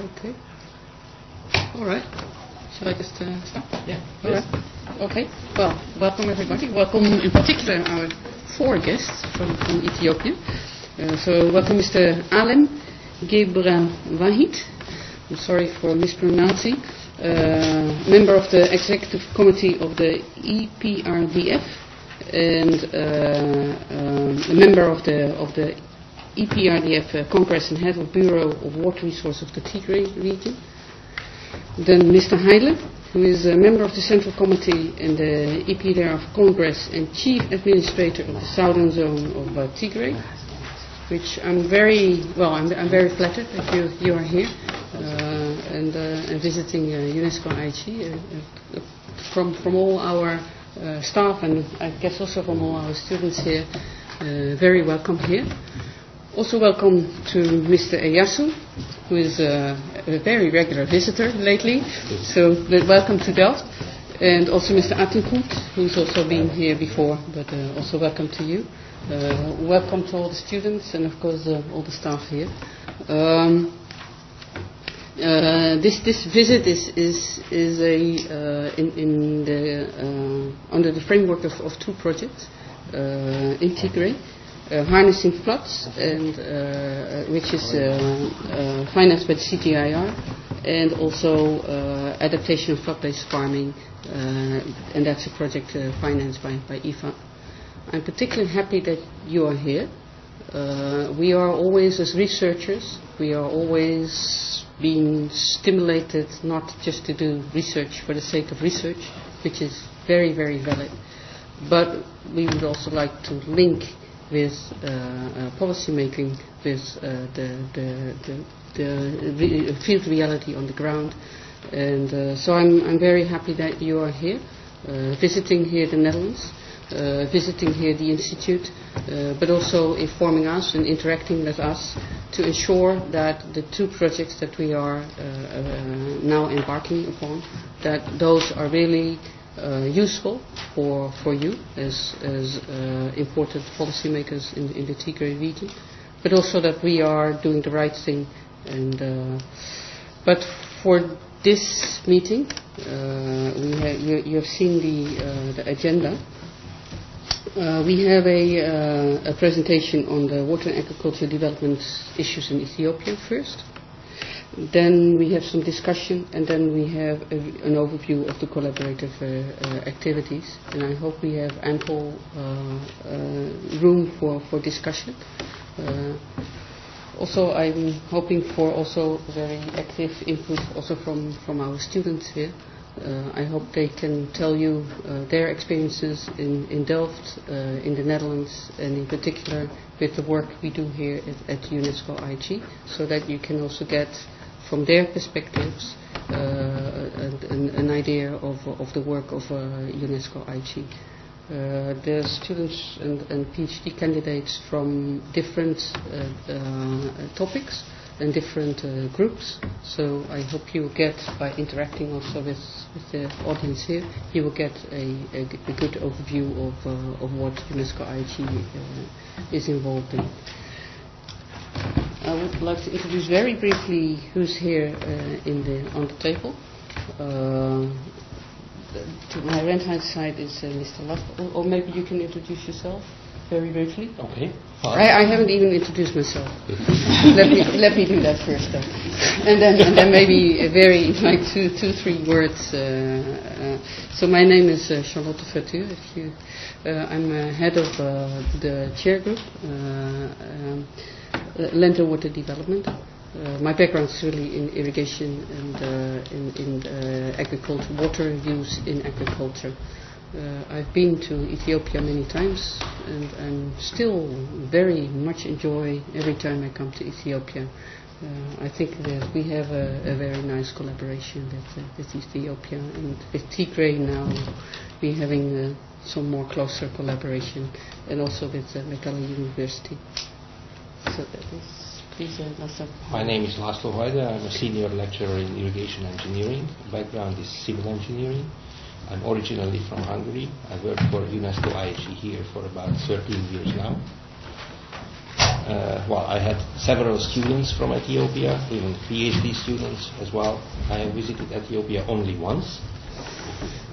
Okay. All right. Shall I just uh, start? Yeah. All right. Okay. Well, welcome everybody. Welcome in particular our four guests from, from Ethiopia. Uh, so welcome Mr. Alem Gebra Wahid. I'm sorry for mispronouncing. Uh, member of the executive committee of the EPRDF and uh, um, a member of the of the EPRDF uh, Congress and head of Bureau of Water Resources of the Tigray region. Then Mr. Heile, who is a member of the Central Committee in the EPRDF Congress and Chief Administrator of the Southern Zone of uh, Tigray, which I'm very well. I'm, I'm very flattered that you you are here uh, and uh, and visiting uh, UNESCO IHE uh, uh, from from all our uh, staff and I guess also from all our students here. Uh, very welcome here. Also welcome to Mr. Eyasu, who is uh, a very regular visitor lately. So welcome to Delft. And also Mr. Attenkoet, who's also been here before, but uh, also welcome to you. Uh, welcome to all the students and of course uh, all the staff here. Um, uh, this this visit is is is a uh, in in the uh, under the framework of, of two projects uh, in Tigray, uh, harnessing floods and uh, which is uh, uh, financed by the CGIAR, and also uh, adaptation of flood-based farming, uh, and that's a project uh, financed by by IFAD. I'm particularly happy that you are here. Uh, we are always, as researchers, we are always being stimulated not just to do research for the sake of research, which is very, very valid, but we would also like to link with uh, uh, policy making, with uh, the, the, the, the field reality on the ground. And uh, so I'm, I'm very happy that you are here, visiting here the Netherlands uh, visiting here the institute, uh, but also informing us and interacting with us to ensure that the two projects that we are uh, now embarking upon, that those are really uh, useful for for you as as uh, important policymakers in, in the Tigray region, but also that we are doing the right thing. And uh, but for this meeting, uh, we ha- you, you have seen the uh, the agenda. Uh, we have a, uh, a presentation on the water and agriculture development issues in Ethiopia first. Then we have some discussion, and then we have a, an overview of the collaborative uh, uh, activities. And I hope we have ample uh, uh, room for, for discussion. Also, I'm hoping for also very active input also from, from our students here. Uh, I hope they can tell you uh, their experiences in, in Delft, uh, in the Netherlands, and in particular with the work we do here at, at UNESCO IHE, so that you can also get from their perspectives uh, an, an, idea of, of the work of uh, UNESCO IHE. Uh, the students and, and PhD candidates from different uh, uh, topics and different uh, groups. So I hope you get, by interacting also with, with the audience here, you will get a good overview of, of what UNESCO IHE is involved in. I would like to introduce very briefly who's here uh, in the, on the table. Uh, to my right hand side is uh, Mr. Laf, or, or maybe you can introduce yourself very briefly. Okay. I, I haven't even introduced myself. let me let me do that first, though. and then and then maybe a very like two two three words. Uh, uh, so my name is uh, Charlotte de Fraiture. If you, uh, I'm uh, head of uh, the chair group, uh, um, Land and Water Development. Uh, my background is really in irrigation and uh, in, in uh, agriculture, water use in agriculture. Uh, I've been to Ethiopia many times, and I'm still very much enjoy every time I come to Ethiopia. Uh, I think that we have a, a very nice collaboration with, uh, with Ethiopia, and with Tigray now we're having some more closer collaboration, and also with uh, Mekelle University. So please, uh, Lasse. My name is Laszlo Hayde. I'm a senior lecturer in irrigation engineering. Background is civil engineering. I'm originally from Hungary. I worked for UNESCO IHE here for about 13 years now. Uh, well, I had several students from Ethiopia, even PhD students as well. I have visited Ethiopia only once.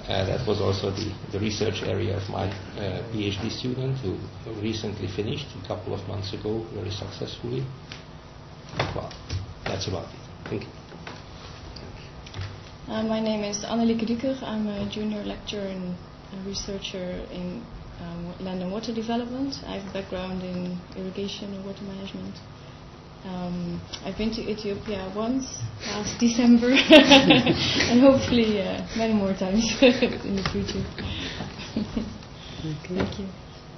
Uh, that was also the, the research area of my uh, PhD student who recently finished a couple of months ago very successfully. Well, that's about it. Thank you. Uh, my name is Annelieke Duker. I'm a junior lecturer and researcher in um, land and water development. I have a background in irrigation and water management. Um, I've been to Ethiopia once last December, and hopefully uh, many more times in the future. Okay. Thank you.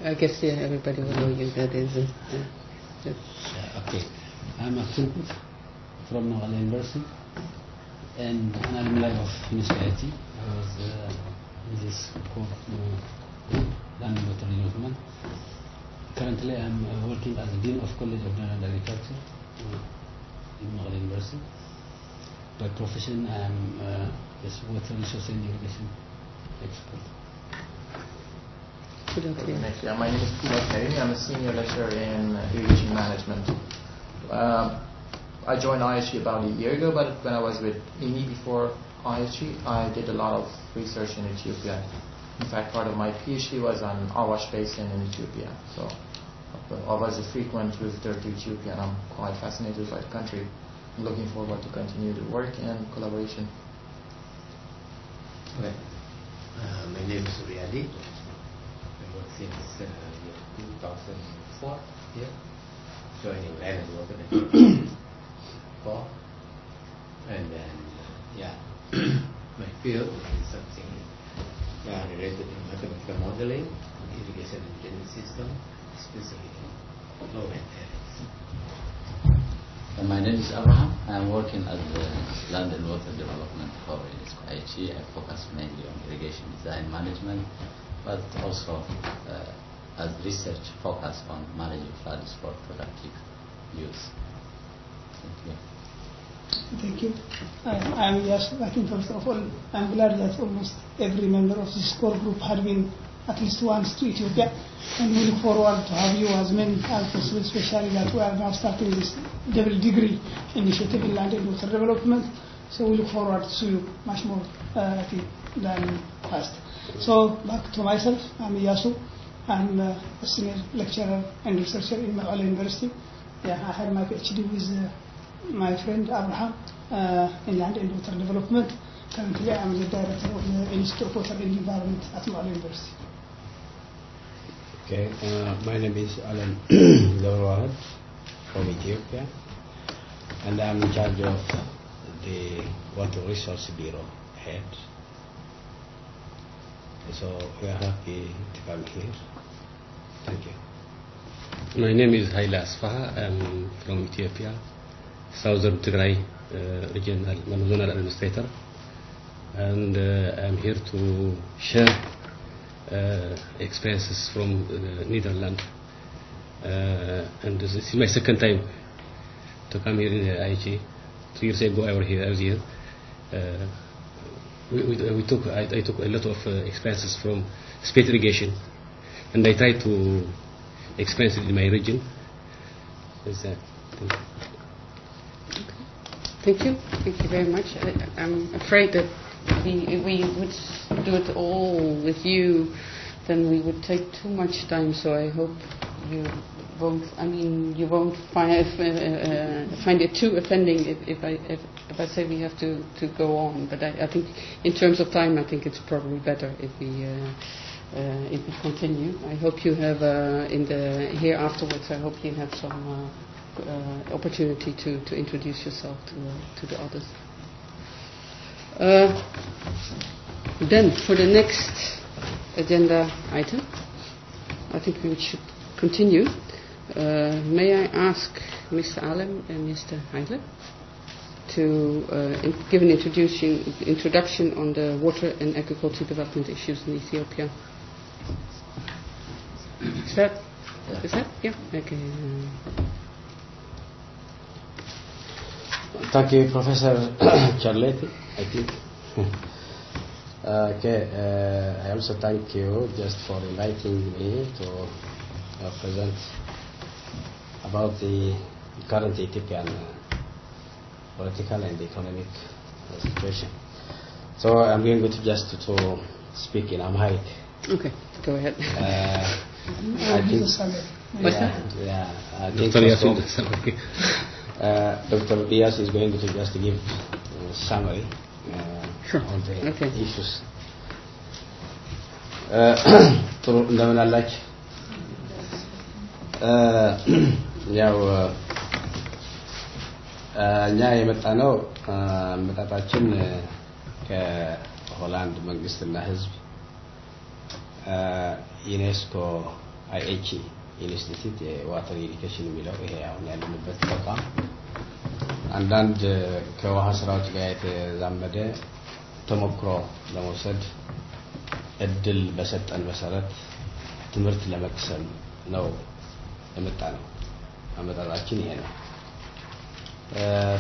I guess yeah, everybody will know you. That is. Uh, uh, Uh, okay. I'm a student from Nogal University and an alumni of UNESCO I was uh, in this course, uh, land water development. Currently, I'm uh, working as Dean of College of General Agriculture uh, in Nogal University. By profession, I'm uh, yes, water resource and irrigation expert. good okay. Next, yeah, my name is Kumar Karim. I'm a senior lecturer in uh, irrigation management. Um, I joined IHE about a year ago, but when I was with INI before IHE, I did a lot of research in Ethiopia. In fact, part of my PhD was on Awash Basin in Ethiopia. So I was a frequent visitor to Ethiopia, and I'm quite fascinated by the country. I'm looking forward to continue the work and collaboration. Well, uh, my name is Suryadi. I work since uh, year 2004 here, joining land and water. And then, uh, yeah, my field is uh, related to mathematical modeling, irrigation and drainage system, especially in low-land areas. Uh, My name is Abraham. I'm working at the land and water development for IHE. I focus mainly on irrigation design management, but also uh, as research focus on managing floods for productive use. Thank you. Thank you. I, I'm just, I think first of all, I'm glad that almost every member of this core group had been at least once to Ethiopia, and we look forward to have you as many as possible, especially that we are now starting this double degree initiative in land and water development. So we look forward to you much more, uh, than past. So back to myself, I'm Yasu. I'm uh, a senior lecturer and researcher in Mekelle University. Yeah, I had my PhD with uh, my friend Abraham uh, in land and water development. Currently, I'm the director of the Institute of Water and Environment at Mekelle University. Okay, uh, my name is Alan Lawad from Ethiopia, and I'm in charge of the Water Resource Bureau head. So we are happy to come here. Thank you. My name is Haile Asfaha. I'm from Ethiopia, southern Tigray uh, regional zonal administrator, and uh, I'm here to share uh, experiences from uh, Netherlands. Uh, and this is my second time to come here in the IHE. Two years ago, I was here. I was here. Uh, we, we, we took I, I took a lot of uh, experiences from spate irrigation, and I tried to experience it in my region. That? Thank you. Thank you. Very much. I, I'm afraid that if we would do it all with you, then we would take too much time. So I hope you won't. I mean, you won't find uh, uh, find it too offending if, if I if, if I say we have to, to go on. But I, I think, in terms of time, I think it's probably better if we. Uh, uh, if we continue, I hope you have uh, in the here afterwards. I hope you have some uh, opportunity to, to introduce yourself to uh, to the others. Uh, then, for the next agenda item, I think we should continue. Uh, may I ask Mr. Alem and Mr. Heidler to uh, give an introduction, introduction on the water and agriculture development issues in Ethiopia? Is that? Is that? Yeah. Okay. Thank you, Professor Charletti, I think. okay, uh, I also thank you just for inviting me to uh, present about the current Ethiopian uh, political and economic uh, situation. So I'm going to just to speak in Amharic. Okay, go ahead. Uh, I I think, What's yeah, that? yeah, I think Dr. uh. Diaz is going to just give a summary uh, Sure. on the Okay. issues. Uh, ጥሩ እንደምን አላችሁ? Uh, ያው uh, እኛ የመጣ ነው አመጣጣችን ከሆላንድ መንግስትና ህዝብ ዩኔስኮ አይኤች ኢንስቲትዩት የዋተር ኢሪጌሽን የሚለው ይሄ አሁን ያለንበት ተቋም አንዳንድ ከውሃ ስራዎች ጋር የተዛመደ ተሞክሮ ለመውሰድ እድል በሰጠን መሰረት ትምህርት ለመቅሰም ነው የመጣ ነው። አመጣጣችን ይሄ ነው።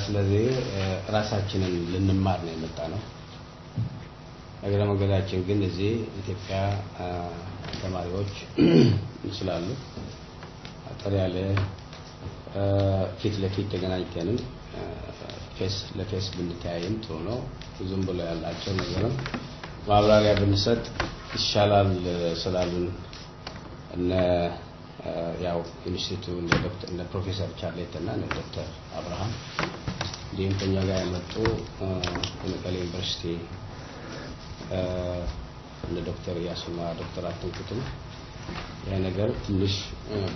ስለዚህ ራሳችንን ልንማር ነው የመጣ ነው። እግረ መንገዳችን ግን እዚህ ኢትዮጵያ ተማሪዎች ስላሉ አጠር ያለ ፊት ለፊት ተገናኝተንም ፌስ ለፌስ ብንተያይም ጥሩ ነው። ዝም ብሎ ያላቸው ነገርም ማብራሪያ ብንሰጥ ይሻላል ስላሉን እነ ያው ዶክተር እነ ፕሮፌሰር ቻርሌት እና እነ ዶክተር አብርሃም እንዲሁም ከኛ ጋር የመጡ እ፣ የመቀሌ ዩኒቨርሲቲ እ፣ እነ ዶክተር እያሱና ዶክተር አትንኩትም ይሄ ነገር ትንሽ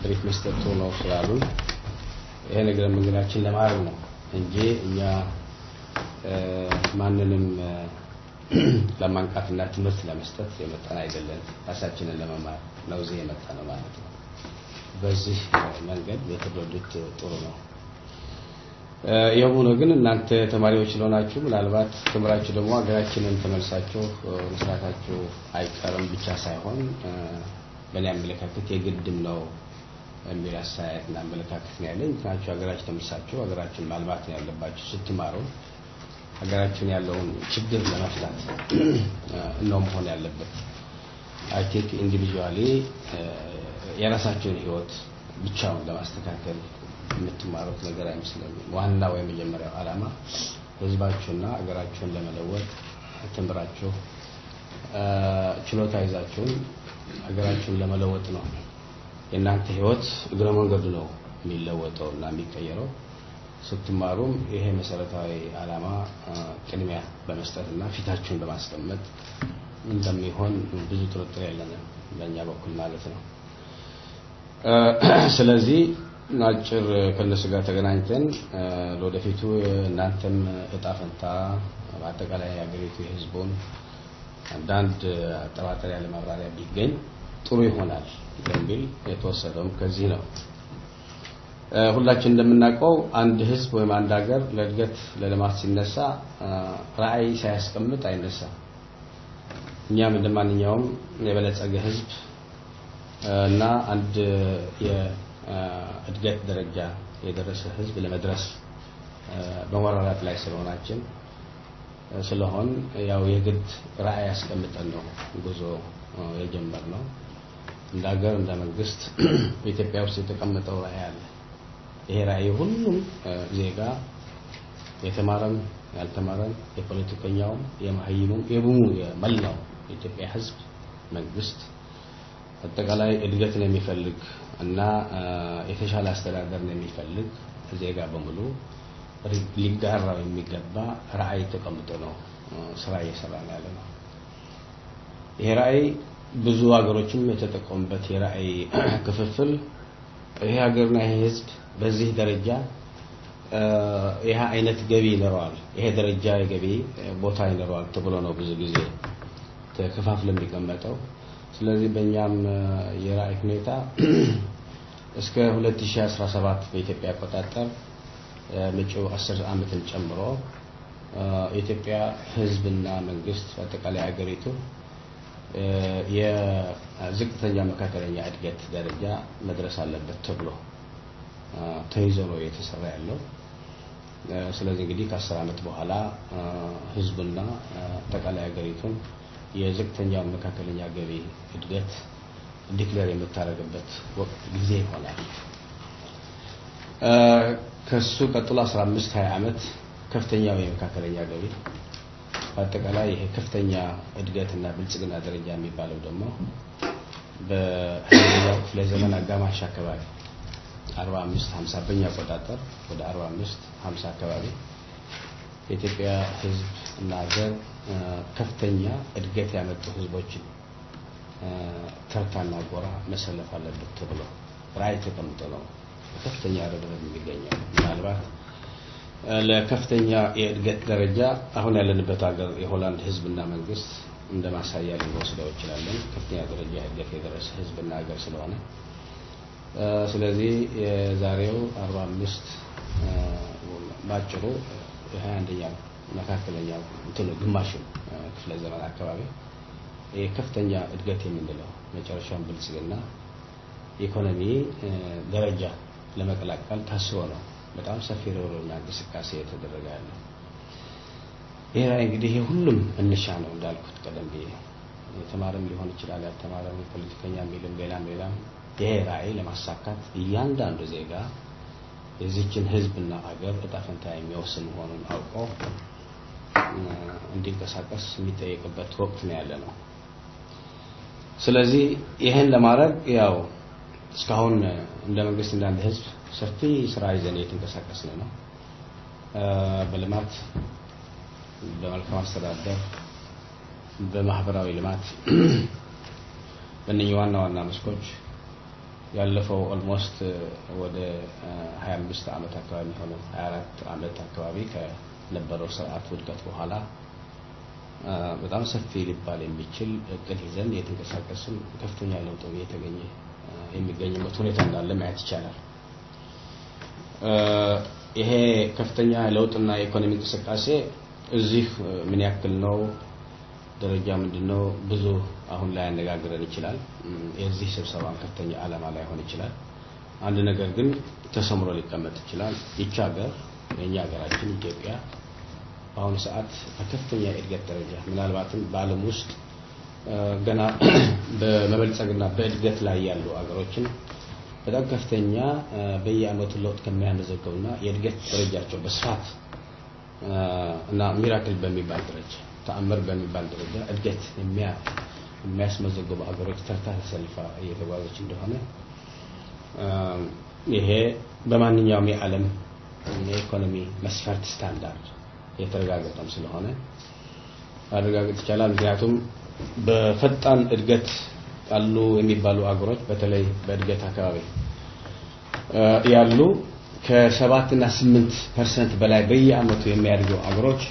ብሪፍ መስጠት ነው ስላሉን ይሄ ነገር መንገዳችን ለማድረግ ነው እንጂ እኛ ማንንም ለማንቃትና ትምህርት ለመስጠት የመጣን አይደለም። ራሳችንን ለመማር ነው እዚህ የመጣ ነው ማለት ነው። በዚህ መንገድ የተረዱት ጥሩ ነው። ሆኖ ግን እናንተ ተማሪዎች ስለሆናችሁ ምናልባት ተምራችሁ ደግሞ ሀገራችንን ተመልሳችሁ መስራታችሁ አይቀርም ብቻ ሳይሆን በእኔ አመለካከት የግድም ነው የሚል አስተያየትና አመለካከት ነው ያለኝ። ምክንያቱም ሀገራችሁ ተመልሳችሁ ሀገራችን ማልማት ነው ያለባችሁ ስትማሩ ሀገራችን ያለውን ችግር ለመፍታት ነው መሆን ያለበት። አይ ቲንክ ኢንዲቪጁዋሊ የራሳቸውን ህይወት ብቻውን ለማስተካከል የምትማሩት ነገር አይመስለኝም። ዋናው የመጀመሪያው ዓላማ ህዝባችሁና ሀገራችሁን ለመለወጥ ትምራችሁ ችሎታ ይዛችሁን ሀገራችሁን ለመለወጥ ነው። የእናንተ ህይወት እግረ መንገዱ ነው የሚለወጠው እና የሚቀየረው። ስትማሩም ይሄ መሰረታዊ ዓላማ እ፣ ቅድሚያ በመስጠትና ፊታችሁን በማስቀመጥ እንደሚሆን ብዙ ጥርጥር የለንም በእኛ በኩል ማለት ነው። ስለዚህ አጭር ከእነሱ ጋር ተገናኝተን ለወደፊቱ እናንተም እጣ ፈንታ በአጠቃላይ የሀገሪቱ የህዝቡን አንዳንድ አጠራጠር ያለ ማብራሪያ ቢገኝ ጥሩ ይሆናል በሚል የተወሰደውም ከዚህ ነው። ሁላችን እንደምናውቀው አንድ ህዝብ ወይም አንድ ሀገር ለእድገት ለልማት ሲነሳ ራዕይ ሳያስቀምጥ አይነሳም። እኛም እንደ ማንኛውም የበለጸገ ህዝብ እና አንድ የእድገት ደረጃ የደረሰ ህዝብ ለመድረስ በመራራት ላይ ስለሆናችን ስለሆን ያው የግድ ራዕይ ያስቀምጠን ነው ጉዞ እ፣ የጀመርነው። እንደ ሀገር እንደ መንግስት በኢትዮጵያ ውስጥ የተቀመጠው ራዕይ አለ። ይሄ ራዕይ ሁሉም ዜጋ የተማረም ያልተማረም የፖለቲከኛውም የመሀይሙም የቡሙ የመላው የኢትዮጵያ ህዝብ መንግስት አጠቃላይ እድገትን የሚፈልግ እና የተሻለ አስተዳደርን የሚፈልግ ዜጋ በሙሉ ሊጋራው የሚገባ ራዕይ ተቀምጦ ነው ስራ እየሰራ ያለ ነው። ይሄ ራዕይ ብዙ ሀገሮችም የተጠቀሙበት የራዕይ ክፍፍል ይሄ ሀገርና ይሄ ህዝብ በዚህ ደረጃ ይህ አይነት ገቢ ይኖረዋል፣ ይሄ ደረጃ የገቢ ቦታ ይኖረዋል ተብሎ ነው ብዙ ጊዜ ተከፋፍሎ የሚቀመጠው። ስለዚህ በእኛም የራዕይ ሁኔታ እስከ 2017 በኢትዮጵያ አቆጣጠር መጪው 10 ዓመትን ጨምሮ የኢትዮጵያ ህዝብና መንግስት በአጠቃላይ ሀገሪቱ የዝቅተኛ መካከለኛ እድገት ደረጃ መድረስ አለበት ተብሎ ተይዞ ነው እየተሰራ ያለው። ስለዚህ እንግዲህ ከአስር ዓመት በኋላ እ፣ አጠቃላይ ሀገሪቱን የዝቅተኛውን መካከለኛ ገቢ እድገት ዲክሌር የምታደርግበት ወቅት ጊዜ ይሆናል። ከሱ ቀጥሎ 15 20 ዓመት ከፍተኛው የመካከለኛ ገቢ። በአጠቃላይ ይሄ ከፍተኛ እድገትና ብልጽግና ደረጃ የሚባለው ደግሞ በሀያኛው ክፍለ ዘመን አጋማሽ አካባቢ 45 50 በኛ አቆጣጠር ወደ 45 50 አካባቢ የኢትዮጵያ ሕዝብ እና ሀገር ከፍተኛ እድገት ያመጡ ሕዝቦችን ተርታና ጎራ መሰለፍ አለበት ተብሎ ራዕይ ተቀምጦ ነው በከፍተኛ ርብርብ የሚገኘው። ምናልባት ለከፍተኛ የእድገት ደረጃ አሁን ያለንበት ሀገር የሆላንድ ሕዝብና መንግስት እንደ ማሳያ ልንወስደው እንችላለን። ከፍተኛ ደረጃ እድገት የደረሰ ሕዝብና ሀገር ስለሆነ ስለዚህ የዛሬው 45 ባጭሩ የሀያ አንደኛው መካከለኛው እንትኑ ግማሹ ክፍለ ዘመን አካባቢ የከፍተኛ እድገት የምንለው መጨረሻውን ብልጽግና ኢኮኖሚ ደረጃ ለመቀላቀል ታስቦ ነው በጣም ሰፊ ርብርብና እንቅስቃሴ የተደረገ ያለው። ይህ እንግዲህ ሁሉም መነሻ ነው እንዳልኩት ቀደም ብዬ የተማረም ሊሆን ይችላል ያልተማረም ፖለቲከኛ የሚልም ሌላም ሌላም ይሄ ራዕይ ለማሳካት እያንዳንዱ ዜጋ የዚችን ህዝብና አገር እጣ የሚወስን መሆኑን አውቆ እንዲንቀሳቀስ የሚጠየቅበት ወቅት ነው ያለ ነው። ስለዚህ ይህን ለማድረግ ያው እስካሁን እንደ መንግስት እንደ አንድ ህዝብ ሰፊ ስራ ይዘን እየተንቀሳቀስን ነው። በልማት፣ በመልካም አስተዳደር፣ በማህበራዊ ልማት በእነኚህ ዋና ዋና መስኮች ያለፈው ኦልሞስት ወደ 25 ዓመት አካባቢ ሆነው 24 ዓመት አካባቢ ከነበረው ስርዓት ውድቀት በኋላ በጣም ሰፊ ሊባል የሚችል እቅድ ይዘን የተንቀሳቀስን ከፍተኛ ለውጥ እየተገኘ የሚገኝበት ሁኔታ እንዳለ ማየት ይቻላል። ይሄ ከፍተኛ ለውጥና የኢኮኖሚ እንቅስቃሴ እዚህ ምን ያክል ነው ደረጃ ምንድን ነው? ብዙ አሁን ላይ ያነጋግረን ይችላል። የዚህ ስብሰባን ከፍተኛ ዓላማ ላይሆን ይችላል። አንድ ነገር ግን ተሰምሮ ሊቀመጥ ይችላል። ይቺ ሀገር የእኛ ሀገራችን ኢትዮጵያ በአሁኑ ሰዓት በከፍተኛ የእድገት ደረጃ ምናልባትም በዓለም ውስጥ ገና በመበልጸግና በእድገት ላይ ያሉ ሀገሮችን በጣም ከፍተኛ በየአመቱ ለውጥ ከሚያመዘገቡና የእድገት ደረጃቸው በስፋት እና ሚራክል በሚባል ደረጃ ተአምር በሚባል ደረጃ እድገት የሚያስመዘግቡ ሀገሮች ተርታ ተሰልፋ እየተጓዘች እንደሆነ ይሄ በማንኛውም የዓለም የኢኮኖሚ መስፈርት ስታንዳርድ የተረጋገጠም ስለሆነ ማረጋገጥ ይቻላል። ምክንያቱም በፈጣን እድገት ያሉ የሚባሉ አገሮች በተለይ በእድገት አካባቢ ያሉ ከሰባት እና ስምንት ፐርሰንት በላይ በየአመቱ የሚያድጉ አገሮች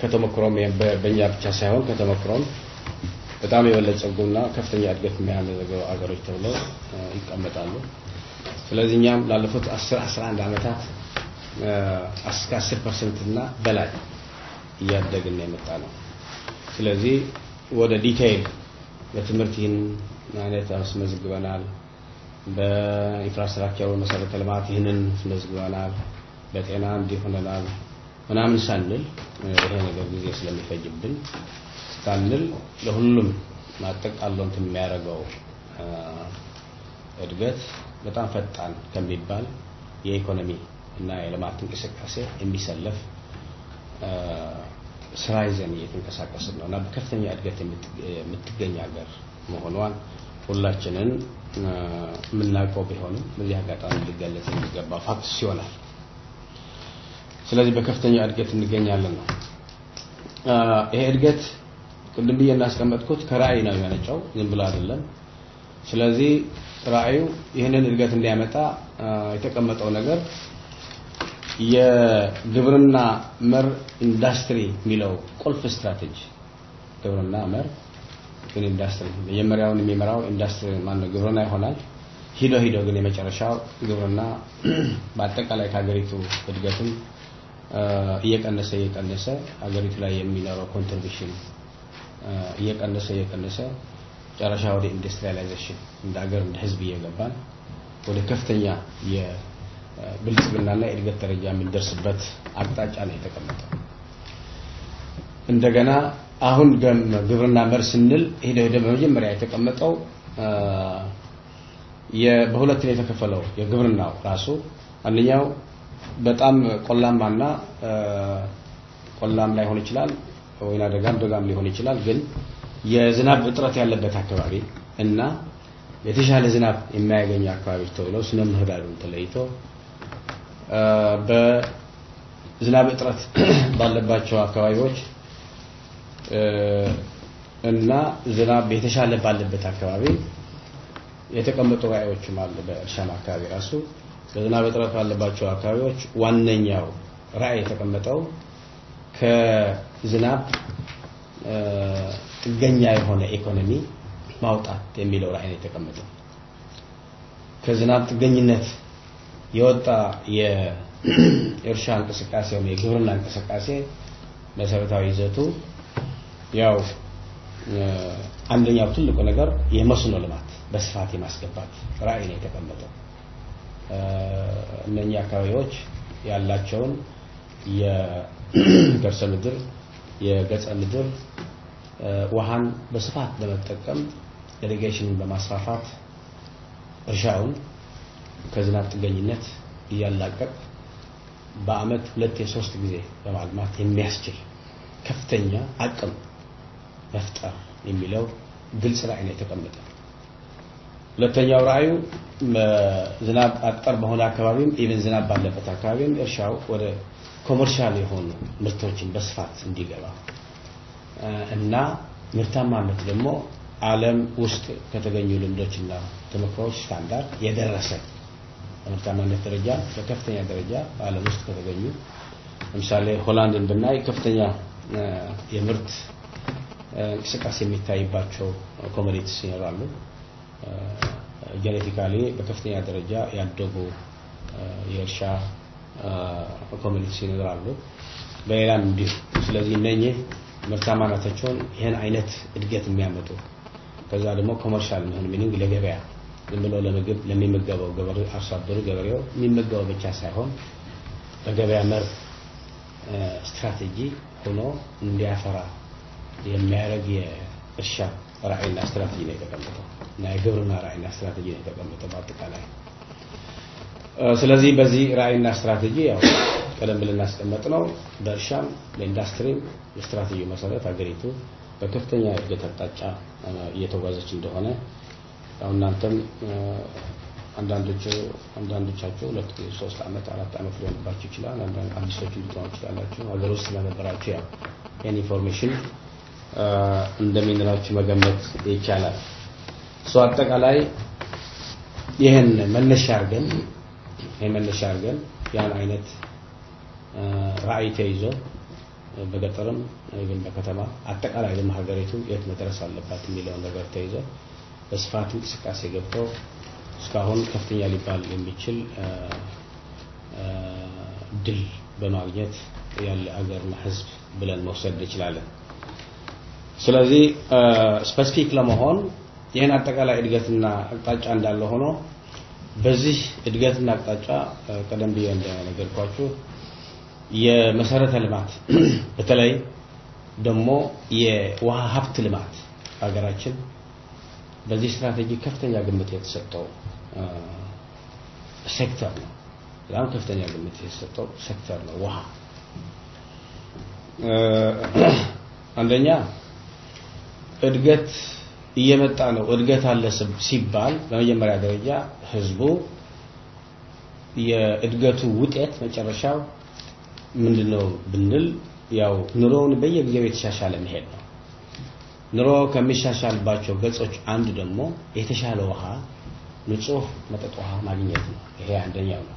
ከተሞክሮም በእኛ ብቻ ሳይሆን ከተሞክሮም በጣም የበለጸጉና ከፍተኛ እድገት የሚያመዘገቡ አገሮች ተብለው ይቀመጣሉ። ስለዚህ እኛም ላለፉት 10 11 ዓመታት እስከ 10 ፐርሰንት እና በላይ እያደግን የመጣ ነው። ስለዚህ ወደ ዲቴይል በትምህርት ይህን አይነት አስመዝግበናል። በኢንፍራስትራክቸር መሰረተ ልማት ይህንን አስመዝግበናል። በጤና እንዲህ ምናምን ሳንል ይሄ ነገር ጊዜ ስለሚፈጅብን ሳንል ለሁሉም እንትን የሚያደርገው እድገት በጣም ፈጣን ከሚባል የኢኮኖሚ እና የልማት እንቅስቃሴ የሚሰለፍ ስራ ይዘን እየተንቀሳቀስን ነው እና በከፍተኛ እድገት የምትገኝ ሀገር መሆኗን ሁላችንን የምናውቀው ቢሆንም በዚህ አጋጣሚ ሊገለጽ የሚገባ ፋክት ይሆናል። ስለዚህ በከፍተኛ እድገት እንገኛለን ነው። ይሄ እድገት ቅድም ብዬ እንዳስቀመጥኩት ከራዕይ ነው የሚመነጨው፣ ዝም ብሎ አይደለም። ስለዚህ ራዕዩ ይህንን እድገት እንዲያመጣ የተቀመጠው ነገር የግብርና መር ኢንዱስትሪ የሚለው ቁልፍ ስትራቴጂ ግብርና መር ግን ኢንዱስትሪ መጀመሪያውን የሚመራው ኢንዱስትሪ ማነው ግብርና ይሆናል። ሂዶ ሂዶ ግን የመጨረሻው ግብርና በአጠቃላይ ከሀገሪቱ እድገትም እየቀነሰ እየቀነሰ ሀገሪቱ ላይ የሚኖረው ኮንትሪቢሽን እየቀነሰ እየቀነሰ መጨረሻ ወደ ኢንዱስትሪያላይዜሽን እንደ ሀገር እንደ ህዝብ እየገባን ወደ ከፍተኛ የብልጽግናና የእድገት ደረጃ የምንደርስበት አቅጣጫ ነው የተቀመጠው። እንደገና አሁን ግብርና መር ስንል ሄደ ሄደ በመጀመሪያ የተቀመጠው በሁለት ነው የተከፈለው የግብርናው ራሱ አንደኛው በጣም ቆላማና ቆላም ላይሆን ይችላል ወይና ደጋም ደጋም ሊሆን ይችላል ግን የዝናብ እጥረት ያለበት አካባቢ እና የተሻለ ዝናብ የሚያገኙ አካባቢዎች ተብለው ስነ ምህዳሩን ተለይቶ በዝናብ እጥረት ባለባቸው አካባቢዎች እና ዝናብ የተሻለ ባለበት አካባቢ የተቀመጡ ራዕዮችም አሉ። በእርሻም አካባቢ ራሱ በዝናብ እጥረት ባለባቸው አካባቢዎች ዋነኛው ራዕይ የተቀመጠው ከዝናብ ጥገኛ የሆነ ኢኮኖሚ ማውጣት የሚለው ራዕይ ነው የተቀመጠው። ከዝናብ ጥገኝነት የወጣ የእርሻ እንቅስቃሴ ወይም የግብርና እንቅስቃሴ መሰረታዊ ይዘቱ ያው አንደኛው ትልቁ ነገር የመስኖ ልማት በስፋት የማስገባት ራዕይ ነው የተቀመጠው። እ፣ እነኚህ አካባቢዎች ያላቸውን የከርሰ ምድር የገጸ ምድር ውሃን በስፋት በመጠቀም ኢሪጌሽንን በማስፋፋት እርሻውን ከዝናብ ጥገኝነት እያላቀቅ በአመት ሁለት የሶስት ጊዜ በማልማት የሚያስችል ከፍተኛ አቅም መፍጠር የሚለው ግልጽ ራዕይ ነው የተቀመጠ። ሁለተኛው ራዕዩ ዝናብ አጠር በሆነ አካባቢም ኢቨን ዝናብ ባለበት አካባቢም እርሻው ወደ ኮመርሻል የሆኑ ምርቶችን በስፋት እንዲገባ እና ምርታማነት ደግሞ ዓለም ውስጥ ከተገኙ ልምዶችና ተሞክሮዎች ስታንዳርድ የደረሰ በምርታማነት ደረጃ በከፍተኛ ደረጃ በዓለም ውስጥ ከተገኙ ለምሳሌ ሆላንድን ብናይ ከፍተኛ የምርት እንቅስቃሴ የሚታይባቸው ኮሞዲቲስ ይኖራሉ። ጄኔቲካሊ በከፍተኛ ደረጃ ያደጉ የእርሻ ኮሚኒቲስ ይኖራሉ። በሌላም እንዲሁ። ስለዚህ እነኚህ ምርታማነታቸውን ይህን አይነት እድገት የሚያመጡ ከዛ ደግሞ ኮመርሻል የሚሆን ሚኒንግ ለገበያ ዝም ብሎ ለምግብ ለሚመገበው ገበሬ አርሶ አደሩ ገበሬው የሚመገበው ብቻ ሳይሆን በገበያ መር ስትራቴጂ ሆኖ እንዲያፈራ የሚያደርግ የእርሻ ራዕይና ስትራቴጂ ነው የተቀመጠው እና የግብርና ራዕይና ስትራቴጂ ነው የተቀመጠው በአጠቃላይ። ስለዚህ በዚህ ራዕይና ስትራቴጂ ያው ቀደም ብለን እናስቀመጥ ነው በእርሻም በኢንዱስትሪም የስትራቴጂ መሰረት ሀገሪቱ በከፍተኛ እድገት አቅጣጫ እየተጓዘች እንደሆነ ያው እናንተም አንዳንዶቻችሁ ሁለት ሶስት ዓመት አራት ዓመት ሊሆንባችሁ ይችላል። አዲሶች ልትሆኑ ትችላላችሁ። ሀገር ውስጥ ስለነበራችሁ ያው ይህን ኢንፎርሜሽን እንደሚኖራችሁ መገመት ይቻላል። እሱ አጠቃላይ ይህን መነሻ አድርገን ይህን መነሻ አድርገን ያን አይነት ራዕይ ተይዞ በገጠርም ግን በከተማ አጠቃላይ ሀገሪቱ የት መድረስ አለባት የሚለውን ነገር ተይዞ በስፋት እንቅስቃሴ ገብተው እስካሁን ከፍተኛ ሊባል የሚችል ድል በማግኘት ያለ አገርና ሕዝብ ብለን መውሰድ እንችላለን። ስለዚህ ስፔሲፊክ ለመሆን ይህን አጠቃላይ እድገትና አቅጣጫ እንዳለ ሆኖ በዚህ እድገትና አቅጣጫ ቀደም ብዬ እንደነገርኳችሁ የመሰረተ ልማት በተለይ ደግሞ የውሃ ሀብት ልማት ሀገራችን በዚህ ስትራቴጂ ከፍተኛ ግምት የተሰጠው ሴክተር ነው። በጣም ከፍተኛ ግምት የተሰጠው ሴክተር ነው ውሃ። አንደኛ እድገት እየመጣ ነው። እድገት አለ ሲባል በመጀመሪያ ደረጃ ህዝቡ የእድገቱ ውጤት መጨረሻው ምንድነው ብንል ያው ኑሮውን በየጊዜው የተሻሻለ መሄድ ነው። ኑሮ ከሚሻሻልባቸው ገጾች አንዱ ደግሞ የተሻለ ውሃ፣ ንጹህ መጠጥ ውሃ ማግኘት ነው። ይሄ አንደኛው ነው።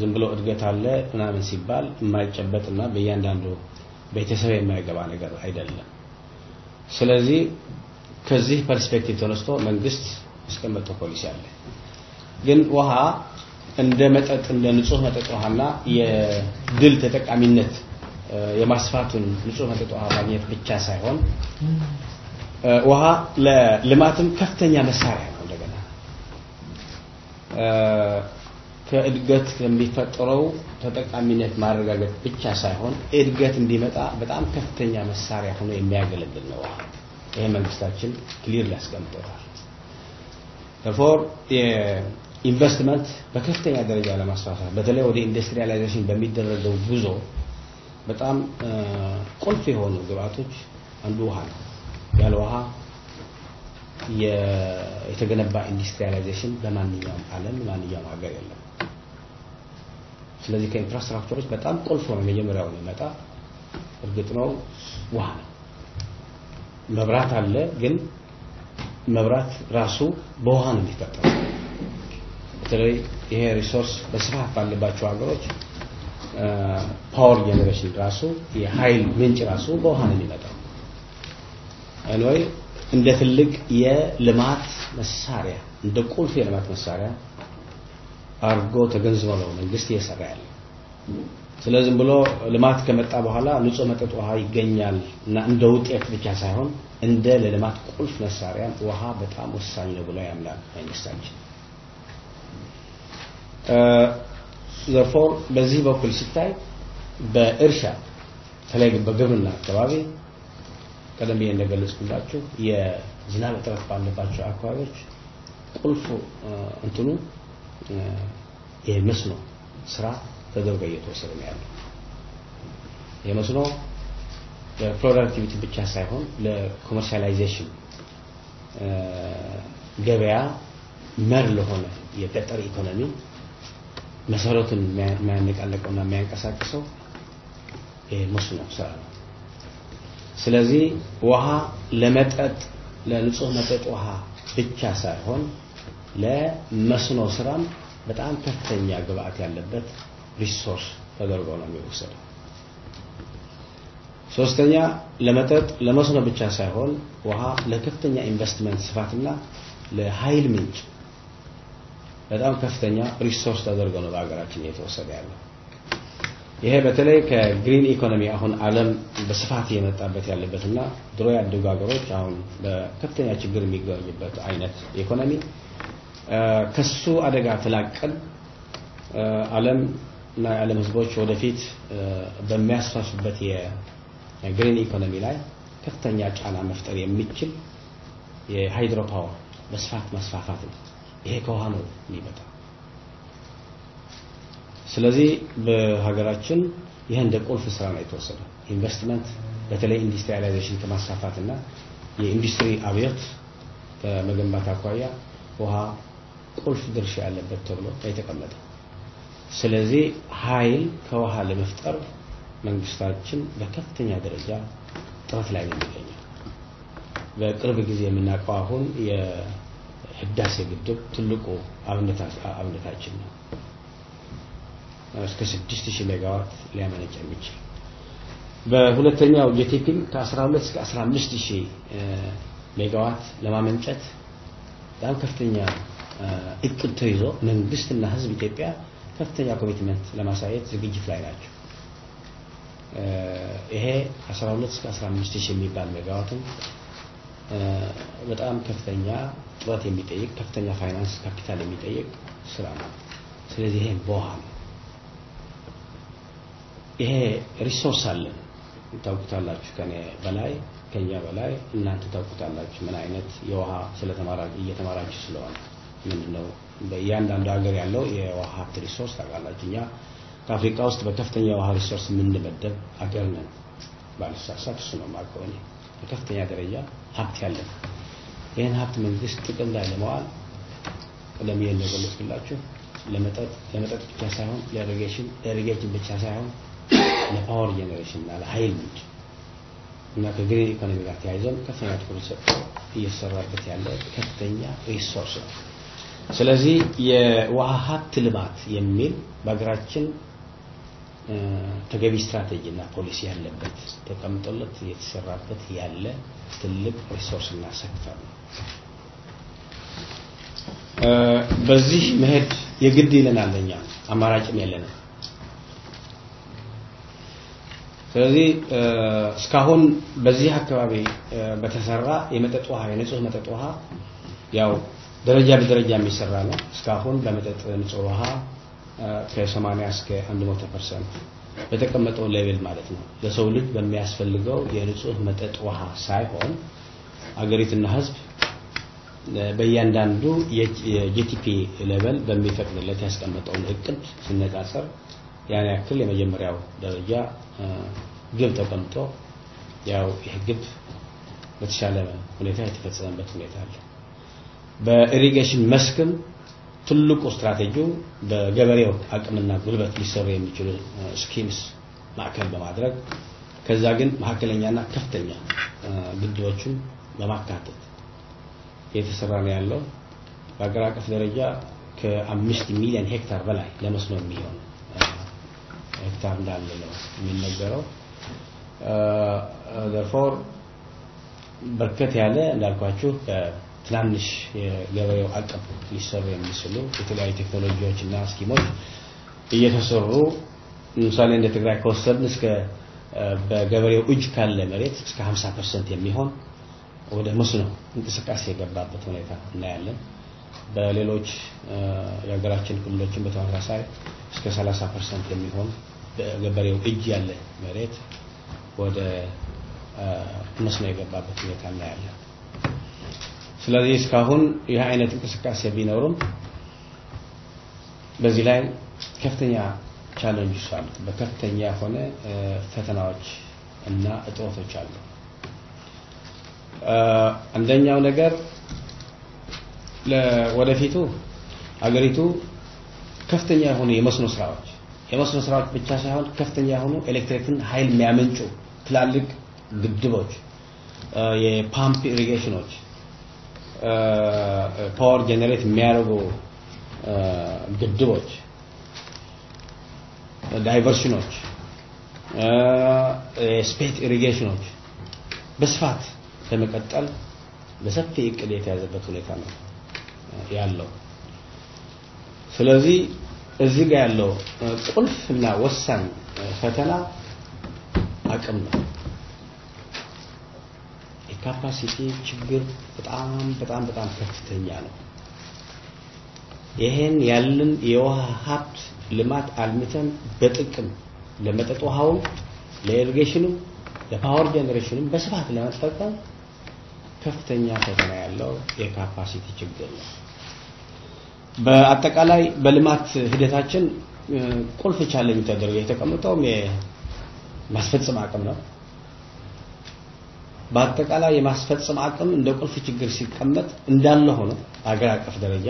ዝም ብሎ እድገት አለ ምናምን ሲባል የማይጨበጥና በእያንዳንዱ ቤተሰብ የማይገባ ነገር አይደለም። ስለዚህ ከዚህ ፐርስፔክቲቭ ተነስቶ መንግስት ያስቀመጠው ፖሊሲ አለ። ግን ውሃ እንደ መጠጥ እንደ ንጹህ መጠጥ ውሃና የድል ተጠቃሚነት የማስፋቱን ንጹህ መጠጥ ውሃ ማግኘት ብቻ ሳይሆን ውሃ ለልማትም ከፍተኛ መሳሪያ ነው። እንደገና ከእድገት የሚፈጠረው ተጠቃሚነት ማረጋገጥ ብቻ ሳይሆን እድገት እንዲመጣ በጣም ከፍተኛ መሳሪያ ሆኖ የሚያገለግል ነው ውሃ። መንግስታችን ክሊር ሊያስቀምጦታል። ተርፎር የኢንቨስትመንት በከፍተኛ ደረጃ ለማስፋፋት በተለይ ወደ ኢንዱስትሪያላይዜሽን በሚደረገው ጉዞ በጣም ቁልፍ የሆኑ ግብአቶች አንዱ ውሃ ነው። ያለ ውሃ የተገነባ ኢንዱስትሪያላይዜሽን በማንኛውም ዓለም ማንኛውም ሀገር የለም። ስለዚህ ከኢንፍራስትራክቸሮች በጣም ቁልፍ ሆኖ መጀመሪያው የሚመጣ እርግጥ ነው ውሃ ነው። መብራት አለ፣ ግን መብራት ራሱ በውሃ ነው የሚፈጠረው። በተለይ ይሄ ሪሶርስ በስፋት ባለባቸው ሀገሮች ፓወር ጄኔሬሽን ራሱ የኃይል ምንጭ ራሱ በውሃ ነው የሚመጣው። አንወይ እንደ ትልቅ የልማት መሳሪያ እንደ ቁልፍ የልማት መሳሪያ አድርጎ ተገንዝቦ ነው መንግስት እየሰራ ያለ። ስለዚህ ብሎ ልማት ከመጣ በኋላ ንጹህ መጠጥ ውሃ ይገኛል እና እንደ ውጤት ብቻ ሳይሆን እንደ ለልማት ቁልፍ መሳሪያ ውሃ በጣም ወሳኝ ነው ብሎ ያምናል መንግስታችን። ዘርፎር በዚህ በኩል ሲታይ በእርሻ በተለይ በግብርና አካባቢ ቀደም ብዬ እንደገለጽኩላችሁ የዝናብ እጥረት ባለባቸው አካባቢዎች ቁልፉ እ፣ እንትኑ የመስኖ ስራ ተደርጎ እየተወሰደ ነው ያለው። የመስኖ ለፕሮዳክቲቪቲ ብቻ ሳይሆን ለኮመርሻላይዜሽን ገበያ መር ለሆነ የገጠር ኢኮኖሚ መሰረቱን የሚያ- የሚያነቃነቀውና የሚያንቀሳቅሰው የመስኖ ስራ ነው። ስለዚህ ውሃ ለመጠጥ ለንጹህ መጠጥ ውሃ ብቻ ሳይሆን ለመስኖ ስራም በጣም ከፍተኛ ግብአት ያለበት ሪሶርስ ተደርጎ ነው የሚወሰደው። ሶስተኛ ለመጠጥ ለመስኖ ብቻ ሳይሆን ውሃ ለከፍተኛ ኢንቨስትመንት ስፋትና ለኃይል ምንጭ በጣም ከፍተኛ ሪሶርስ ተደርጎ ነው በሀገራችን እየተወሰደ ያለው። ይሄ በተለይ ከግሪን ኢኮኖሚ አሁን ዓለም በስፋት የመጣበት ያለበትና ድሮ ያደጉ ሀገሮች አሁን በከፍተኛ ችግር የሚገኙበት አይነት ኢኮኖሚ ከሱ አደጋ ተላቀን እ፣ ዓለም እና የዓለም ሕዝቦች ወደፊት እ፣ በሚያስፋፉበት የግሪን ኢኮኖሚ ላይ ከፍተኛ ጫና መፍጠር የሚችል የሃይድሮ ፓወር በስፋት ማስፋፋት ነው። ይሄ ከውሃ ነው የሚመጣው። ስለዚህ በሀገራችን ይህ እንደ ቁልፍ ስራ ነው የተወሰደው። ኢንቨስትመንት በተለይ ኢንዱስትሪያላይዜሽን ከማስፋፋትና የኢንዱስትሪ አብዮት ከመገንባት አኳያ ውሃ ቁልፍ ድርሻ ያለበት ተብሎ ነው የተቀመጠው። ስለዚህ ኃይል ከውሃ ለመፍጠር መንግስታችን በከፍተኛ ደረጃ ጥረት ላይ ነው የሚገኘው። በቅርብ ጊዜ የምናውቀው አሁን የህዳሴ ግድብ ትልቁ አብነታ- አብነታችን ነው። እስከ 6000 ሜጋዋት ሊያመነጭ የሚችል በሁለተኛው ጄቲፒም ከ12 እስከ 15000 ሜጋዋት ለማመንጨት በጣም ከፍተኛ እቅድ ተይዞ መንግስትና ህዝብ ኢትዮጵያ ከፍተኛ ኮሚትመንት ለማሳየት ዝግጅት ላይ ናቸው። ይሄ 12 እስከ 15000 የሚባል ሜጋዋትም በጣም ከፍተኛ ጥረት የሚጠይቅ ከፍተኛ ፋይናንስ ካፒታል የሚጠይቅ ስራ ነው። ስለዚህ ይሄ በውሃ ነው። ይሄ ሪሶርስ አለን ታውቁታላችሁ፣ ከኔ በላይ ከኛ በላይ እናንተ ታውቁታላችሁ። ምን አይነት የውሃ እየተማራችሁ ስለሆነ ምንድነው በእያንዳንዱ ሀገር ያለው የውሃ ሀብት ሪሶርስ ታውቃላችሁ። እኛ ከአፍሪካ ውስጥ በከፍተኛ የውሃ ሪሶርስ የምንመደብ አገር ነን። ባልሳሳት እሱ ነው እኔ በከፍተኛ ደረጃ ሀብት ያለን። ይህን ሀብት መንግስት ጥቅም ላይ ለመዋል ቀደም ብዬ እንደገለጽኩላችሁ ለመጠጥ ብቻ ሳይሆን ለኢሪጌሽን ለኢሪጌሽን ብቻ ሳይሆን ለፓወር ጄኔሬሽን እና ለኃይል ምንጭ እና ከግሪን ኢኮኖሚ ጋር ተያይዘን ከፍተኛ ትኩረት ሰጥቶ እየሰራበት ያለ ከፍተኛ ሪሶርስ ነው። ስለዚህ የውሃ ሀብት ልማት የሚል በሀገራችን ተገቢ ስትራቴጂ እና ፖሊሲ ያለበት ተቀምጦለት እየተሰራበት ያለ ትልቅ ሪሶርስ እና ሴክተር ነው። በዚህ መሄድ የግድ ይለናል። እኛ አማራጭም የለንም። ስለዚህ እስካሁን በዚህ አካባቢ በተሰራ የመጠጥ ውሃ የንጹህ መጠጥ ውሃ ያው ደረጃ በደረጃ የሚሰራ ነው። እስካሁን በመጠጥ ንጹህ ውሃ እ፣ ከ80 እስከ 100 ፐርሰንት በተቀመጠው ሌቭል ማለት ነው ለሰው ልጅ በሚያስፈልገው የንጹህ መጠጥ ውሃ ሳይሆን አገሪቱና ሕዝብ በእያንዳንዱ የጂቲፒ ሌቨል በሚፈቅድለት ያስቀመጠውን እቅድ ሲነጻጸር ያን ያክል የመጀመሪያው ደረጃ ግብ ተቀምጦ ያው ይህ ግብ በተሻለ ሁኔታ የተፈጸመበት ሁኔታ አለ። በኢሪጌሽን መስክም ትልቁ ስትራቴጂው በገበሬው አቅምና ጉልበት ሊሰሩ የሚችሉ ስኪምስ ማዕከል በማድረግ ከዛ ግን መካከለኛና ከፍተኛ ግድቦችን በማካተት የተሰራ ነው ያለው። በአገር አቀፍ ደረጃ ከአምስት ሚሊዮን ሄክታር በላይ ለመስኖ የሚሆን ሄክታር እንዳለ ነው የሚነገረው። ዘርፎር በርከት ያለ እንዳልኳችሁ ትናንሽ የገበሬው አቅም ሊሰሩ የሚችሉ የተለያዩ ቴክኖሎጂዎች እና ስኪሞች እየተሰሩ ለምሳሌ እንደ ትግራይ ከወሰድን እስከ በገበሬው እጅ ካለ መሬት እስከ 50 ፐርሰንት የሚሆን ወደ መስኖ እንቅስቃሴ የገባበት ሁኔታ እናያለን። በሌሎች የሀገራችን ክልሎችን በተመሳሳይ እስከ 30 ፐርሰንት የሚሆን በገበሬው እጅ ያለ መሬት ወደ መስኖ የገባበት ሁኔታ እናያለን። ስለዚህ እስካሁን ይህ አይነት እንቅስቃሴ ቢኖርም በዚህ ላይ ከፍተኛ ቻለንጅስ አሉ። በከፍተኛ የሆነ ፈተናዎች እና እጥረቶች አሉ። አንደኛው ነገር ወደፊቱ አገሪቱ ከፍተኛ የሆኑ የመስኖ ስራዎች የመስኖ ስራዎች ብቻ ሳይሆን ከፍተኛ የሆኑ ኤሌክትሪክን ኃይል የሚያመንጩ ትላልቅ ግድቦች፣ የፓምፕ ኢሪጌሽኖች፣ ፓወር ጀነሬት የሚያደርጉ ግድቦች፣ ዳይቨርሽኖች፣ ስፔት ኢሪጌሽኖች በስፋት በመቀጠል በሰፊ እቅድ የተያዘበት ሁኔታ ነው ያለው። ስለዚህ እዚህ ጋር ያለው ቁልፍ እና ወሳኝ ፈተና አቅም ነው። የካፓሲቲ ችግር በጣም በጣም በጣም ከፍተኛ ነው። ይሄን ያለን የውሃ ሀብት ልማት አልምተን በጥቅም ለመጠጥ ውሃውም፣ ለኢሪጌሽኑም፣ ለፓወር ጀኔሬሽንም በስፋት ለመጠቀም ከፍተኛ ፈተና ያለው የካፓሲቲ ችግር ነው። በአጠቃላይ በልማት ሂደታችን ቁልፍ ቻለንጅ ተደርጎ የተቀመጠውም የማስፈጸም አቅም ነው። በአጠቃላይ የማስፈጸም አቅም እንደ ቁልፍ ችግር ሲቀመጥ እንዳለ ሆኖ አገር አቀፍ ደረጃ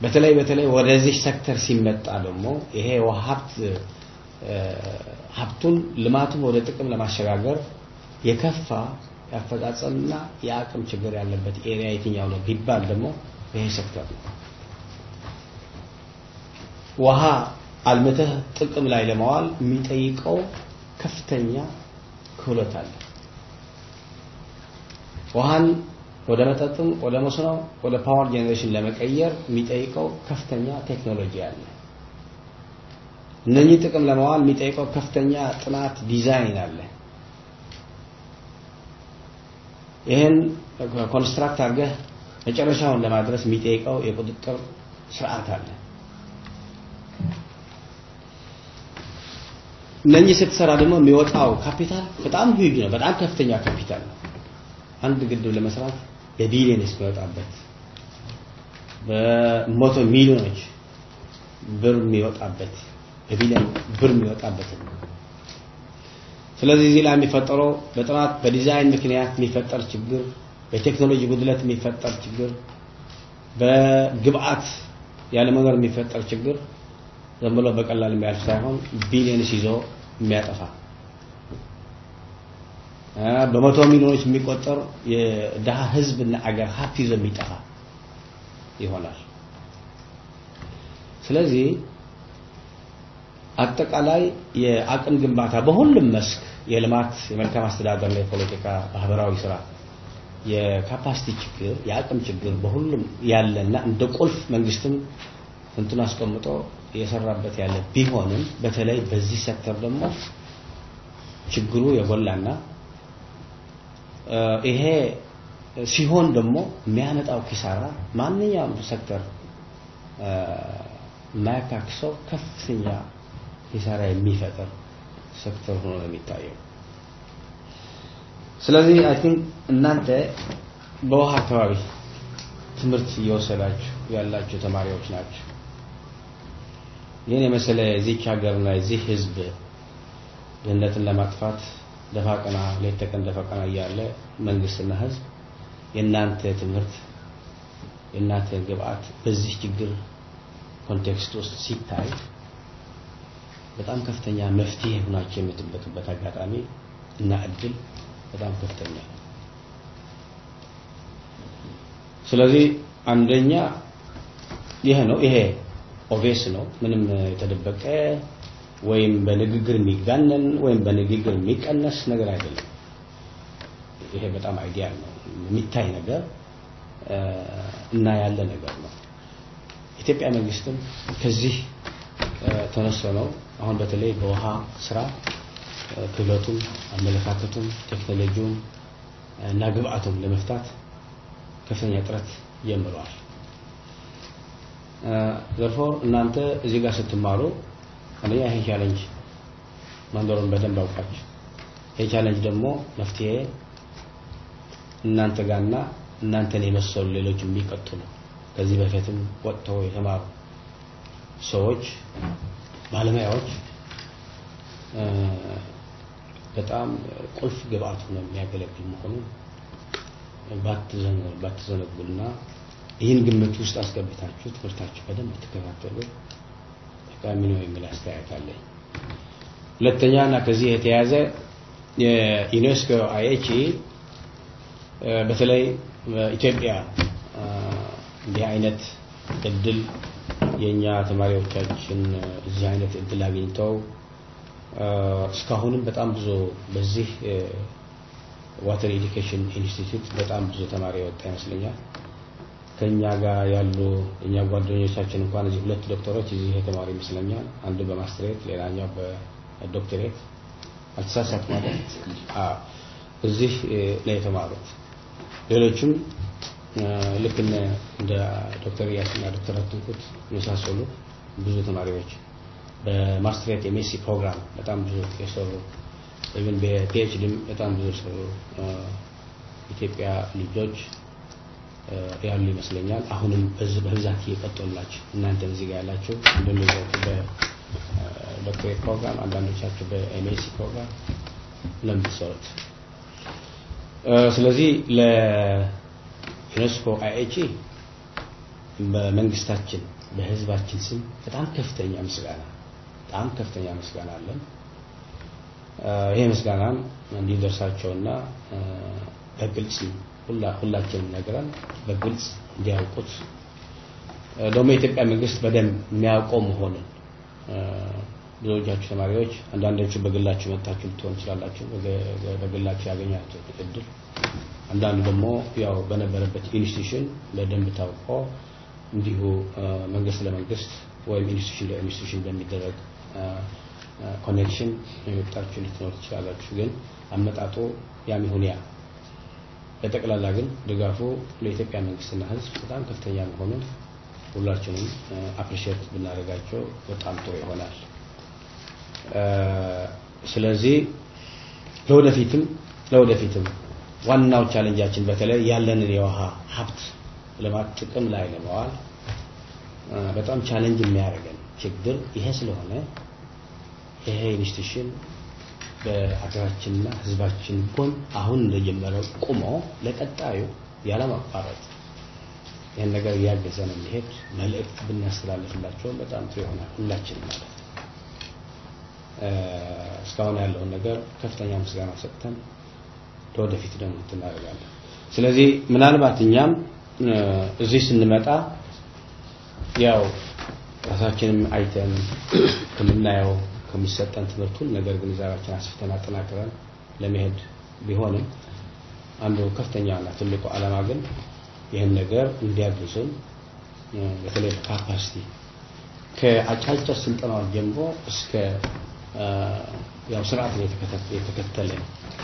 በተለይ በተለይ ወደዚህ ሴክተር ሲመጣ ደግሞ ይሄ ሀብት ሀብቱን ልማቱን ወደ ጥቅም ለማሸጋገር የከፋ የአፈጻጸምና የአቅም ችግር ያለበት ኤሪያ የትኛው ነው ቢባል ደግሞ ይሄ ሴክተር ነው። ውሃ አልምተህ ጥቅም ላይ ለማዋል የሚጠይቀው ከፍተኛ ክህሎት አለ። ውሃን ወደ መጠጥም ወደ መስኖ ወደ ፓወር ጄኔሬሽን ለመቀየር የሚጠይቀው ከፍተኛ ቴክኖሎጂ አለ። እነኚህ ጥቅም ለማዋል የሚጠይቀው ከፍተኛ ጥናት ዲዛይን አለ። ይህን ኮንስትራክት አድርገህ መጨረሻውን ለማድረስ የሚጠይቀው የቁጥጥር ስርዓት አለ። እነኚህ ስትሰራ ደግሞ የሚወጣው ካፒታል በጣም ሂዩጅ ነው። በጣም ከፍተኛ ካፒታል ነው። አንድ ግድብ ለመስራት በቢሊየንስ የሚወጣበት በመቶ ሚሊዮኖች ብር የሚወጣበት በቢሊዮን ብር የሚወጣበት ነው። ስለዚህ እዚህ ላይ የሚፈጠረው በጥናት በዲዛይን ምክንያት የሚፈጠር ችግር፣ በቴክኖሎጂ ጉድለት የሚፈጠር ችግር፣ በግብአት ያለመኖር የሚፈጠር ችግር ዝም ብሎ በቀላል የሚያልፍ ሳይሆን ቢሊየንስ ይዞ የሚያጠፋ በመቶ ሚሊዮኖች የሚቆጠር የድሃ ህዝብና አገር ሀብት ይዞ የሚጠፋ ይሆናል። ስለዚህ አጠቃላይ የአቅም ግንባታ በሁሉም መስክ የልማት፣ የመልካም አስተዳደር፣ የፖለቲካ፣ ማህበራዊ ስራ የካፓሲቲ ችግር፣ የአቅም ችግር በሁሉም ያለና እንደ ቁልፍ መንግስትም እንትን አስቀምጦ እየሰራበት ያለ ቢሆንም በተለይ በዚህ ሴክተር ደግሞ ችግሩ የጎላና ይሄ ሲሆን ደግሞ የሚያመጣው ኪሳራ ማንኛውም ሴክተር የማያካክሰው ከፍተኛ ኪሳራ የሚፈጥር ሴክተር ሆኖ ነው የሚታየው። ስለዚህ አይ ቲንክ እናንተ በውሃ አካባቢ ትምህርት እየወሰዳችሁ ያላችሁ ተማሪዎች ናቸው። ይህን የመሰለ የዚች ሀገርና የዚህ ህዝብ ድህነትን ለማጥፋት ደፋ ቀና ሌት ደፋ ቀና እያለ መንግስትና ህዝብ የእናንተ ትምህርት የእናንተ ግብአት በዚህ ችግር ኮንቴክስት ውስጥ ሲታይ በጣም ከፍተኛ መፍትሄ ሆናቸው የምትበጡበት አጋጣሚ እና እድል በጣም ከፍተኛ ስለዚህ አንደኛ ይሄ ነው። ይሄ ኦቬስ ነው። ምንም የተደበቀ ወይም በንግግር የሚጋነን ወይም በንግግር የሚቀነስ ነገር አይደለም። ይሄ በጣም አይዲያል ነው፣ የሚታይ ነገር እና ያለ ነገር ነው። ኢትዮጵያ መንግስትም ከዚህ ተነስቶ ነው አሁን በተለይ በውሃ ስራ ክህሎቱም፣ አመለካከቱም፣ ቴክኖሎጂውም እና ግብአቱም ለመፍታት ከፍተኛ ጥረት ጀምረዋል። ዘርፎር እናንተ እዚህ ጋር ስትማሩ አንደኛ ይሄ ቻለንጅ መንበሩን በደንብ አውቃችሁ ይሄ ቻለንጅ ደግሞ መፍትሄ እናንተ ጋርና እናንተን የመሰሉ ሌሎች የሚቀጥሉ ከዚህ በፊትም ወጥተው የተማሩ ሰዎች ባለሙያዎች በጣም ቁልፍ ግብአት ነው የሚያገለግል መሆኑን ባትዘነጉና ይህን ግምት ውስጥ አስገብታችሁ ትምህርታችሁ በደንብ ትከታተሉ ጠቃሚ ነው የሚል አስተያየት አለኝ። ሁለተኛ እና ከዚህ የተያዘ የዩኔስኮ አይኤች በተለይ በኢትዮጵያ እንዲህ አይነት እድል የእኛ ተማሪዎቻችን እዚህ አይነት እድል አግኝተው እስካሁንም በጣም ብዙ በዚህ ዋተር ኤዱኬሽን ኢንስቲትዩት በጣም ብዙ ተማሪ የወጣ ይመስለኛል። ከኛ ጋር ያሉ እኛ ጓደኞቻችን እንኳን እዚህ ሁለት ዶክተሮች እዚህ የተማሩ ይመስለኛል። አንዱ በማስትሬት ሌላኛው በዶክተሬት አልተሳሳት ማለት እዚህ ነው የተማሩት። ሌሎችም ልክ እንደ ዶክተር ኢያስና ዶክተር አትንኩት የመሳሰሉ ብዙ ተማሪዎች በማስትሬት ኤምኤስሲ ፕሮግራም በጣም ብዙ የሰሩ ኢቭን በፒኤችዲም በጣም ብዙ የሰሩ ኢትዮጵያ ልጆች ያሉ ይመስለኛል። አሁንም በዚህ በብዛት እየቀጠሉላችሁ እናንተ እዚህ ጋር ያላችሁ እንደሚዛችሁ በዶክተሬት ፕሮግራም አንዳንዶቻችሁ በኤምኤስሲ ፕሮግራም ለምትሰሩት ስለዚህ ለዩኔስኮ አይኤች በመንግስታችን በህዝባችን ስም በጣም ከፍተኛ ምስጋና በጣም ከፍተኛ ምስጋና አለን። ይሄ ምስጋናም እንዲደርሳቸውና በግልጽ ሁላችንም ነግረን በግልጽ እንዲያውቁት ደግሞ የኢትዮጵያ መንግስት በደንብ የሚያውቀው መሆኑን ብዙዎቻችሁ ተማሪዎች አንዳንዶቹ በግላችሁ መጥታችሁ ልትሆን ትችላላችሁ፣ በግላችሁ ያገኛችሁ እድል። አንዳንዱ ደግሞ ያው በነበረበት ኢንስቲትዩሽን በደንብ ታውቆ እንዲሁ መንግስት ለመንግስት ወይም ኢንስቲትዩሽን ለኢንስቲትዩሽን በሚደረግ ኮኔክሽን የመጣችሁ ልትኖር ትችላላችሁ። ግን አመጣጡ ያም ይሁን ያ በጠቅላላ ግን ድጋፉ ለኢትዮጵያ መንግስትና ህዝብ በጣም ከፍተኛ መሆኑን ሁላችንም አፕሪሼት ብናደርጋቸው በጣም ጥሩ ይሆናል። ስለዚህ ለወደፊትም ለወደፊትም ዋናው ቻለንጃችን በተለይ ያለንን የውሃ ሀብት ልማት ጥቅም ላይ ለመዋል በጣም ቻለንጅ የሚያደርገን ችግር ይሄ ስለሆነ ይሄ ኢንስቲትዩሽን በሀገራችንና ህዝባችን ጎን አሁን እንደጀመረው ቁሞ ለቀጣዩ ያለማቋረጥ ይህን ነገር እያገዘ ነው የሚሄድ መልእክት ብናስተላልፍላቸውም በጣም ጥሩ ይሆናል። ሁላችን ማለት እስካሁን ያለውን ነገር ከፍተኛ ምስጋና ሰጥተን ለወደፊት ደግሞ እናደርጋለን። ስለዚህ ምናልባት እኛም እዚህ ስንመጣ ያው ራሳችንም አይተን ከምናየው ከሚሰጠን ትምህርት ሁሉ ነገር ግንዛቤያችን አስፍተን አጠናክረን ለመሄድ ቢሆንም አንዱ ከፍተኛና ትልቁ ዓላማ ግን ይህን ነገር እንዲያግዙን በተለይ ካፓሲቲ ከአጫጭር ስልጠናዎች ጀምሮ እስከ ያው ስርዓትን የተከተለ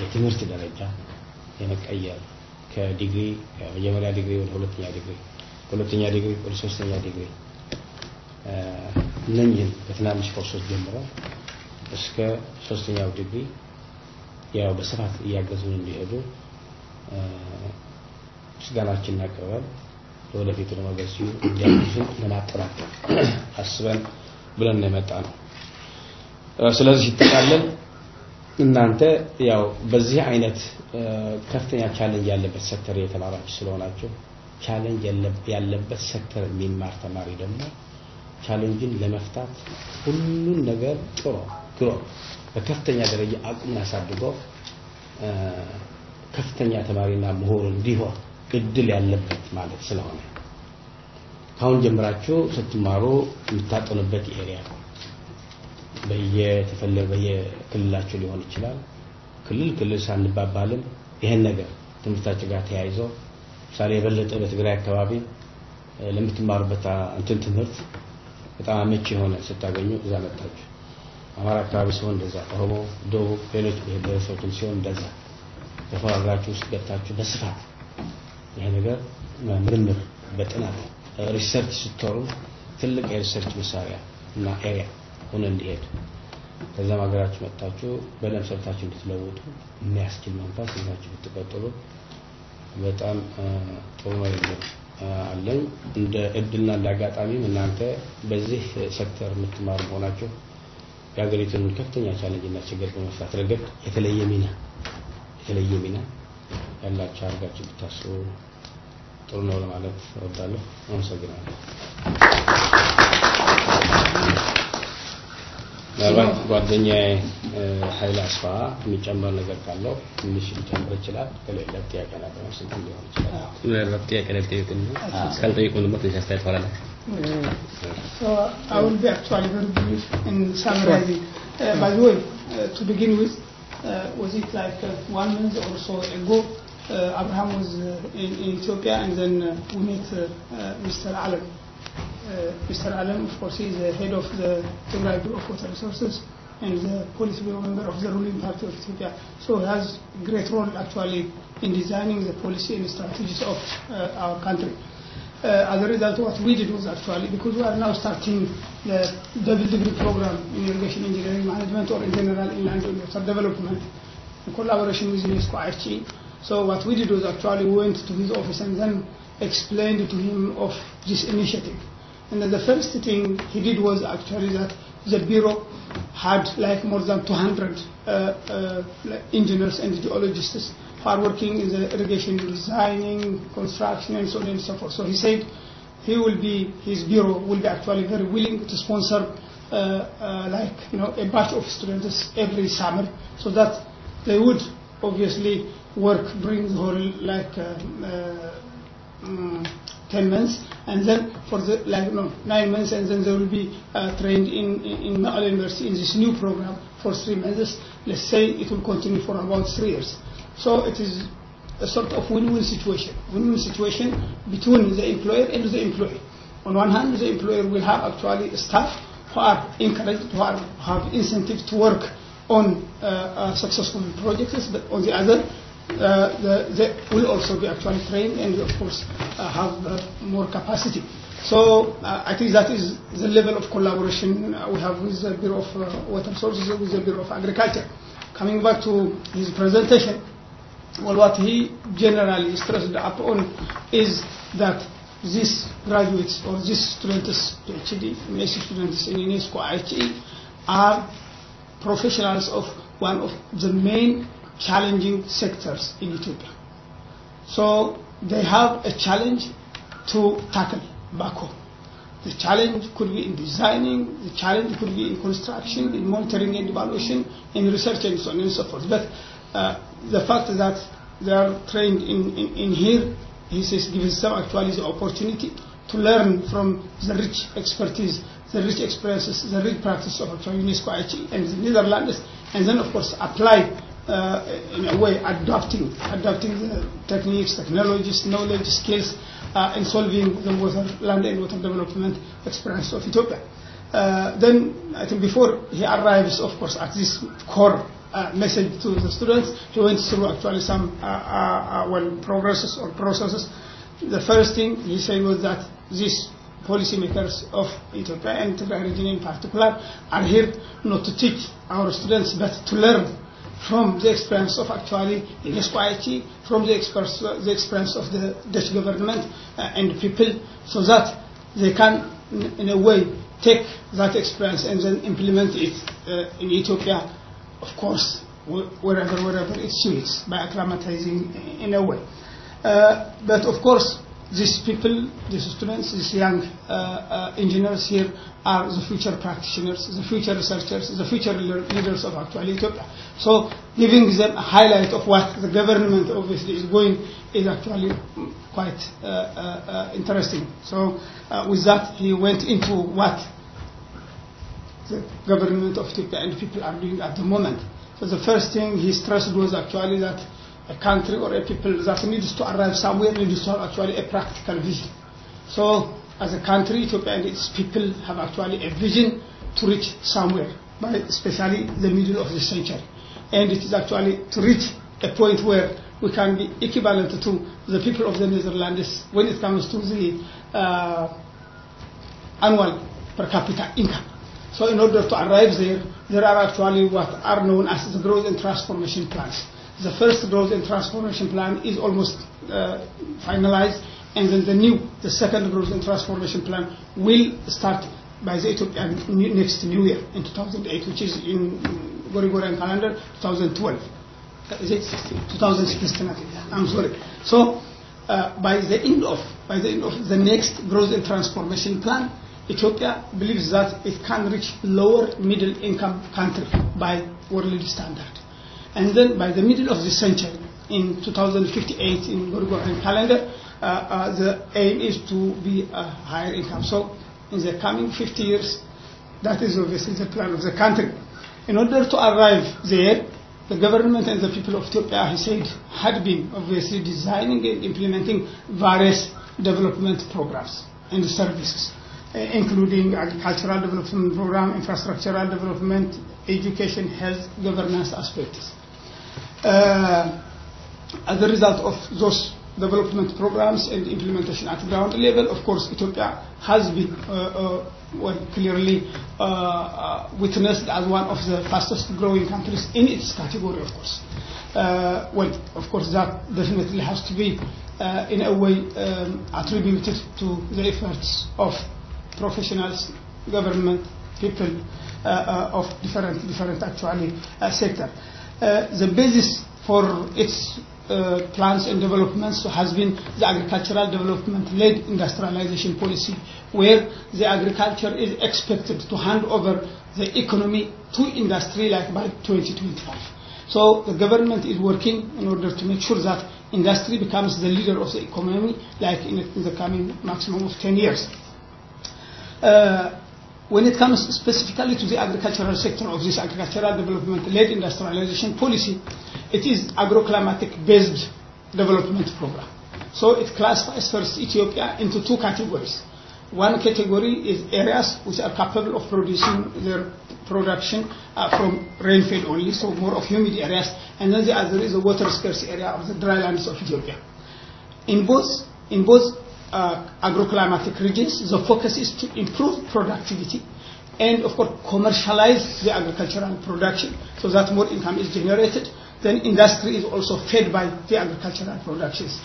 የትምህርት ደረጃ የመቀየር ከዲግሪ ከመጀመሪያ ዲግሪ ወደ ሁለተኛ ዲግሪ ከሁለተኛ ዲግሪ ወደ ሶስተኛ ዲግሪ እነኝህን ከትናንሽ ኮርሶች ጀምሮ እስከ ሶስተኛው ዲግሪ ያው በስፋት እያገዙን እንዲሄዱ ምስጋናችን እናቀርባል። ለወደፊቱ ለመገሲዩ እንዲያግዙን ለማጠናከር አስበን ብለን ነው የመጣ ነው። ስለዚህ ሲጠቃለል እናንተ ያው በዚህ አይነት ከፍተኛ ቻሌንጅ ያለበት ሴክተር የተማራችሁ ስለሆናችሁ ቻሌንጅ ያለበት ሴክተር የሚማር ተማሪ ደግሞ ቻሌንጅን ለመፍታት ሁሉን ነገር ጥሮ ግሮ በከፍተኛ ደረጃ አቅሙን አሳድጎ ከፍተኛ ተማሪና ምሁር እንዲሆን እድል ያለበት ማለት ስለሆነ ካሁን ጀምራችሁ ስትማሩ የምታጠኑበት ኤሪያ ነው። በየተፈለገ በየክልላችሁ ሊሆን ይችላል። ክልል ክልል ሳንባባልም ይሄን ነገር ትምህርታችሁ ጋር ተያይዞ ምሳሌ የበለጠ በትግራይ አካባቢ ለምትማሩበት እንትን ትምህርት በጣም አመቺ የሆነ ስታገኙ እዛ መጣችሁ። አማራ አካባቢ ሲሆን እንደዛ፣ ኦሮሞ፣ ደቡብ፣ ሌሎች ብሔር ብሔረሰቦችም ሲሆን እንደዛ ተፈራራችሁ ውስጥ ገብታችሁ በስፋት ይሄ ነገር ምርምር በጥናት ሪሰርች ስትሰሩ ትልቅ የሪሰርች መሳሪያ እና ኤሪያ ሆነ እንዲሄድ ከዛም ሀገራችሁ መጥታችሁ በደንብ ሰርታችሁ እንድትለውጡ የሚያስችል መንፈስ ይዛችሁ ብትቀጥሉ በጣም ጥሩ ነው አለኝ። እንደ እድልና እንደ አጋጣሚም እናንተ በዚህ ሴክተር የምትማሩ መሆናችሁ የሀገሪቱን ከፍተኛ ቻለንጅ እና ችግር በመፍታት ረገድ የተለየ ሚና የተለየ ሚና ያላቸው አድርጋችሁ ብታስቡ ጥሩ ነው ለማለት እወዳለሁ። አመሰግናለሁ። ምናልባት ጓደኛዬ ኃይለ አስፋ የሚጨመር ነገር ካለው ትንሽ ሊጨምር ይችላል። ከሌለ ጥያቄ ና በመስል ሊሆን ይችላል። ምናልባት ጥያቄ ላይ ጠይቁን ካልጠይቁን ደግሞ ትንሽ አስተያየት ኋላ ላይ So I will be actually very brief in summarizing. Uh, by the way, uh, to begin with, uh, was it like uh, one month or so ago, uh, Abraham was uh, in, in Ethiopia and then uh, we met uh, uh, Mr. Alam. Uh, Mr. Alam, of course, is the head of the Tigray Bureau of Water Resources and the bureau member of the ruling party of Ethiopia. So he has great role actually in designing the policy and strategies of uh, our country. Uh, as a result, what we did was actually, because we are now starting the double degree program in irrigation engineering management or in general in land and water development, in collaboration with UNESCO IHE. So what we did was actually we went to his office and then explained to him of this initiative. And then the first thing he did was actually that the bureau had like more than 200 uh, uh, engineers and geologists who are working in the irrigation designing, construction, and so on and so forth. So he said he will be, his bureau will be actually very willing to sponsor uh, uh, like, you know, a batch of students every summer so that they would obviously work, bring the whole like mm, 10 months and then for the like no nine months and then they will be uh, trained in in, in University in this new program for three months. Let's say it will continue for about three years. So it is a sort of win-win situation. Win-win situation between the employer and the employee. On one hand, the employer will have actually staff who are encouraged, who are, have incentive to work on uh, uh, successful projects, but on the other, uh, the, they will also be actually trained and of course uh, have uh, more capacity. So uh, I think that is the level of collaboration we have with the Bureau of uh, Water Resources, with the Bureau of Agriculture. Coming back to his presentation, well, what he generally stressed upon is that these graduates or these students, PhD, MSc students in UNESCO IHE, are professionals of one of the main challenging sectors in Ethiopia. So they have a challenge to tackle back home. The challenge could be in designing, the challenge could be in construction, in monitoring and evaluation, in research and so on and so forth. But uh, the fact that they are trained in, in, in here, he says, gives them actually the opportunity to learn from the rich expertise, the rich experiences, the rich practice of actually UNESCO and the Netherlands, and then of course apply uh, in a way adapting, adapting the techniques, technologies, knowledge, skills uh, in solving the water, land and water development experience of Ethiopia. Uh, then I think before he arrives, of course, at this core uh, message to the students, he went through actually some uh, uh, uh, well progresses or processes. The first thing he said was that these policymakers of Ethiopia and Tigray region in particular are here not to teach our students but to learn from the experience of actually IHE, from the experience, the experience of the Dutch government uh, and people, so that they can, in, in a way, take that experience and then implement it uh, in Ethiopia, of course, wherever, wherever it suits, by acclimatizing in a way. Uh, but of course, these people, these students, these young uh, uh, engineers here are the future practitioners, the future researchers, the future leader- leaders of actually Ethiopia. So giving them a highlight of what the government obviously is going is actually quite uh, uh, uh, interesting. So uh, with that, he went into what the government of Ethiopia and people are doing at the moment. So the first thing he stressed was actually that a country or a people that needs to arrive somewhere needs to have actually a practical vision. So as a country, Ethiopia and its people have actually a vision to reach somewhere, by especially the middle of the century. And it is actually to reach a point where we can be equivalent to the people of the Netherlands when it comes to the uh, annual per capita income. So in order to arrive there, there are actually what are known as the growth and transformation plans. The first growth and transformation plan is almost uh, finalized, and then the new, the second growth and transformation plan will start by the Ethiopian new, next new year in 2008, which is in Gregorian calendar 2012. Uh, Is it 2016? I think. I'm sorry. So uh, by the end of by the end of the next growth and transformation plan, Ethiopia believes that it can reach lower middle income country by world standard. And then by the middle of the century, in 2058 in Gregorian calendar, uh, uh, the aim is to be a higher income. So in the coming 50 years, that is obviously the plan of the country. In order to arrive there, the government and the people of Ethiopia, he said, had been obviously designing and implementing various development programs and services, uh, including agricultural development program, infrastructural development, education, health, governance aspects. Uh, as a result of those development programs and implementation at ground level, of course, Ethiopia has been uh, uh, clearly uh, uh, witnessed as one of the fastest growing countries in its category, of course. Well, of course, that definitely has to be, in a way, um, attributed to the efforts of professionals, government, people uh, uh, of different, different actually uh, sector. Uh, the basis for its uh, plans and developments has been the agricultural development-led industrialization policy, where the agriculture is expected to hand over the economy to industry like by 2025. So the government is working in order to make sure that industry becomes the leader of the economy like in, in the coming maximum of 10 years. Uh, when it comes specifically to the agricultural sector of this agricultural development-led industrialization policy, it is agroclimatic-based development program. So it classifies first Ethiopia into two categories. One category is areas which are capable of producing their production uh, from rainfall only, so more of humid areas, and then the other is the water scarce area of the drylands of Ethiopia. In both, in both uh, agroclimatic regions, the focus is to improve productivity and, of course, commercialize the agricultural production so that more income is generated. Then industry is also fed by the agricultural productions.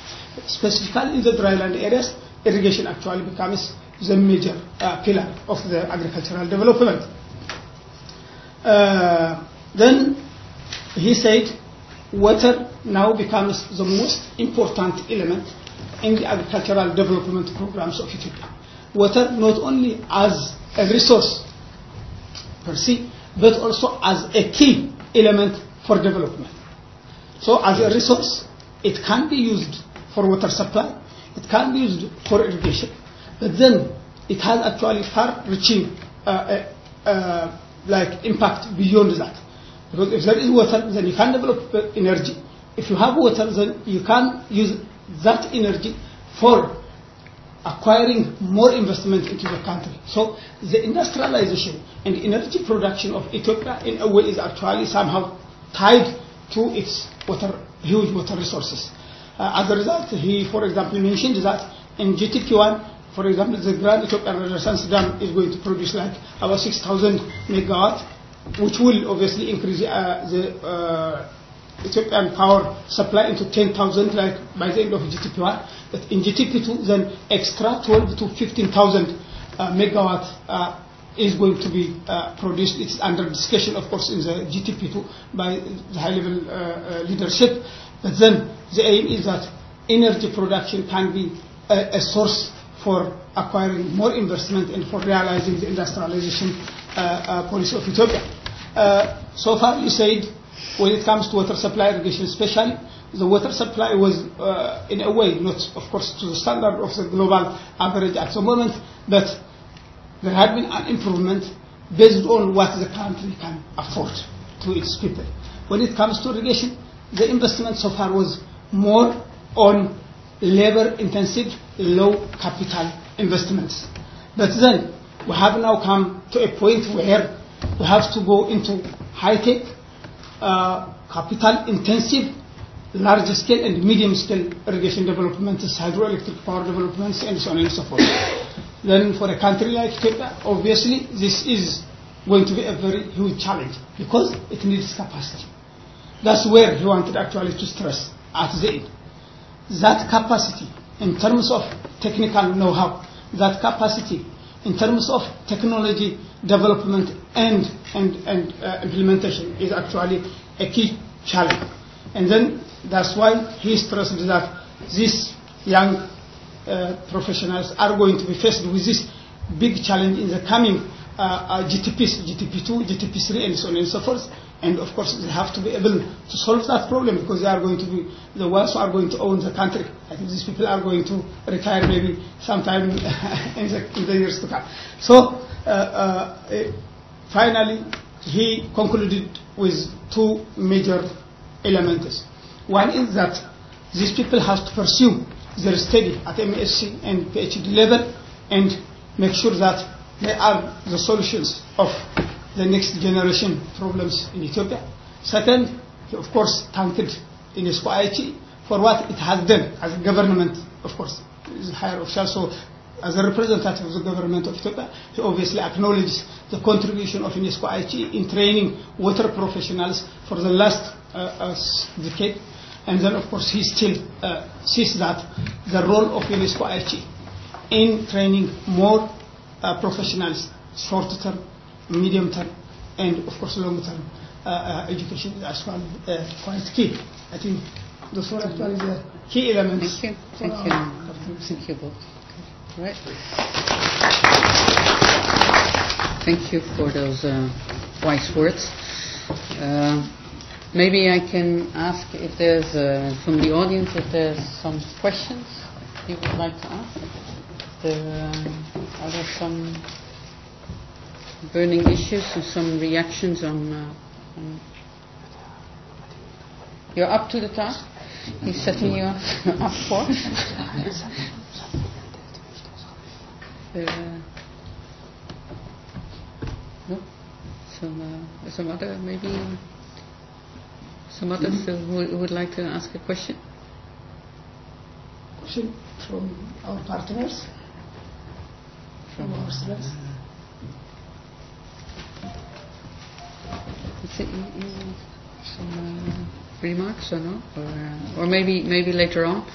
Specifically in the dryland areas, irrigation actually becomes the major uh, pillar of the agricultural development. Uh, then he said water now becomes the most important element in the agricultural development programs of Ethiopia. Water not only as a resource per se, but also as a key element for development. So as a resource, it can be used for water supply, it can be used for irrigation, but then it has actually far-reaching uh, uh, uh, like impact beyond that. Because if there is water, then you can develop energy. If you have water, then you can use that energy for acquiring more investment into the country. So the industrialization and energy production of Ethiopia in a way is actually somehow tied to its water, huge water resources. Uh, as a result, he, for example, mentioned that in GTP1, for example, the Grand Ethiopian Renaissance Dam is going to produce like about 6,000 megawatt which will obviously increase uh, the uh, Ethiopian power supply into 10,000 like by the end of GTP1, but in GTP2 then extra 12 to 15,000 uh, megawatt uh, is going to be uh, produced. It's under discussion, of course, in the GTP2 by the high-level uh, uh, leadership. But then the aim is that energy production can be a, a source for acquiring more investment and for realizing the industrialization uh, policy of Ethiopia. So far, you said when it comes to water supply irrigation, especially the water supply was uh, in a way not, of course, to the standard of the global average at the moment, but there had been an improvement based on what the country can afford to its people. When it comes to irrigation, the investment so far was more on labor-intensive, low-capital investments. But then we have now come to a point where we have to go into high-tech, uh, capital-intensive, large-scale and medium-scale irrigation developments, hydroelectric power developments, and so on and so forth. then for a country like Ethiopia, obviously this is going to be a very huge challenge because it needs capacity. That's where he wanted actually to stress at the end. That capacity in terms of technical know-how, that capacity in terms of technology development and, and, and uh, implementation is actually a key challenge. And then that's why he stressed that these young uh, professionals are going to be faced with this big challenge in the coming uh, uh, GTPs, GTP2, GTP3, and so on and so forth. And of course, they have to be able to solve that problem because they are going to be the ones who are going to own the country. I think these people are going to retire maybe sometime in, the, in the years to come. So, Uh, uh, eh, finally, he concluded with two major elements. One is that these people have to pursue their study at MSc and PhD level and make sure that they are the solutions of the next generation problems in Ethiopia. Second, he of course thanked UNESCO IHE for what it has done as a government, of course, is higher official. So as a representative of the government of Ethiopia, he obviously acknowledges the contribution of UNESCO IHE in training water professionals for the last uh, uh, decade. And then, of course, he still uh, sees that the role of UNESCO IHE in training more uh, professionals, short term, medium term, and of course long term uh, uh, education is as well uh, quite key. I think those are actually the key elements. Thank you. Thank you. Thank you both. Right. Thank you for those uh, wise words. Uh, maybe I can ask if there's uh, from the audience if there's some questions you would like to ask. There, uh, are there some burning issues and some reactions on, uh, on you're up to the task? He's setting you up for? Uh, no? Some, uh, some other, maybe, some others uh, who who would like to ask a question? Question from our partners, from our students. Is it, you- you- some uh, remarks or no? Or, uh, or maybe, maybe later on?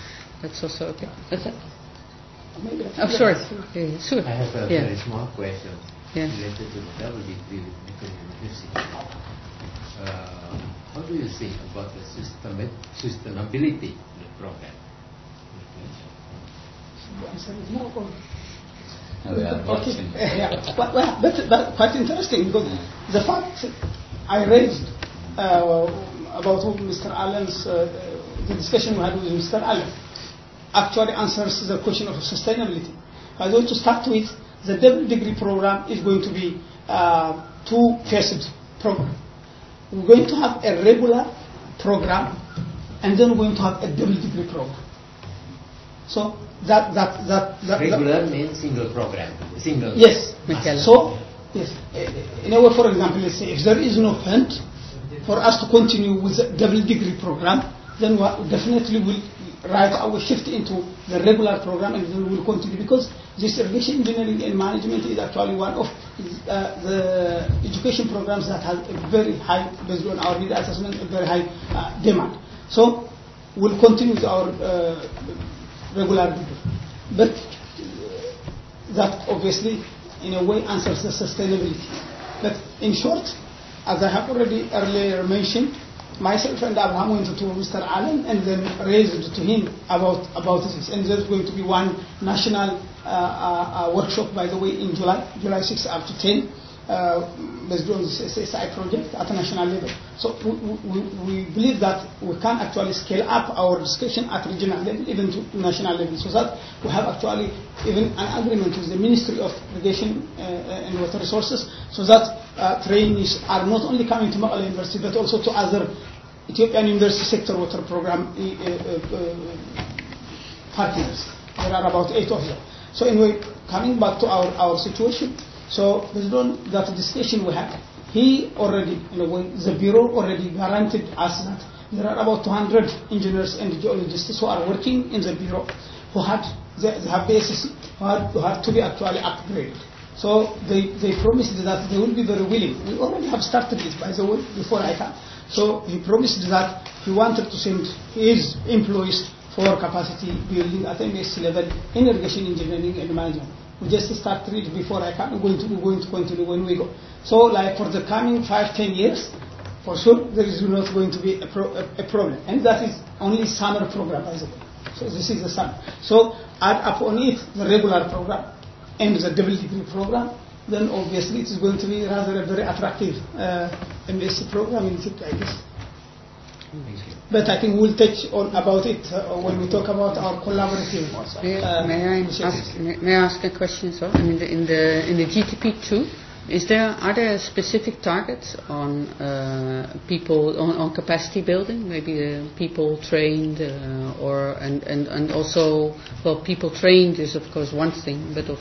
That's also okay. That's it? Maybe Oh, sorry. Yeah, sure. I have a Yeah. very small question Yeah. related to the double degree because university. Uh, how do you think about the system, sustainability of the program? Answer is no or Uh, Okay. yeah. Well, well, but, but quite interesting because the fact I raised uh, about Mr. Allen's uh, the discussion we had with Mr. Allen actually answers the question of sustainability. I want to start with the double degree program is going to be uh, two phased program. We're going to have a regular program and then we're going to have a double degree program. So that that that, that Regular means single program, single. Yes. Michaela. So, yes. In a way, for example, let's say if there is no fund for us to continue with the double degree program, then we definitely will right I will shift into the regular program and then we'll continue because this irrigation engineering and management is actually one of uh, the education programs that has a very high, based on our need assessment, a very high uh, demand. So we'll continue with our uh, regular degree. But uh, that obviously in a way answers the sustainability. But in short, as I have already earlier mentioned, myself and Abraham went to Mr. Allen and then raised to him about, about this. And there's going to be one national uh, uh, uh, workshop, by the way, in July, July 6 up to 10, uh, based on this SSI project at a national level. So we, we, we believe that we can actually scale up our discussion at regional level, even to national level, so that we have actually even an agreement with the Ministry of Irrigation uh, and Water Resources, so that uh, trainees are not only coming to Mekelle University, but also to other Ethiopian University Sector Water Program uh, uh, uh, partners. There are about eight of them. So anyway, coming back to our, our situation, so based on that discussion we had, he already, in a way, the Bureau already guaranteed us that there are about 200 engineers and geologists who are working in the Bureau who had, they have basis, who had, who had to be actually upgraded. So they, they promised that they will be very willing. We already have started it, by the way, before I come. So he promised that he wanted to send his employees for capacity building at MSc level in irrigation engineering and management. We just started it before I come. We're going to, going to continue when we go. So like for the coming five, ten years, for sure there is not going to be a, pro, a, a problem. And that is only summer program, the way. So this is the summer. So add upon it the regular program and the double degree program, then obviously it is going to be rather a very attractive uh, MSc program in Ethiopia, I guess. But I think we'll touch on about it uh, when we talk about our collaborative. May, uh, may I ask, may, may I ask a question? So, in the in the in the GTP two, is there are there specific targets on uh, people on, on capacity building? Maybe uh, people trained, uh, or and, and and also well, people trained is of course one thing, but of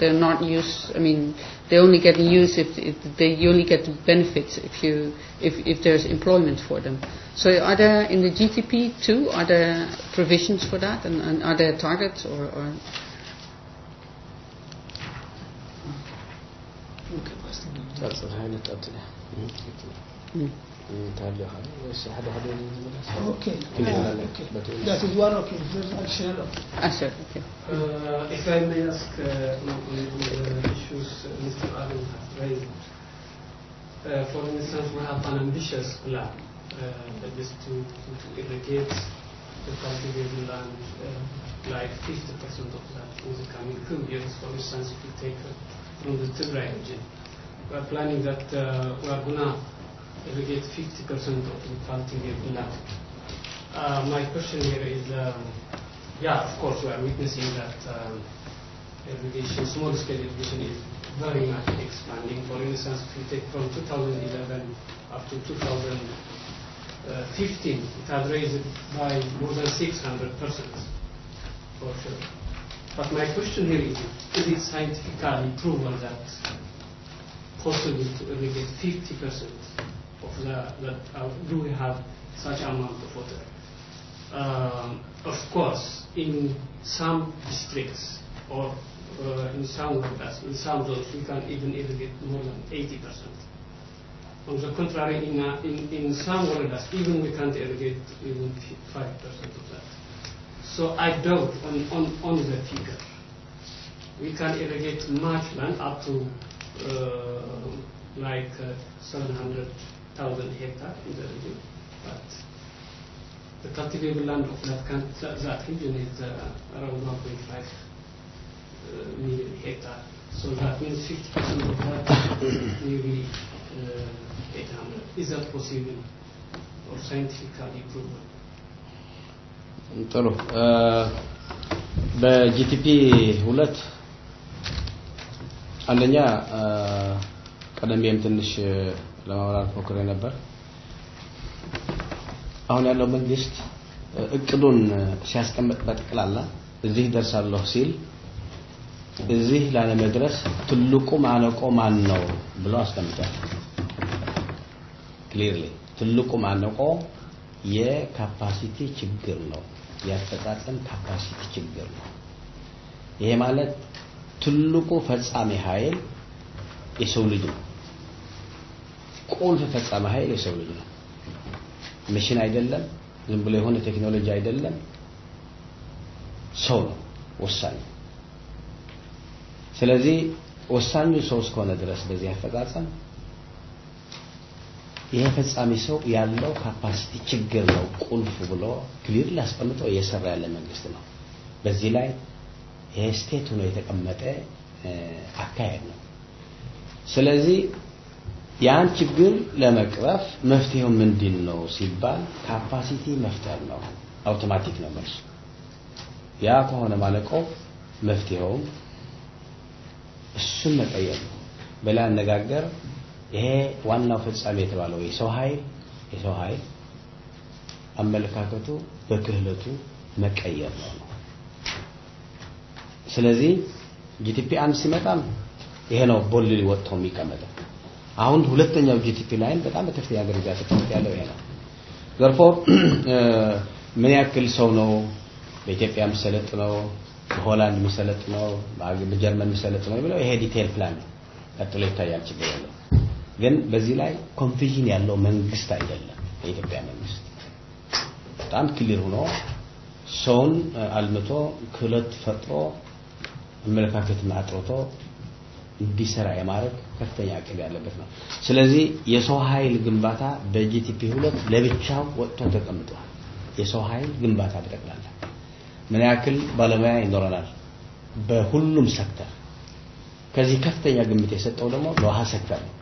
they're not used. I mean, they only get use if, if they only get benefits if you if, if there's employment for them. So are there in the GTP two? Are there provisions for that, and, and are there targets or? or mm. Okay. Okay. That is one okay. There's additional Uh, if I may ask uh, the uh, issues uh, Mr. Adam has raised. Uh, for instance, we have an ambitious plan uh, that is to, to, to irrigate the cultivated land like 50% of that in the coming two years. For instance, if we take from the Tigray region, we are planning that we are going to irrigate 50% of the cultivated land. Uh, my question here is, um, yeah, of course, we are witnessing that um, irrigation, small-scale irrigation is very much expanding. For instance, if you take from 2011 up to 2015, it has raised by more than 600 percent, for sure. But my question here is, is it scientifically proven that possible to irrigate 50 percent of the, that uh, do we have such amount of water? Um, of course, in some districts or uh, in some areas, in some zones, we can even irrigate more than 80 percent. On the contrary, in, uh, in, in some areas, even we can't irrigate even 5 percent of that. So I doubt on, on, on the figure. We can irrigate much land up to uh, like uh, 700,000 hectares in the region, but the cultivable land of that, coun- that, that region is uh, around 1.5 uh, million hectare. So that means 50% of that, maybe uh, 800. Is that possible or scientifically proven? ጥሩ በጂቲፒ ሁለት አንደኛ ቀደም ብዬም ትንሽ ለማብራራት ሞክሬ ነበር። አሁን ያለው መንግስት እቅዱን ሲያስቀምጥ በጠቅላላ እዚህ ደርሳለሁ ሲል እዚህ ላለመድረስ ትልቁ ማነቆ ማን ነው ብሎ አስቀምጧል። ክሊርሊ ትልቁ ማነቆ የካፓሲቲ ችግር ነው ያፈጻጸም ካፓሲቲ ችግር ነው። ይሄ ማለት ትልቁ ፈጻሚ ኃይል የሰው ልጅ ነው። ቁልፍ ፈጻሚ ኃይል የሰው ልጅ ነው። መሽን አይደለም፣ ዝም ብሎ የሆነ ቴክኖሎጂ አይደለም። ሰው ነው ወሳኝ። ስለዚህ ወሳኙ ሰው እስከሆነ ድረስ በዚህ አፈጻጸም ይሄ ፈጻሚ ሰው ያለው ካፓሲቲ ችግር ነው ቁልፍ ብሎ ክሊር ላስቀምጦ እየሰራ ያለ መንግስት ነው። በዚህ ላይ ይሄ ስቴት ሆኖ የተቀመጠ አካሄድ ነው። ስለዚህ ያን ችግር ለመቅረፍ መፍትሄው ምንድን ነው ሲባል ካፓሲቲ መፍጠር ነው። አውቶማቲክ ነው መልሱ። ያ ከሆነ ማለቆ መፍትሄውም እሱን መቀየር ነው። በሌላ አነጋገር ይሄ ዋናው ፍጻሜ የተባለው የሰው ኃይል የሰው ኃይል አመለካከቱ በክህለቱ መቀየር ነው ስለዚህ ጂቲፒ አንድ ሲመጣም ይሄ ነው ቦል ወጥቶ የሚቀመጠው። አሁን ሁለተኛው ጂቲፒ ላይም በጣም በከፍተኛ ደረጃ ተቀምጦ ያለው ይሄ ነው። ዘርፎር ምን ያክል ሰው ነው በኢትዮጵያ የሚሰለጥ ነው፣ በሆላንድ የሚሰለጥ ነው፣ በጀርመን የሚሰለጥ ነው የሚለው ይሄ ዲቴል ፕላን ነው። ቀጥሎ ይታያል ችግር የለው። ግን በዚህ ላይ ኮንፊዥን ያለው መንግስት አይደለም የኢትዮጵያ መንግስት በጣም ክሊር ሆኖ ሰውን አልምቶ ክህሎት ፈጥሮ አመለካከትን አጥርቶ እንዲሰራ የማድረግ ከፍተኛ አቅም ያለበት ነው። ስለዚህ የሰው ኃይል ግንባታ በጂቲፒ ሁለት ለብቻው ወጥቶ ተቀምጧል። የሰው ኃይል ግንባታ በጠቅላላ ምን ያክል ባለሙያ ይኖረናል በሁሉም ሴክተር። ከዚህ ከፍተኛ ግምት የሰጠው ደግሞ ለውሃ ሴክተር ነው።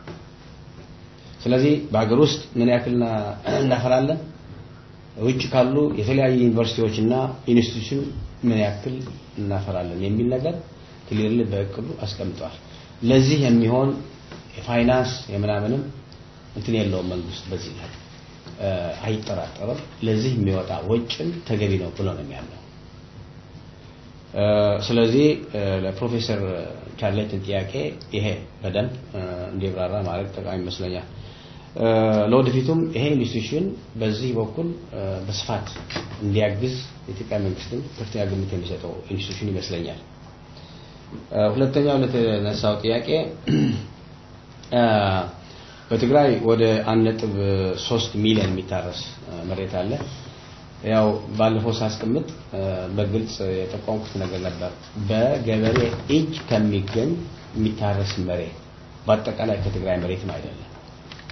ስለዚህ በሀገር ውስጥ ምን ያክል እናፈራለን፣ ውጭ ካሉ የተለያዩ ዩኒቨርሲቲዎች እና ኢንስቲትዩሽን ምን ያክል እናፈራለን የሚል ነገር ክሊርሊ በእቅዱ አስቀምጧል። ለዚህ የሚሆን የፋይናንስ የምናምንም እንትን የለውም መንግስት በዚህ ላይ አይጠራጠርም። ለዚህ የሚወጣ ወጭም ተገቢ ነው ብሎ ነው የሚያምነው። ስለዚህ ለፕሮፌሰር ቻርሌትን ጥያቄ ይሄ በደንብ እንዲብራራ ማድረግ ጠቃሚ ይመስለኛል። ለወደፊቱም ይሄ ኢንስቲትዩሽን በዚህ በኩል በስፋት እንዲያግዝ የኢትዮጵያ መንግስትም ከፍተኛ ግምት የሚሰጠው ኢንስቲትዩሽን ይመስለኛል። ሁለተኛው ለተነሳው ጥያቄ በትግራይ ወደ አንድ ነጥብ ሶስት ሚሊዮን የሚታረስ መሬት አለ። ያው ባለፈው ሳስቀምጥ በግልጽ የጠቆምኩት ነገር ነበር። በገበሬ እጅ ከሚገኝ የሚታረስ መሬት በአጠቃላይ ከትግራይ መሬትም አይደለም።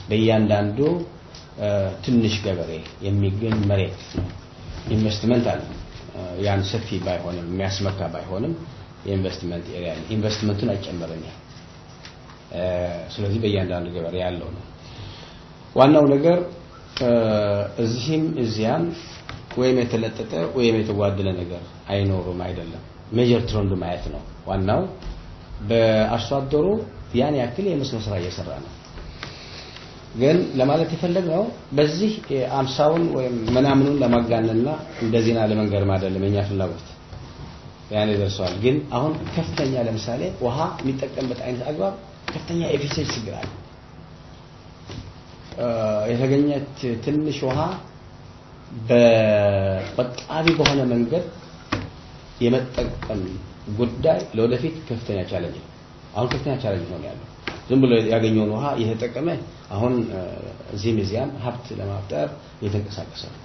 በእያንዳንዱ ትንሽ ገበሬ የሚገኝ መሬት ኢንቨስትመንት አለ። ያን ሰፊ ባይሆንም የሚያስመካ ባይሆንም የኢንቨስትመንት ኤሪያ ነው። ኢንቨስትመንቱን አይጨምርም። ስለዚህ በእያንዳንዱ ገበሬ ያለው ነው። ዋናው ነገር እዚህም እዚያም ወይም የተለጠጠ ወይም የተጓደለ ነገር አይኖሩም አይደለም። ሜጀር ትሬንዱ ማየት ነው ዋናው። በአርሶ አደሩ ያን ያክል የመስኖ ስራ እየሰራ ነው። ግን ለማለት የፈለግነው በዚህ አምሳውን ወይም ምናምኑን ለማጋነንና እንደ ዜና ለመንገርም አይደለም የኛ ፍላጎት ያኔ ደርሰዋል። ግን አሁን ከፍተኛ ለምሳሌ ውሃ የሚጠቀምበት አይነት አግባብ ከፍተኛ ኤፊሽንሲ ችግር አለ። የተገኘች ትንሽ ውሃ በቆጣቢ በሆነ መንገድ የመጠቀም ጉዳይ ለወደፊት ከፍተኛ ቻለንጅ ነው። አሁን ከፍተኛ ቻለንጅ ነው ያለው። ዝም ብሎ ያገኘውን ውሃ እየተጠቀመ አሁን እዚህም እዚያም ሀብት ለማፍጠር እየተንቀሳቀሰ ነው።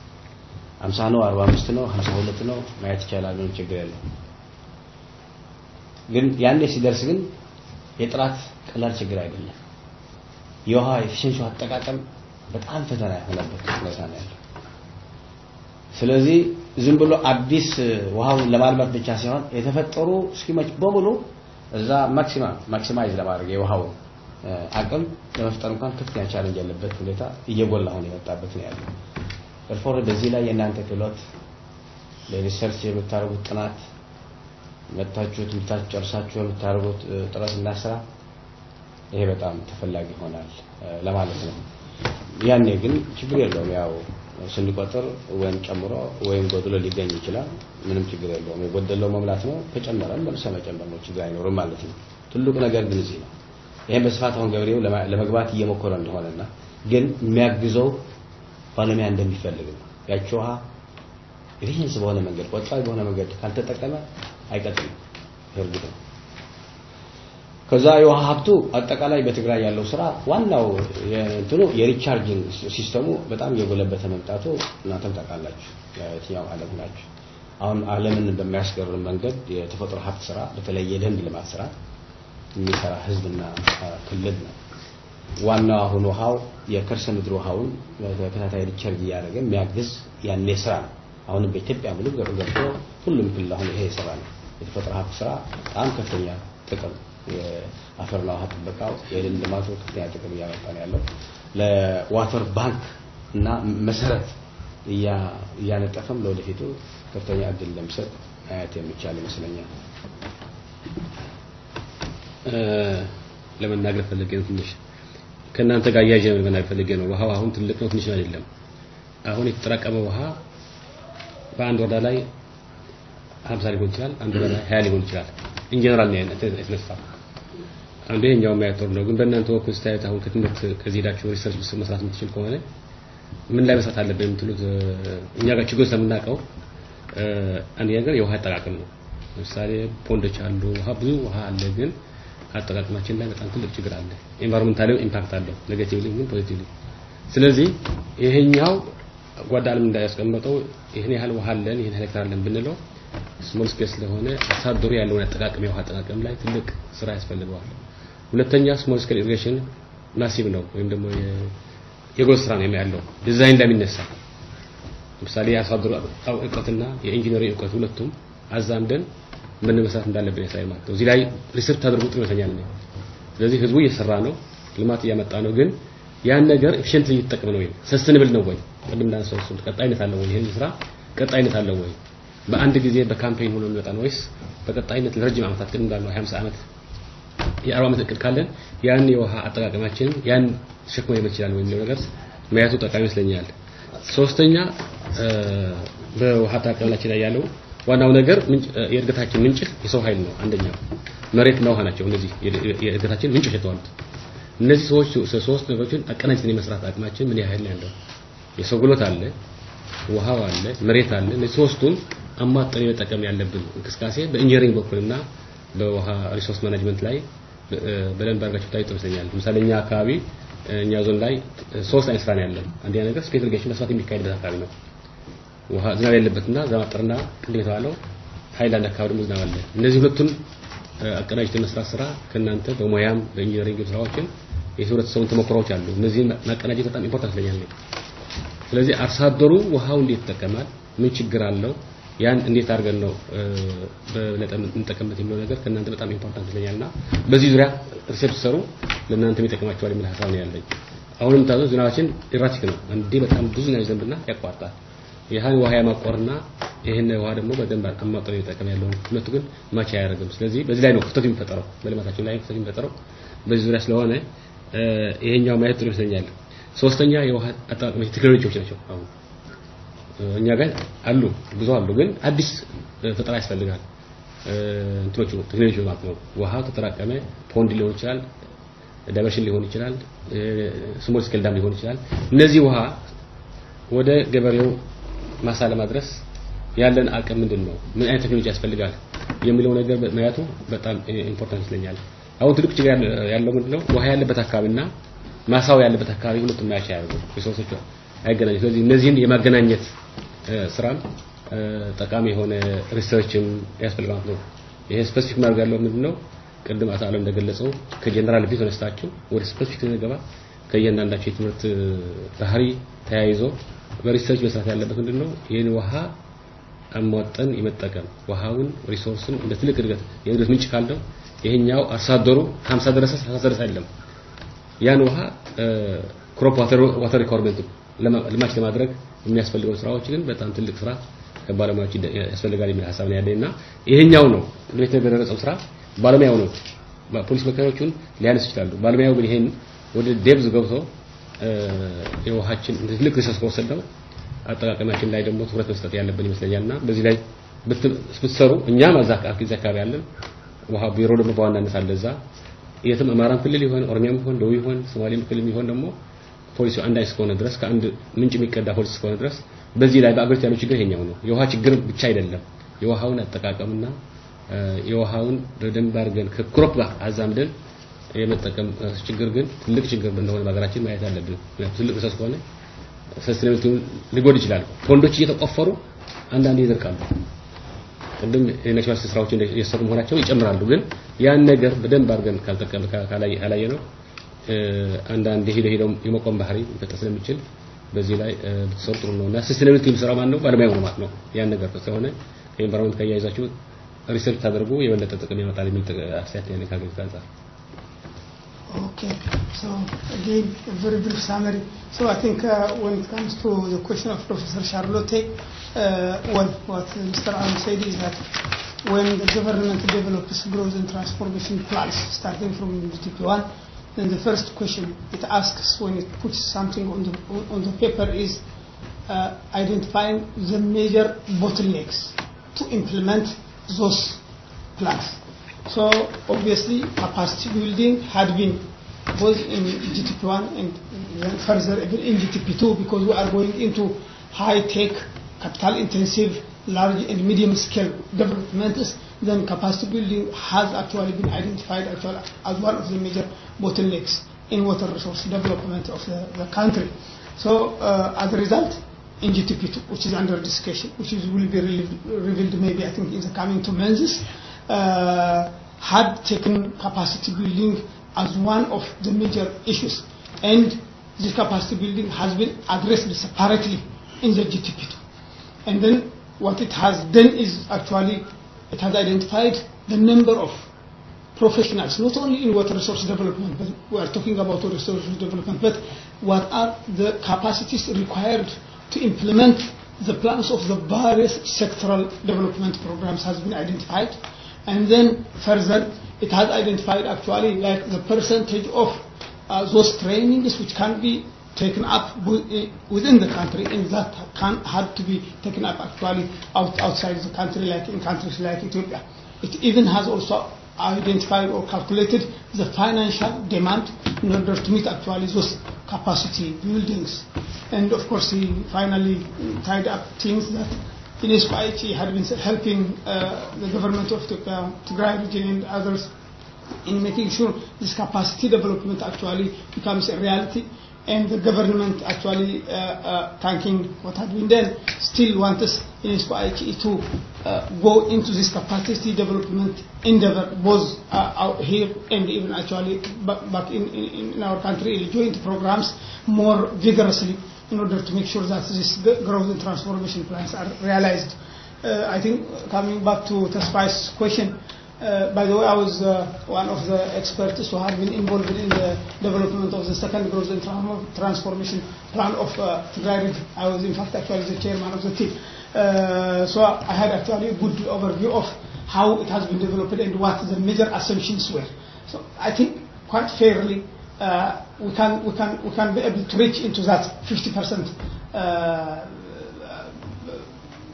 50 ነው፣ 45 ነው፣ 52 ነው ማየት ይቻላል። ችግር የለው። ግን ያኔ ሲደርስ ግን የጥራት ቀላል ችግር አይደለም። የውሃ ኤፊሽንሲ አጠቃቀም በጣም ፈተና የሆነበት ሁኔታ ነው ያለው። ስለዚህ ዝም ብሎ አዲስ ውሃውን ለማልማት ብቻ ሳይሆን የተፈጠሩ ስኪሞች በሙሉ እዛ ማክሲማም ማክሲማይዝ ለማድረግ የውሃውን አቅም ለመፍጠር እንኳን ከፍተኛ ቻለንጅ ያለበት ሁኔታ እየጎላ አሁን የመጣበት ነው ያለው። እርፎር በዚህ ላይ የእናንተ ክህሎት ለሪሰርች የምታደርጉት ጥናት መታችሁ ትምህርታችሁ ጨርሳችሁ የምታደርጉት ጥረትና ስራ ይሄ በጣም ተፈላጊ ይሆናል ለማለት ነው። ያኔ ግን ችግር የለውም። ያው ስንቆጥር ወይም ጨምሮ ወይም ጎድሎ ሊገኝ ይችላል። ምንም ችግር የለውም። የጎደለው መሙላት ነው። ከጨመረም መልሶ መጨመር ነው። ችግር አይኖርም ማለት ነው። ትልቁ ነገር ግን እዚህ ነው። ይሄን በስፋት አሁን ገበሬው ለመግባት እየሞከረ እንደሆነና ግን የሚያግዘው ባለሙያ እንደሚፈልግ ነው። ያቺ ውሃ ኤፊሽንስ በሆነ መንገድ ቆጣቢ በሆነ መንገድ ካልተጠቀመ አይቀጥልም። እርግጥ ነው። ከዛ የውሃ ሀብቱ አጠቃላይ በትግራይ ያለው ስራ ዋናው የእንትኑ የሪቻርጅንግ ሲስተሙ በጣም እየጎለበተ መምጣቱ እናንተም ታውቃላችሁ፣ የትኛው ዓለም ናችሁ። አሁን ዓለምን በሚያስገርም መንገድ የተፈጥሮ ሀብት ስራ በተለይ የደን ልማት ስራ የሚሰራ ህዝብና ክልል ነው። ዋናው አሁን ውሃው የከርሰ ምድር ውሃውን በተከታታይ ሪቻርጅ እያደረገ የሚያግዝ ያኔ ስራ ነው። አሁንም በኢትዮጵያ ሙሉ ገብቶ ሁሉም ክልል አሁን ይሄ ስራ ነው። የተፈጥሮ ሀብት ስራ በጣም ከፍተኛ ጥቅም የአፈርና ውሃ ጥበቃው የደን ልማቱ ከፍተኛ ጥቅም እያመጣ ነው ያለው። ለዋተር ባንክ እና መሰረት እያነጠፈም ለወደፊቱ ከፍተኛ እድል ለሚሰጥ አያት የሚቻል ይመስለኛል። ለመናገር ፈልጌ ነው ትንሽ ከእናንተ ጋር እያያዥ ለመናገር ፈልጌ ነው። ውሃው አሁን ትልቅ ነው ትንሽ አይደለም። አሁን የተጠራቀመ ውሃ በአንድ ወረዳ ላይ 50 ሊሆን ይችላል፣ ላይ 20 ሊሆን ይችላል። ኢንጀነራል ነው የተነሳ አንዱ ይሄኛው የሚያጠር ነው። ግን በእናንተ በኩል ስታዩት አሁን ከትምህርት ከዚህ ሄዳችሁ ሪሰርች መስራት የምትችል ከሆነ ምን ላይ መስራት አለብን የምትሉት እኛ ጋር ችግር ስለምናውቀው አንድ ነገር የውሃ አጠቃቀም ነው። ለምሳሌ ፖንዶች አሉ፣ ውሃ ብዙ ውሃ አለ፣ ግን አጠቃቀማችን ላይ በጣም ትልቅ ችግር አለ። ኤንቫይሮንመንታሊ ኢምፓክት አለው፣ ኔጌቲቭሊ ግን ፖዚቲቭሊ። ስለዚህ ይሄኛው ጓዳልም እንዳያስቀመጠው ይህን ያህል ውሃ አለን ይህን ያህል ሄክታር አለን ብንለው ስሞል ስፔስ ስለሆነ አሳደሩ ያለውን አጠቃቀም የውሃ አጠቃቀም ላይ ትልቅ ስራ ያስፈልገዋል። ሁለተኛ ስሞል ስኬል ኢሪጌሽን ማሲቭ ነው ወይም ደግሞ የጎል ስራ ነው ያለው ዲዛይን ላይ የሚነሳ ለምሳሌ የአሳደሩ እውቀትና የኢንጂነሪንግ እውቀት ሁለቱም አዛምደን ምን መስራት እንዳለብን ያሳይ ማለት ነው። እዚህ ላይ ሪሰርች ታደርጉ ጥሩ ስለዚህ ህዝቡ እየሰራ ነው፣ ልማት እያመጣ ነው። ግን ያን ነገር ኤፊሽንትሊ እየተጠቀመ ነው ወይ ሰስተንብል ነው ወይ ቅድም እንዳነሳው ቀጣይነት አለው ወይ ይሄን ስራ ቀጣይነት አለው ወይ በአንድ ጊዜ በካምፔይን ሆኖ የሚመጣ ነው ወይስ በቀጣይነት ለረጅም ዓመታት ቅድም እንዳለው 50 ዓመት የአርባ ዓመት እቅድ ካለን ያን የውሃ አጠቃቀማችንን ያን ሸክሞ ይችላል ወይ የሚለው ነገር ማየቱ ጠቃሚ ይመስለኛል። ሶስተኛ በውሃ አጠቃቀማችን ላይ ያለው ዋናው ነገር የእድገታችን ምንጭ የሰው ኃይል ነው። አንደኛው መሬትና ውሃ ናቸው። እነዚህ የእድገታችን ምንጭ የተዋሉት እነዚህ ሰዎች ሶስት ነገሮችን አቀናጅተን የመስራት አቅማችን ምን ያህል ያለው? የሰው ጉልበት አለ፣ ውሃው አለ፣ መሬት አለ። እነዚህ ሶስቱም አማጠን የመጠቀም ያለብን እንቅስቃሴ በኢንጂነሪንግ በኩልና በውሃ ሪሶርስ ማኔጅመንት ላይ በደንብ አድርጋችሁ ታይቶ ይመስለኛል። ለምሳሌ እኛ አካባቢ እኛ ዞን ላይ ሶስት አይነት ስራ ነው ያለን። አንደኛ ነገር ስፔስ ኢሪጌሽን መስራት የሚካሄድበት አካባቢ ነው። ውሃ ዝናብ ያለበትና ዝናብ አጠርና ቅድም የተባለው ሃይላንድ አካባቢ ደግሞ ዝናብ አለ። እነዚህ ሁለቱን አቀናጅቶ የመስራት ስራ ከእናንተ በሙያም በኢንጂነሪንግ ስራዎችን የህብረተሰቡን ተሞክሮዎች አሉ። እነዚህን ማቀናጀት በጣም ኢምፖርታንት ይመስለኛል። ስለዚህ አርሶ አደሩ ውሃው እንዴት ይጠቀማል? ምን ችግር አለው? ያን እንዴት አድርገን ነው በለጠ እንጠቀምበት የሚለው ነገር ከእናንተ በጣም ኢምፖርታንት ይመስለኛልና በዚህ ዙሪያ ሪሰርች ሰሩ ለእናንተም ይጠቅማቸዋል የሚል ሀሳብ ነው ያለኝ። አሁንም ታዘ ዝናባችን ኢራቲክ ነው። አንዴ በጣም ብዙ ነው ይዘንብና ያቋርጣል። ይህን ውሃ ያማቆርና ይህን ውሃ ደግሞ በደንብ አማጥሮ እየጠቀም ያለውን ሁለቱ ግን ማች አያደርግም። ስለዚህ በዚህ ላይ ነው ክፍተት የሚፈጠረው፣ በልማታችን ላይ ክፍተት የሚፈጠረው በዚህ ዙሪያ ስለሆነ ይሄኛው ማየት ጥሩ ይመስለኛል። ሶስተኛ የውሃ አጠቃቀም ቴክኖሎጂዎች ናቸው። አሁን እኛ ጋር አሉ ብዙ አሉ፣ ግን አዲስ ፈጠራ ያስፈልጋል። እንትኖቹ ቴክኖሎጂ ማለት ነው። ውሃ ተጠራቀመ ፖንድ ሊሆን ይችላል፣ ዳይቨርሽን ሊሆን ይችላል፣ ስሞል ስኬል ዳም ሊሆን ይችላል። እነዚህ ውሃ ወደ ገበሬው ማሳ ለማድረስ ያለን አቅም ምንድን ነው? ምን አይነት ቴክኖሎጂ ያስፈልጋል የሚለው ነገር ማየቱ በጣም ኢምፖርታንት ይመስለኛል። አሁን ትልቅ ችግር ያለው ምንድነው? ውሃ ያለበት አካባቢና ማሳው ያለበት አካባቢ ሁለቱም ማያቻ ያደርጉ ሪሶርሶች አይገናኙ። ስለዚህ እነዚህን የማገናኘት ስራም ጠቃሚ የሆነ ሪሰርችም ያስፈልጋል ነው። ይሄ ስፔሲፊክ ማድረግ ያለው ምንድነው? ቅድም አቶ አለም እንደገለጸው ከጀነራል ቪው ተነስታችሁ ወደ ስፔሲፊክ ስንገባ ከእያንዳንዳቸው የትምህርት ባህሪ ተያይዞ በሪሰርች መስራት ያለበት ምንድነው? ይህን ውሃ አሟጠን የመጠቀም ውሃውን ሪሶርስን እንደ ትልቅ እድገት የእድገት ምንጭ ካለው ይሄኛው አርሶ አደሩ 50 ደረሰ 30 ደረሰ አይደለም። ያን ውሃ ክሮፕ ዋተር ዋተር ሪኳርመንት ልማች ለማድረግ የሚያስፈልገው ስራዎች ግን በጣም ትልቅ ስራ ከባለሙያዎች ያስፈልጋል የሚል ሀሳብ ነው ያለኝና ይሄኛው ነው ለቤት የተገለጸው ስራ ባለሙያው ነው። ፖሊስ መካሪዎቹን ሊያነሱ ይችላሉ። ባለሙያው ግን ይሄን ወደ ዴብዝ ገብቶ የውሃችን ትልቅ ሪሶርስ ከወሰደው አጠቃቀማችን ላይ ደግሞ ትኩረት መስጠት ያለብን ይመስለኛልና በዚህ ላይ ብትሰሩ እኛም እዛ አካባቢ ያለን ውሃ ቢሮ ደግሞ በዋናነት አለ እዛ የትም አማራም ክልል ይሆን ኦሮሚያም ይሆን ደቡብ ይሆን ሶማሌም ክልል ይሆን ደግሞ ፖሊሲው አንድ አይነት እስከሆነ ድረስ ከአንድ ምንጭ የሚቀዳ ፖሊሲ እስከሆነ ድረስ በዚህ ላይ በአገሪቱ ያለው ችግር ይሄኛው ነው። የውሃ ችግር ብቻ አይደለም። የውሃውን አጠቃቀምና የውሃውን በደንብ አድርገን ከክሮፕ ጋር አዛምደን የመጠቀም ችግር ግን ትልቅ ችግር እንደሆነ በሀገራችን ማየት አለብን። ትልቅ ሪሶርስ ከሆነ ሰስቴናቢሊቲውን ሊጎድ ይችላል። ፖንዶች እየተቆፈሩ አንዳንዴ ይደርቃሉ። ቅድም የናቹራል ስራዎች እየሰሩ መሆናቸው ይጨምራሉ። ግን ያን ነገር በደንብ አድርገን ካልጠቀም ካላየ ነው አንዳንድ ሄደ ሄደው የመቆም ባህሪ ሊፈጠር ስለሚችል በዚህ ላይ ብትሰሩ ጥሩ ነው እና ስስቴናብሊቲ የሚሰራው ማን ነው? ባለሙያ ነው ማለት ነው። ያን ነገር ስለሆነ ከኢንቫይሮንመንት ጋር ያይዛችሁ ሪሰርች ታደርጉ የበለጠ ጥቅም ያመጣል የሚል አስተያየት ነው ያለኝ አንጻር። Okay, so again, a very brief summary. So I think uh, when it comes to the question of Professor Charlotte, uh, well, what Mr. Alem said is that when the government develops growth and transformation plans, starting from GTP1, then the first question it asks when it puts something on the, on the paper is uh, identifying the major bottlenecks to implement those plans. So obviously capacity building had been both in GTP1 and then further in GTP2 because we are going into high-tech, capital-intensive, large and medium-scale developments. Then capacity building has actually been identified actually as one of the major bottlenecks in water resource development of the, the country. So uh, as a result, in GTP2, which is under discussion, which is, will be revealed, maybe I think in the coming two months, uh, had taken capacity building as one of the major issues. And this capacity building has been addressed separately in the GTP2. And then what it has done is actually, it has identified the number of professionals, not only in water resource development, but we are talking about water resource development, but what are the capacities required to implement the plans of the various sectoral development programs has been identified. And then further, it has identified actually like the percentage of uh, those trainings which can be taken up eh, within the country and that can had to be taken up actually out, outside the country like in countries like Ethiopia. It even has also identified or calculated the financial demand in order to meet actually those capacity buildings. And of course he finally tied up things that in UNESCO IHE had been helping uh, the government of uh, Tigray region and others in making sure this capacity development actually becomes a reality and the government actually uh, uh, thanking what had been done still wants IHE to uh, go into this capacity development endeavor both out here and even actually ba- back in, in, in our country in joint programs more vigorously in order to make sure that these growth and transformation plans are realized. Uh, I think coming back to Tasfai's question, uh, by the way, I was uh, one of the experts who had been involved in the development of the second growth and Tran- transformation plan of uh. I was in fact actually the chairman of the team. Uh, so I had actually a good overview of how it has been developed and what the major assumptions were. So I think quite fairly uh, we can we can we can be able to reach into that 50 percent uh,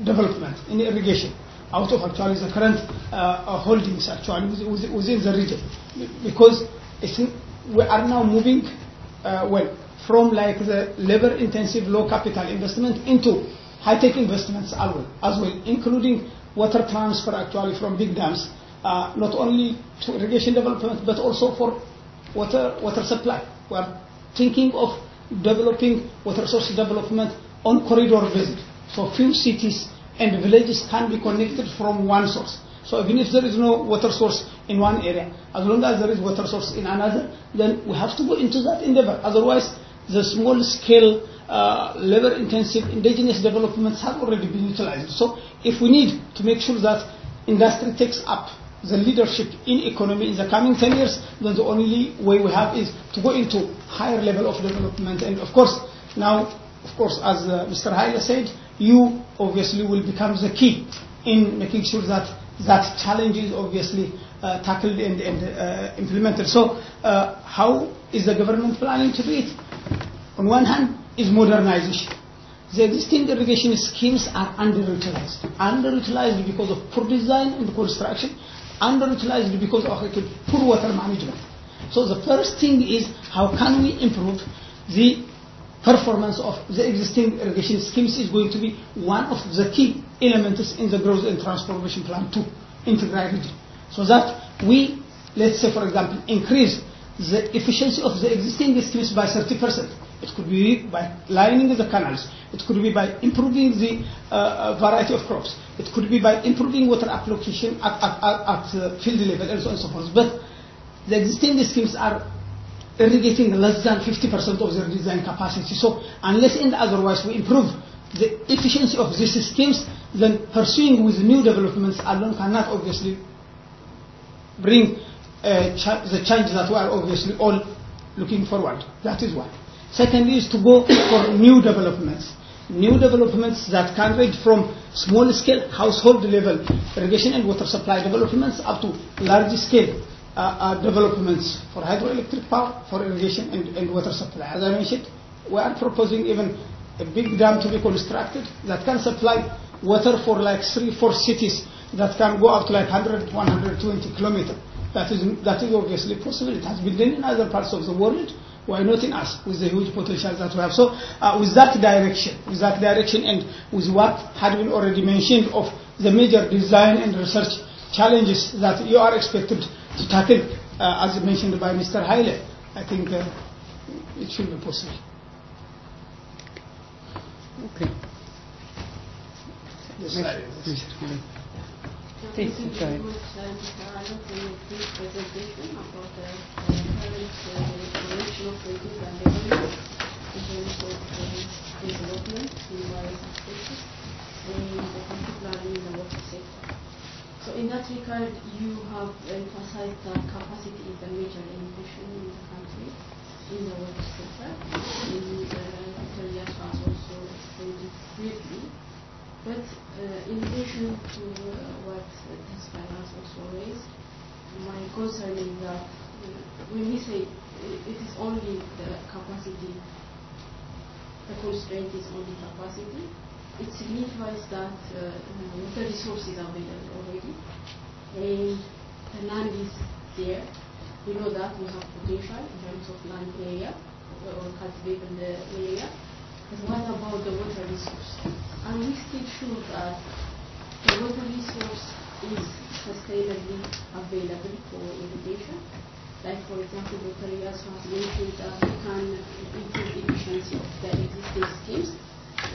development in irrigation out of actually the current uh, uh, holdings actually within- the region. Because we are now moving uh, well from like the labor intensive low capital investment into high tech investments as well, as well including water transfer actually from big dams uh, not only to irrigation development but also for water water supply. We are thinking of developing water resource development on corridor basis so few cities and villages can be connected from one source. So even if there is no water source in one area, as long as there is water source in another, then we have to go into that endeavor. Otherwise, the small scale, uh, labor intensive indigenous developments have already been utilized. So if we need to make sure that industry takes up the leadership in economy in the coming 10 years, then the only way we have is to go into higher level of development. And of course, now, of course, as uh, Mr. Haile said, you obviously will become the key in making sure that that challenge is obviously uh, tackled and, and uh, implemented. So, uh, how is the government planning to do it? On one hand, is modernization. The existing irrigation schemes are underutilized. Underutilized because of poor design and construction, underutilized because of poor water management. So the first thing is how can we improve the performance of the existing irrigation schemes is going to be one of the key elements in the growth and transformation plan to integrate region. So that we, let's say for example, increase the efficiency of the existing schemes by 30%. It could be by lining the canals. It could be by improving the uh, uh, variety of crops. It could be by improving water application at, at, at, at field level and so on and so forth. But the existing schemes are irrigating less than 50% of their design capacity. So unless and otherwise we improve the efficiency of these schemes, then pursuing with new developments alone cannot obviously bring uh, cha- the change that we are obviously all looking forward. That is one. Secondly is to go for new developments. New developments that can range from small scale household level irrigation and water supply developments up to large scale uh, uh, developments for hydroelectric power, for irrigation and, and water supply. As I mentioned, we are proposing even a big dam to be constructed that can supply water for like three, four cities that can go up to like 100, 120 kilometers. That is, that is obviously possible. It has been done in other parts of the world. Why not in us with the huge potential that we have? So uh, with that direction, with that direction and with what had been already mentioned of the major design and research challenges that you are expected to tackle, uh, as mentioned by Mr. Haile, I think uh, it should be possible. Okay. Yes, Mr. Haile. Please, Thank you go ahead. much, Mr. Alem, for your brief presentation about the current evolution of reduce and revenue in terms of development in various aspects, and particularly in the water sector. So in that regard, you have emphasized that capacity is a major innovation in the country in the water sector. And uh, Dr. Yas has also it briefly. But uh, in addition to uh, what Tesfa has also raised, my concern is that uh, when we say it is only the capacity, the constraint is only capacity, it signifies that uh, water resources are available already, and the land is there. We know that we have potential in terms of land area or uh, area. But what about the water resource? Are we still sure that the water resource is sustainably available for irrigation? Like for example, Dr. Yasu has mentioned that we can improve efficiency of the existing schemes,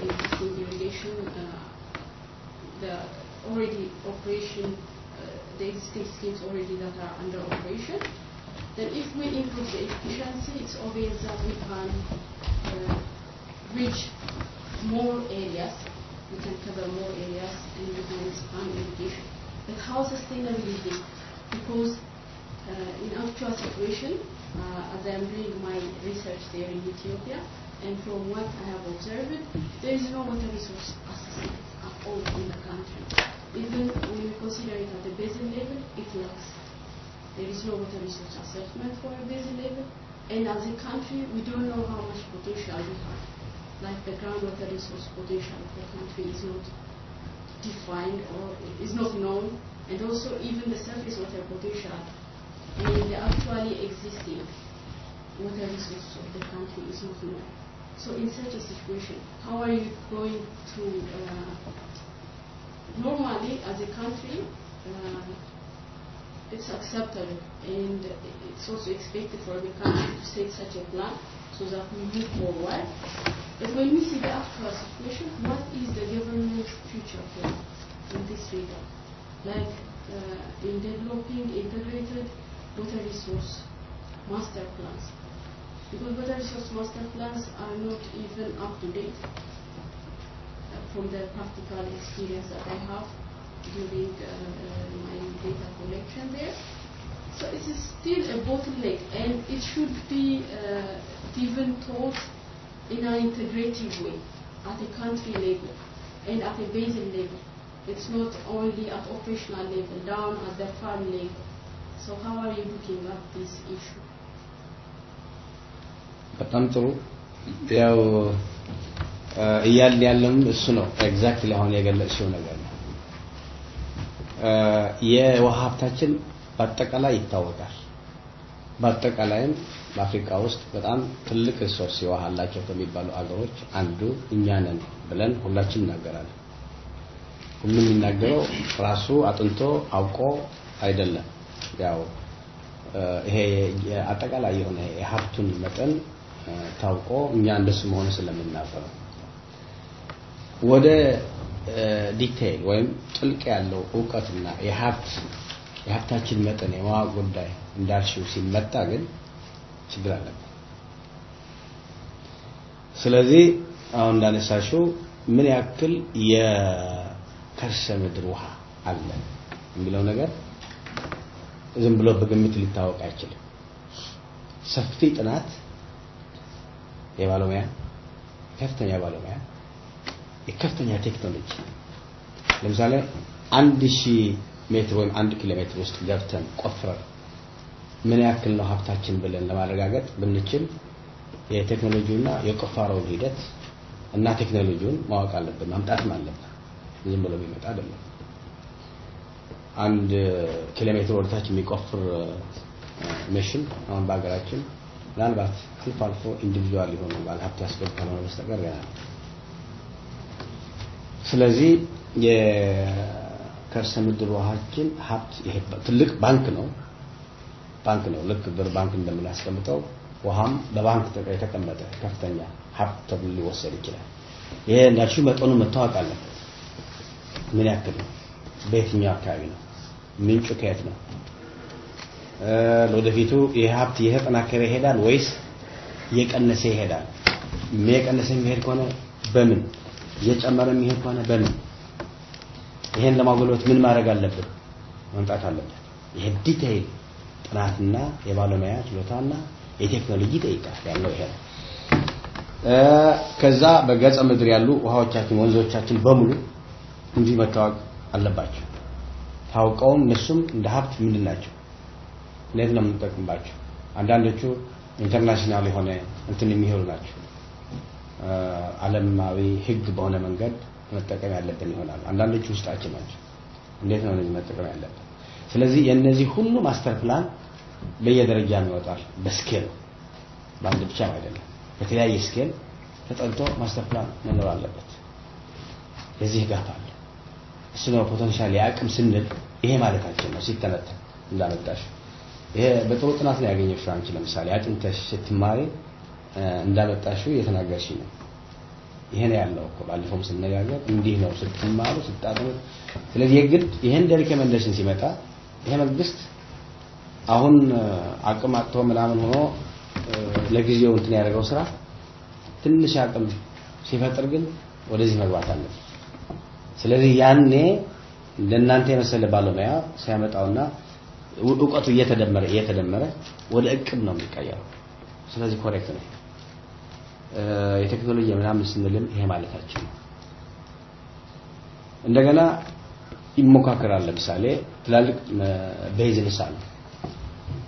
existing irrigation, uh, the already operation, uh, the existing schemes already that are under operation. Then if we improve the efficiency, it's obvious that we can uh, reach more areas, we can cover more areas and we can expand irrigation. But how sustainable is it? Because uh, in actual situation, uh, as I am doing my research there in Ethiopia, and from what I have observed, there is no water resource assessment at all in the country. Even when we consider it at the basin level, it lacks. There is no water resource assessment for a basin level, and as a country, we don't know how much potential we have. Like the groundwater resource potential of the country is not defined or is not known, and also even the surface water potential and the actually existing water resource of the country is not known. So in such a situation, how are you going to, uh, normally as a country, uh, it's acceptable and it's also expected for the country to set such a plan so that we move forward. But when we see the actual situation, what is the government's future plan in this regard? Like uh, in developing integrated water resource master plans. Because water resource master plans are not even up to date uh, from the practical experience that I have during uh, uh, my data collection there. So it is still a bottleneck and it should be uh, given thought in an integrative way at a country level and at a basin level. It's not only at operational level, down at the farm level. So how are you looking at this issue? በጣም ጥሩ ያው እያል ያለም እሱ ነው ኤግዛክትሊ አሁን የገለጽሽው ነገር ነው የውሃ ሀብታችን በአጠቃላይ ይታወቃል በአጠቃላይም በአፍሪካ ውስጥ በጣም ትልቅ ሪሶርስ የውሃ አላቸው ከሚባሉ አገሮች አንዱ እኛ ነን ብለን ሁላችን እናገራለን። ሁሉም የሚናገረው ራሱ አጥንቶ አውቆ አይደለም። ያው ይሄ አጠቃላይ የሆነ የሀብቱን መጠን ታውቆ እኛ እንደሱ መሆን ስለምናፈረው ወደ ዲቴይል ወይም ጥልቅ ያለው እውቀትና የሀብታችን መጠን የማወቅ ጉዳይ እንዳልሽው ሲመጣ ግን ችግር አለበት። ስለዚህ አሁን እንዳነሳሽው ምን ያክል የከርሰ ምድር ውሃ አለ የሚለው ነገር ዝም ብሎ በግምት ሊታወቅ አይችልም። ሰፊ ጥናት የባለሙያ ከፍተኛ ባለሙያ የከፍተኛ ቴክኖሎጂ ለምሳሌ አንድ ሺህ ሜትር ወይም አንድ ኪሎ ሜትር ውስጥ ገብተን ቆፍረን ምን ያክል ነው ሀብታችን ብለን ለማረጋገጥ ብንችል የቴክኖሎጂውና የቁፋሮውን ሂደት እና ቴክኖሎጂውን ማወቅ አለብን፣ ማምጣትም አለብን። ዝም ብሎ የሚመጣ አይደለም። አንድ ኪሎ ሜትር ወደታች የሚቆፍር ሜሽን አሁን በሀገራችን ምናልባት አልፎ አልፎ ኢንዲቪጁዋል የሆኑ ባለ ሀብት ያስገቡ ካልሆነ በስተቀር ገና ስለዚህ የከርሰ ምድር ውሃችን ሀብት ትልቅ ባንክ ነው ባንክ ነው። ልክ ብር ባንክ እንደምናስቀምጠው ውሃም በባንክ ተቀ- የተቀመጠ ከፍተኛ ሀብት ተብሎ ሊወሰድ ይችላል። ይሄ እንዳልሽው መጠኑ መታወቅ አለበት። ምን ያክል ነው? በየትኛው አካባቢ ነው? ምንጩ ከየት ነው? ለወደፊቱ ይህ ሀብት እየተጠናከረ ይሄዳል ወይስ እየቀነሰ ይሄዳል? እየቀነሰ የሚሄድ ከሆነ በምን? እየጨመረ የሚሄድ ከሆነ በምን? ይሄን ለማጎልበት ምን ማድረግ አለብን? መምጣት አለበት። ይሄ ዲቴይል ጥናትና የባለሙያ ችሎታና የቴክኖሎጂ ጠይቃል ያለው ይሄ ነው። ከዛ በገጸ ምድር ያሉ ውሃዎቻችን ወንዞቻችን በሙሉ እንዲህ መታወቅ አለባቸው። ታውቀውም እነሱም እንደ ሀብት ምንድን ናቸው? እንዴት ነው የምንጠቅምባቸው? አንዳንዶቹ ኢንተርናሽናል የሆነ እንትን የሚሄዱ ናቸው። ዓለማዊ ሕግ በሆነ መንገድ መጠቀም ያለብን ይሆናል። አንዳንዶቹ ውስጣችን ናቸው። እንዴት ነው እነዚህ መጠቀም ያለብን? ስለዚህ የእነዚህ ሁሉ ማስተር ፕላን በየደረጃ ይወጣል። በስኬል በአንድ ብቻ አይደለም፣ በተለያየ ስኬል ተጠንቶ ማስተር ፕላን መኖር አለበት። የዚህ ጋፕ አለ። እሱ ነው ፖቴንሻል የአቅም ስንል ይሄ ማለታችን ነው። ሲተነተን እንዳመጣሽ ይሄ በጥሩ ጥናት ነው ያገኘሽው አንቺ ለምሳሌ አጥንተሽ ስትማሪ እንዳመጣሽው እየተናገርሽ ነው። ይሄ ያለው እኮ ባለፈውም ስነጋገር እንዲህ ነው ስትማሩ ስታጠኑ። ስለዚህ የግድ ይሄን ሪኮሜንዴሽን ሲመጣ ይሄ መንግስት አሁን አቅም አጥቶ ምናምን ሆኖ ለጊዜው እንትን ያደረገው ስራ ትንሽ አቅም ሲፈጥር ግን ወደዚህ መግባት አለበት። ስለዚህ ያኔ ለእናንተ የመሰለ ባለሙያ ሲያመጣውና እውቀቱ እየተደመረ እየተደመረ ወደ እቅድ ነው የሚቀየረው። ስለዚህ ኮሬክት ነው። የቴክኖሎጂ ምናምን ስንልም ይሄ ማለታችን ነው። እንደገና ይሞካከራል። ለምሳሌ ትላልቅ ቤዝንስ አሉ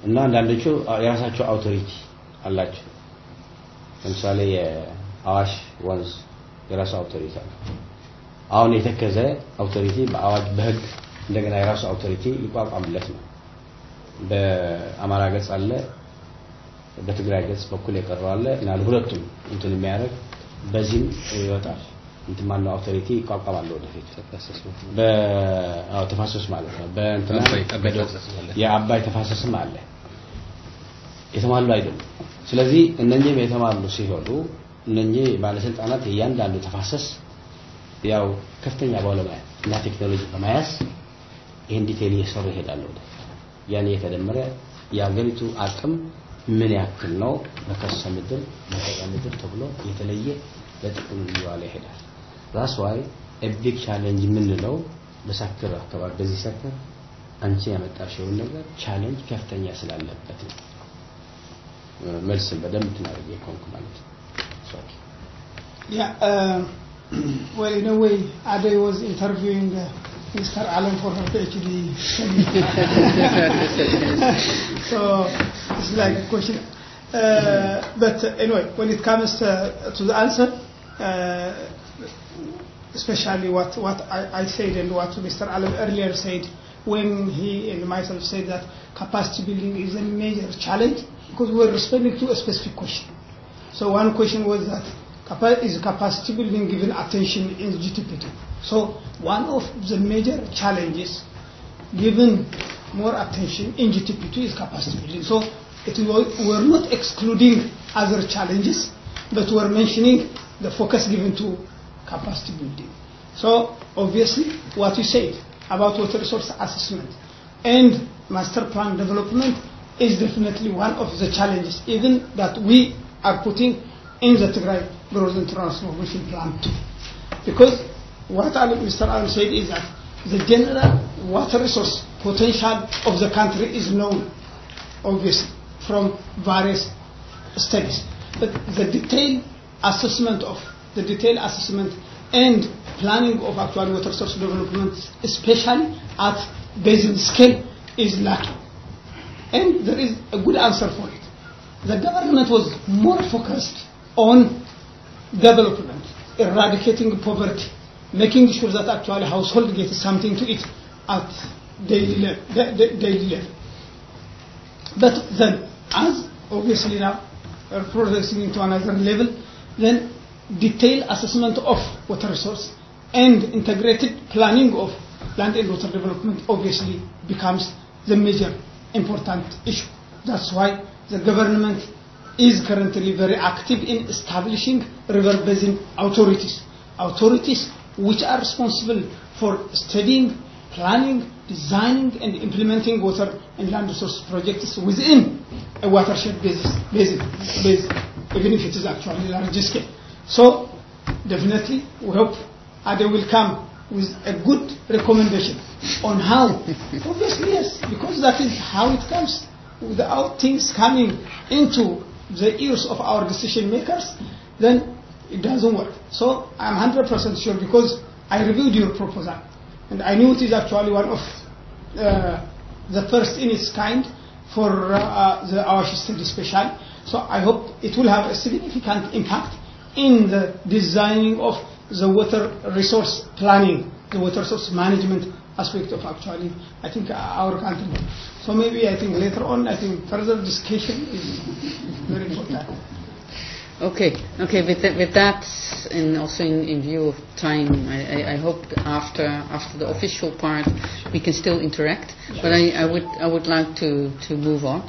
እና አንዳንዶቹ የራሳቸው አውቶሪቲ አላቸው። ለምሳሌ የአዋሽ ወንዝ የራሱ አውቶሪቲ አለ። አሁን የተከዘ አውቶሪቲ በአዋጅ በህግ እንደገና የራሱ አውቶሪቲ ሊቋቋምለት ነው። በአማራ ገጽ አለ፣ በትግራይ ገጽ በኩል የቀረው አለ እና ሁለቱም እንትን የሚያደርግ በዚህም ይወጣል። እንትን ማነው አውቶሪቲ ይቋቋማል ወደፊት ተፋሰስ ማለት ነው። በእንትና የአባይ ተፋሰስም አለ። የተሟሉ አይደሉም። ስለዚህ እነኚህም የተሟሉ ሲሆኑ እነኚህ ባለስልጣናት እያንዳንዱ ተፋሰስ ያው ከፍተኛ ባለሙያ እና ቴክኖሎጂ በመያዝ ይህን ዲቴይል እየሰሩ ይሄዳሉ። ወደ ያን የተደመረ የአገሪቱ አቅም ምን ያክል ነው በከርሰ ምድር በጠቀ ምድር ተብሎ የተለየ ለጥቅም እየዋለ ይሄዳል። ራስ ዋይ ቢግ ቻሌንጅ የምንለው በሳክር አካባቢ በዚህ ሰክር አንቺ ያመጣሽውን ነገር ቻሌንጅ ከፍተኛ ስላለበት ነው። መልስን በደንብ ትናደርግ የኮንክ ማለት ነው። Yeah, uh, well, in a way, Ade Mr. Allen for her PhD. so it's like a question. Uh, but anyway, when it comes uh, to the answer, uh, especially what, what I, I said and what Mr. Allen earlier said, when he and myself said that capacity building is a major challenge, because we were responding to a specific question. So one question was that is capacity building given attention in GTP2? So one of the major challenges given more attention in GTP2 is capacity building. So it we're not excluding other challenges, but we're mentioning the focus given to capacity building. So obviously what you said about water resource assessment and master plan development is definitely one of the challenges, even that we are putting in the Tigray Growth and Transformation Plan two. Because what Mr. Alan said is that the general water resource potential of the country is known, obviously, from various studies. But the detailed assessment of the detailed assessment and planning of actual water resource development, especially at basin scale, is lacking. And there is a good answer for it. The government was more focused on development, eradicating poverty, making sure that actually household gets something to eat at daily, daily level. But then, as obviously now are progressing into another level, then detailed assessment of water resource and integrated planning of land and water development obviously becomes the major important issue. That's why the government is currently very active in establishing river basin authorities. Authorities which are responsible for studying, planning, designing and implementing water and land resource projects within a watershed basis, basin, basin, even if it is actually large scale. So definitely we hope ADE will come with a good recommendation on how. Obviously yes, because that is how it comes. Without things coming into the ears of our decision makers, then it doesn't work. So I'm 100% sure because I reviewed your proposal and I knew it is actually one of uh, the first in its kind for uh, the Awash study special. So I hope it will have a significant impact in the designing of the water resource planning, the water resource management aspect of actually, I think, uh, our country. So maybe I think later on, I think further discussion is very important. Okay, okay. With that, with that and also in, in view of time, I, I, I hope after after the official part we can still interact. But I, I would I would like to to move on.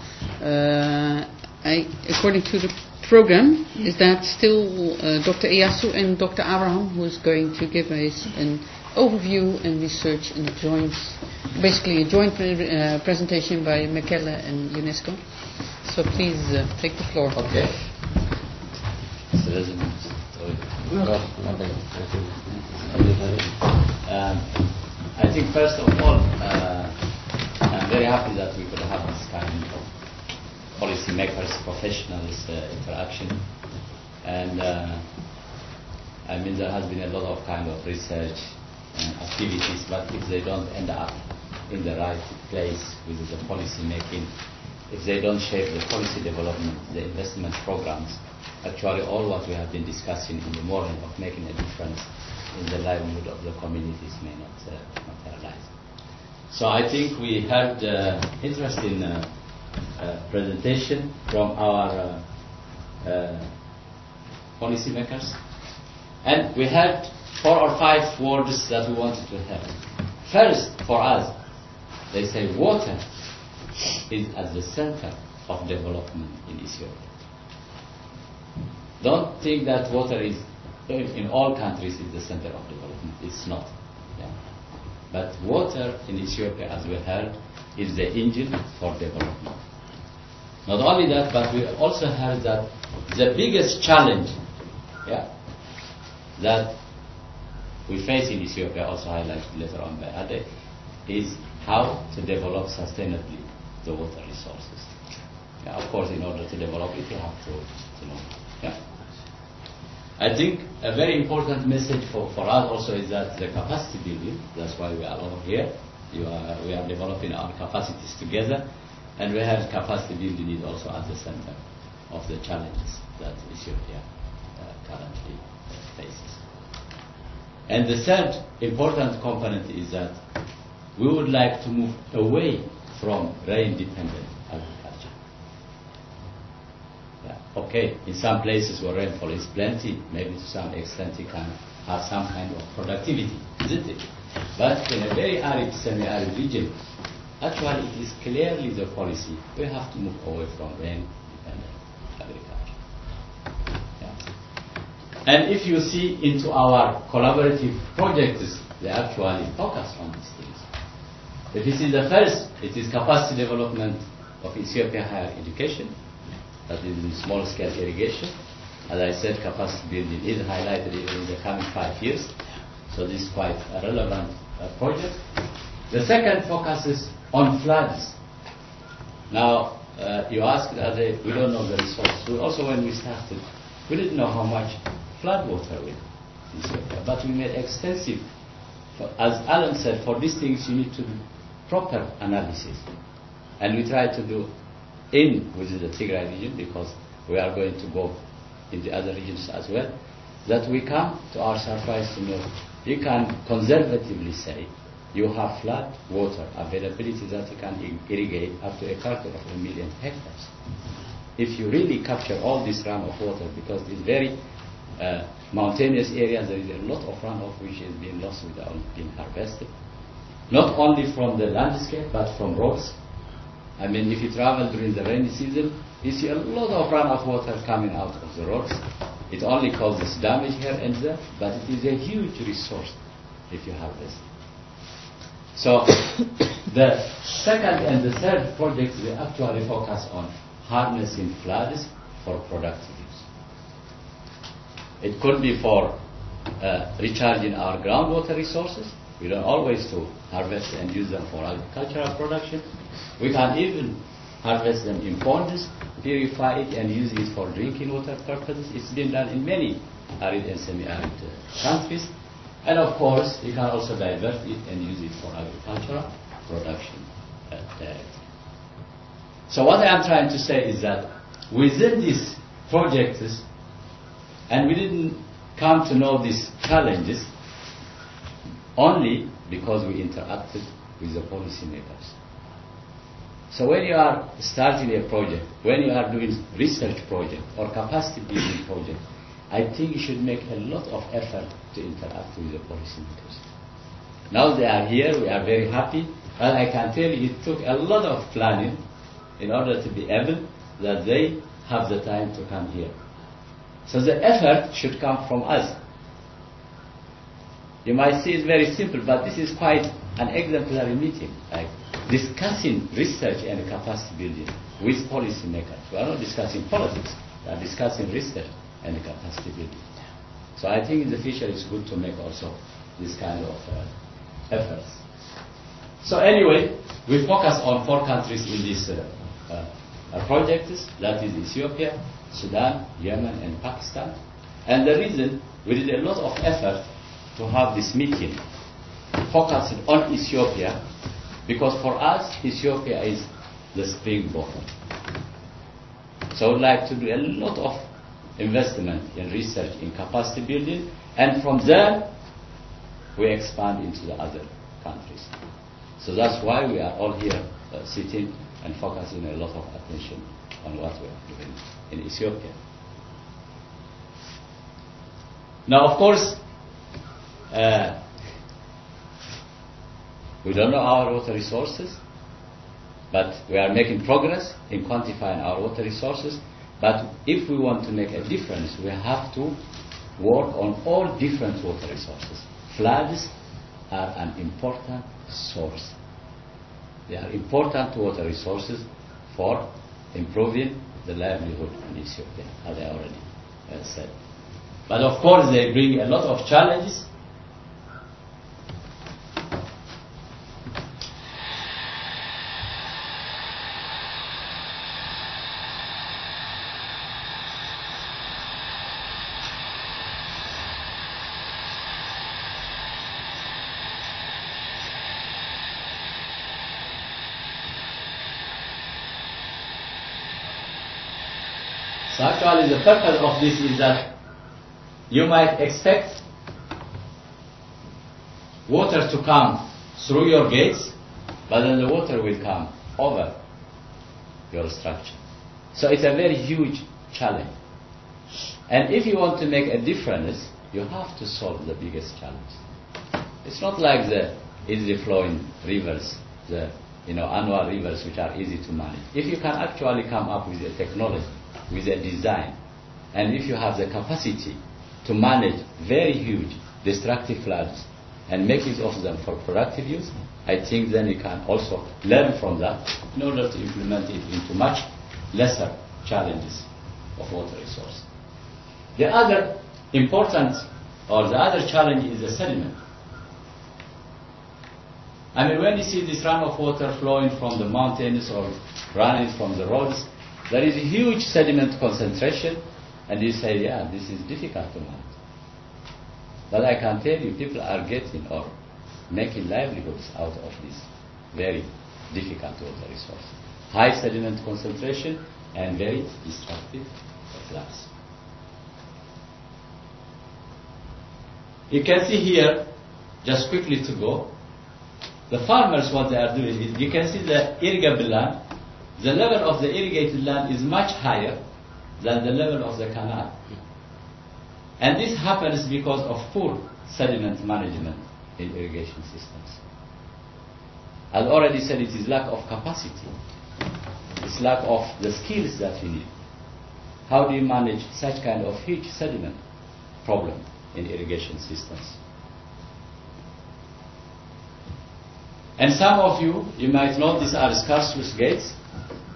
Uh, I, according to the program, is that still uh, Dr. Iyasu and Dr. Abraham who is going to give us an overview and research and joint, basically a joint pre- uh, presentation by Mekelle and UNESCO. So please uh, take the floor. Okay. I think first of all, uh, I'm very happy that we could have this kind of policymakers, professionals uh, interaction. And uh, I mean, there has been a lot of kind of research and activities, but if they don't end up in the right place with the policy making, if they don't shape the policy development, the investment programs, actually all what we have been discussing in the morning of making a difference in the livelihood of the communities may not uh, materialize. So I think we had uh, interesting uh, uh, presentation from our uh, uh, policymakers, and we had four or five words that we wanted to have. First, for us, they say water is at the center of development in Ethiopia. Don't think that water is in all countries is the center of development. It's not. Yeah. But water in Ethiopia, as we heard, is the engine for development. Not only that, but we also heard that the biggest challenge yeah, that we face in Ethiopia, also highlighted later on by Ade, is how to develop sustainably the water resources. Yeah, of course, in order to develop it, you have to, to know. I think a very important message for, for us also is that the capacity building, that's why we are all here. Are, we are developing our capacities together, and we have capacity building is also at the center of the challenges that Ethiopia uh, currently uh, faces. And the third important component is that we would like to move away from rain-dependent agriculture. Okay, in some places where rainfall is plenty, maybe to some extent you can have some kind of productivity, isn't it? But in a very arid, semi-arid region, actually it is clearly the policy. We have to move away from rain-dependent agriculture. Yeah. And if you see into our collaborative projects, they actually focus on these things. If you see the first, it is capacity development of Ethiopian higher education, that is in small scale irrigation. As I said, capacity building is highlighted in the coming five years. So this is quite a relevant uh, project. The second focuses on floods. Now, uh, you asked, they, we don't know the resource. We also, when we started, we didn't know how much flood water we in but we made extensive. For, as Alan said, for these things you need to do proper analysis, and we try to do in within the Tigray region because we are going to go in the other regions as well. That we come to our surprise to know you can conservatively say you have flood water availability that you can irrigate up to a quarter of a million hectares. If you really capture all this runoff water, because it's very uh, mountainous area, there is a lot of runoff which is being lost without being harvested. Not only from the landscape, but from roads. I mean, if you travel during the rainy season, you see a lot of runoff water coming out of the roads. It only causes damage here and there, but it is a huge resource if you have this. So the second and the third projects they actually focus on harnessing floods for productive use. It could be for uh, recharging our groundwater resources. We don't always to harvest and use them for agricultural production. We can even harvest them in ponds, purify it and use it for drinking water purposes. It's been done in many arid and semi-arid uh, countries. And of course, you can also divert it and use it for agricultural production. So what I am trying to say is that within these projects, and we didn't come to know these challenges only because we interacted with the policymakers. So when you are starting a project, when you are doing research project or capacity building project, I think you should make a lot of effort to interact with the policymakers. Now they are here, we are very happy, and I can tell you it took a lot of planning in order to be able that they have the time to come here. So the effort should come from us. You might see it's very simple, but this is quite an exemplary meeting, like discussing research and capacity building with policymakers. We are not discussing politics, we are discussing research and capacity building. So I think in the future it's good to make also this kind of uh, efforts. So anyway, we focus on four countries in this uh, uh, project, that is Ethiopia, Sudan, Yemen and Pakistan. And the reason we did a lot of effort to have this meeting focused on Ethiopia because for us Ethiopia is the springboard. So we'd like to do a lot of investment in research, in capacity building, and from there we expand into the other countries. So that's why we are all here uh, sitting and focusing a lot of attention on what we are doing in Ethiopia. Now, of course, uh, we don't know our water resources, but we are making progress in quantifying our water resources. But if we want to make a difference, we have to work on all different water resources. Floods are an important source. They are important water resources for improving the livelihood in Ethiopia, as I already uh, said. But of course, they bring a lot of challenges. So actually the purpose of this is that you might expect water to come through your gates, but then the water will come over your structure. So it's a very huge challenge. And if you want to make a difference, you have to solve the biggest challenge. It's not like the easy flowing rivers, the you know, annual rivers which are easy to manage. If you can actually come up with a technology, with a design, and if you have the capacity to manage very huge destructive floods and make use of them for productive use, I think then you can also learn from that in order to implement it into much lesser challenges of water resource. The other important or the other challenge is the sediment. I mean, when you see this run of water flowing from the mountains or running from the roads, there is a huge sediment concentration, and you say, yeah, this is difficult to manage. But I can tell you, people are getting or making livelihoods out of this very difficult water resource. High sediment concentration and very destructive floods. You can see here, just quickly to go, the farmers, what they are doing is, you can see the irrigable land, the level of the irrigated land is much higher than the level of the canal. And this happens because of poor sediment management in irrigation systems. As already said, it is lack of capacity. It's lack of the skills that you need. How do you manage such kind of huge sediment problem in irrigation systems? And some of you, you might know these are scour gates.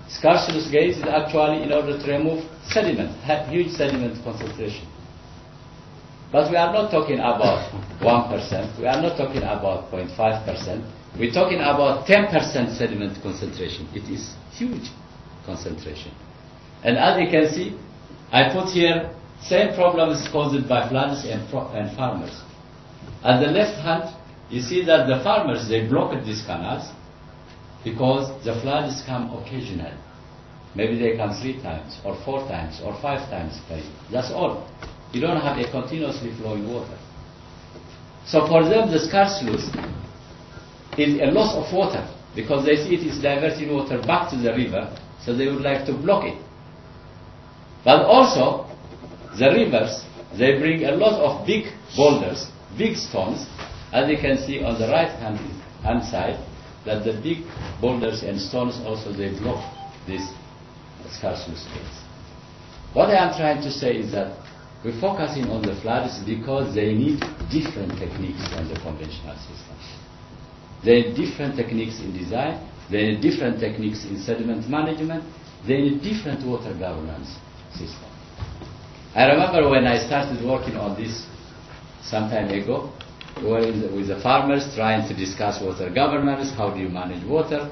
Sluice gates is actually in order to remove sediment, huge sediment concentration. But we are not talking about 1%, we are not talking about 0.5%, we're talking about 10% sediment concentration. It is huge concentration. And as you can see, I put here same problems caused by floods and, and farmers. At the left hand, you see that the farmers, they blocked these canals because the floods come occasionally. Maybe they come three times, or four times, or five times per year. That's all. You don't have a continuously flowing water. So for them, the scour sluice is a loss of water because they see it is diverting water back to the river, so they would like to block it. But also, the rivers, they bring a lot of big boulders, big stones, as you can see on the right hand, hand side, that the big boulders and stones also they block this scour gates. What I am trying to say is that we're focusing on the floods because they need different techniques than the conventional systems. They need different techniques in design, they need different techniques in sediment management, they need different water governance system. I remember when I started working on this some time ago, with the farmers trying to discuss water governance, how do you manage water.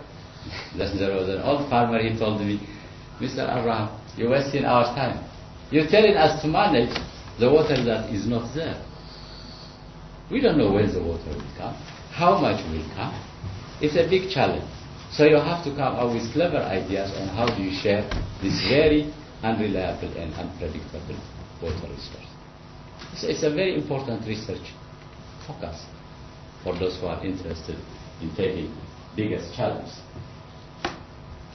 Then there was an old farmer, he told me, Mr. Abraham, you're wasting our time. You're telling us to manage the water that is not there. We don't know when the water will come, how much will come. It's a big challenge. So you have to come up with clever ideas on how do you share this very unreliable and unpredictable water resource. So it's a very important research focus for those who are interested in taking biggest challenge.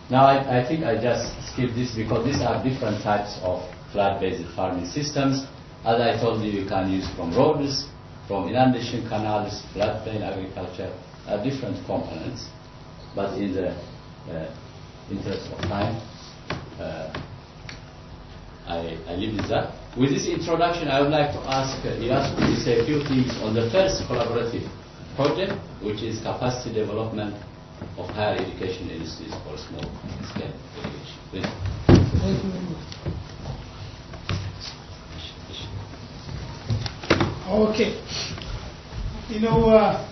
Now I, I think I just skip this because these are different types of flood-based farming systems. As I told you, you can use from roads, from inundation canals, floodplain agriculture, uh, different components. But in the uh, interest of time, uh, I, I leave it that. With this introduction, I would like to ask uh, Iasku to say a few things on the first collaborative project, which is capacity development of higher education industries for small scale irrigation. Please. Thank you very much. Okay. You know, uh.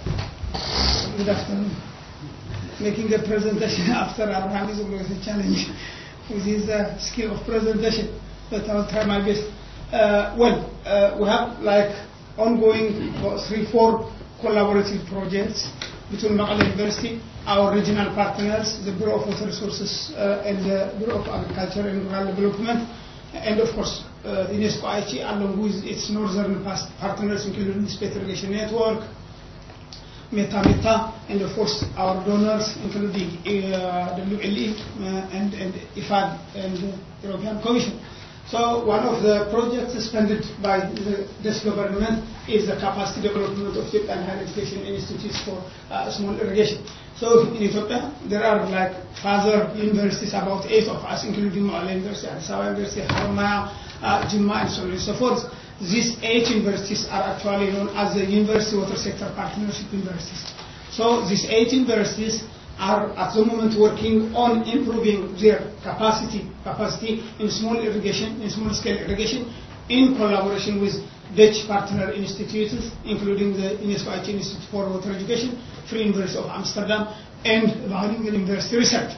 Making a presentation after Abraham is always a challenge with his uh, skill of presentation, but I'll try my best. Uh, well, uh, we have like ongoing three, four collaborative projects between Mekelle University, our regional partners, the Bureau of Water Resources uh, and the Bureau of Agriculture and Rural Development, and of course uh, UNESCO IHE along with its northern partners including the Spate Irrigation Network, MetaMeta, and of course our donors including uh, WLE uh, and, and IFAD and the European Commission. So one of the projects funded by the, this government is the capacity development of Ethiopian higher education institutes for uh, small irrigation. So in Ethiopia, there are like father universities, about eight of us, including Mala University, Addis University, Haramaya, uh, and so on and so forth. These eight universities are actually known as the University Water Sector Partnership Universities. So these eight universities are at the moment working on improving their capacity capacity in small irrigation, in small scale irrigation, in collaboration with Dutch partner institutes, including the UNESCO IHE Institute for Water Education, Free University of Amsterdam, and Wageningen University Research.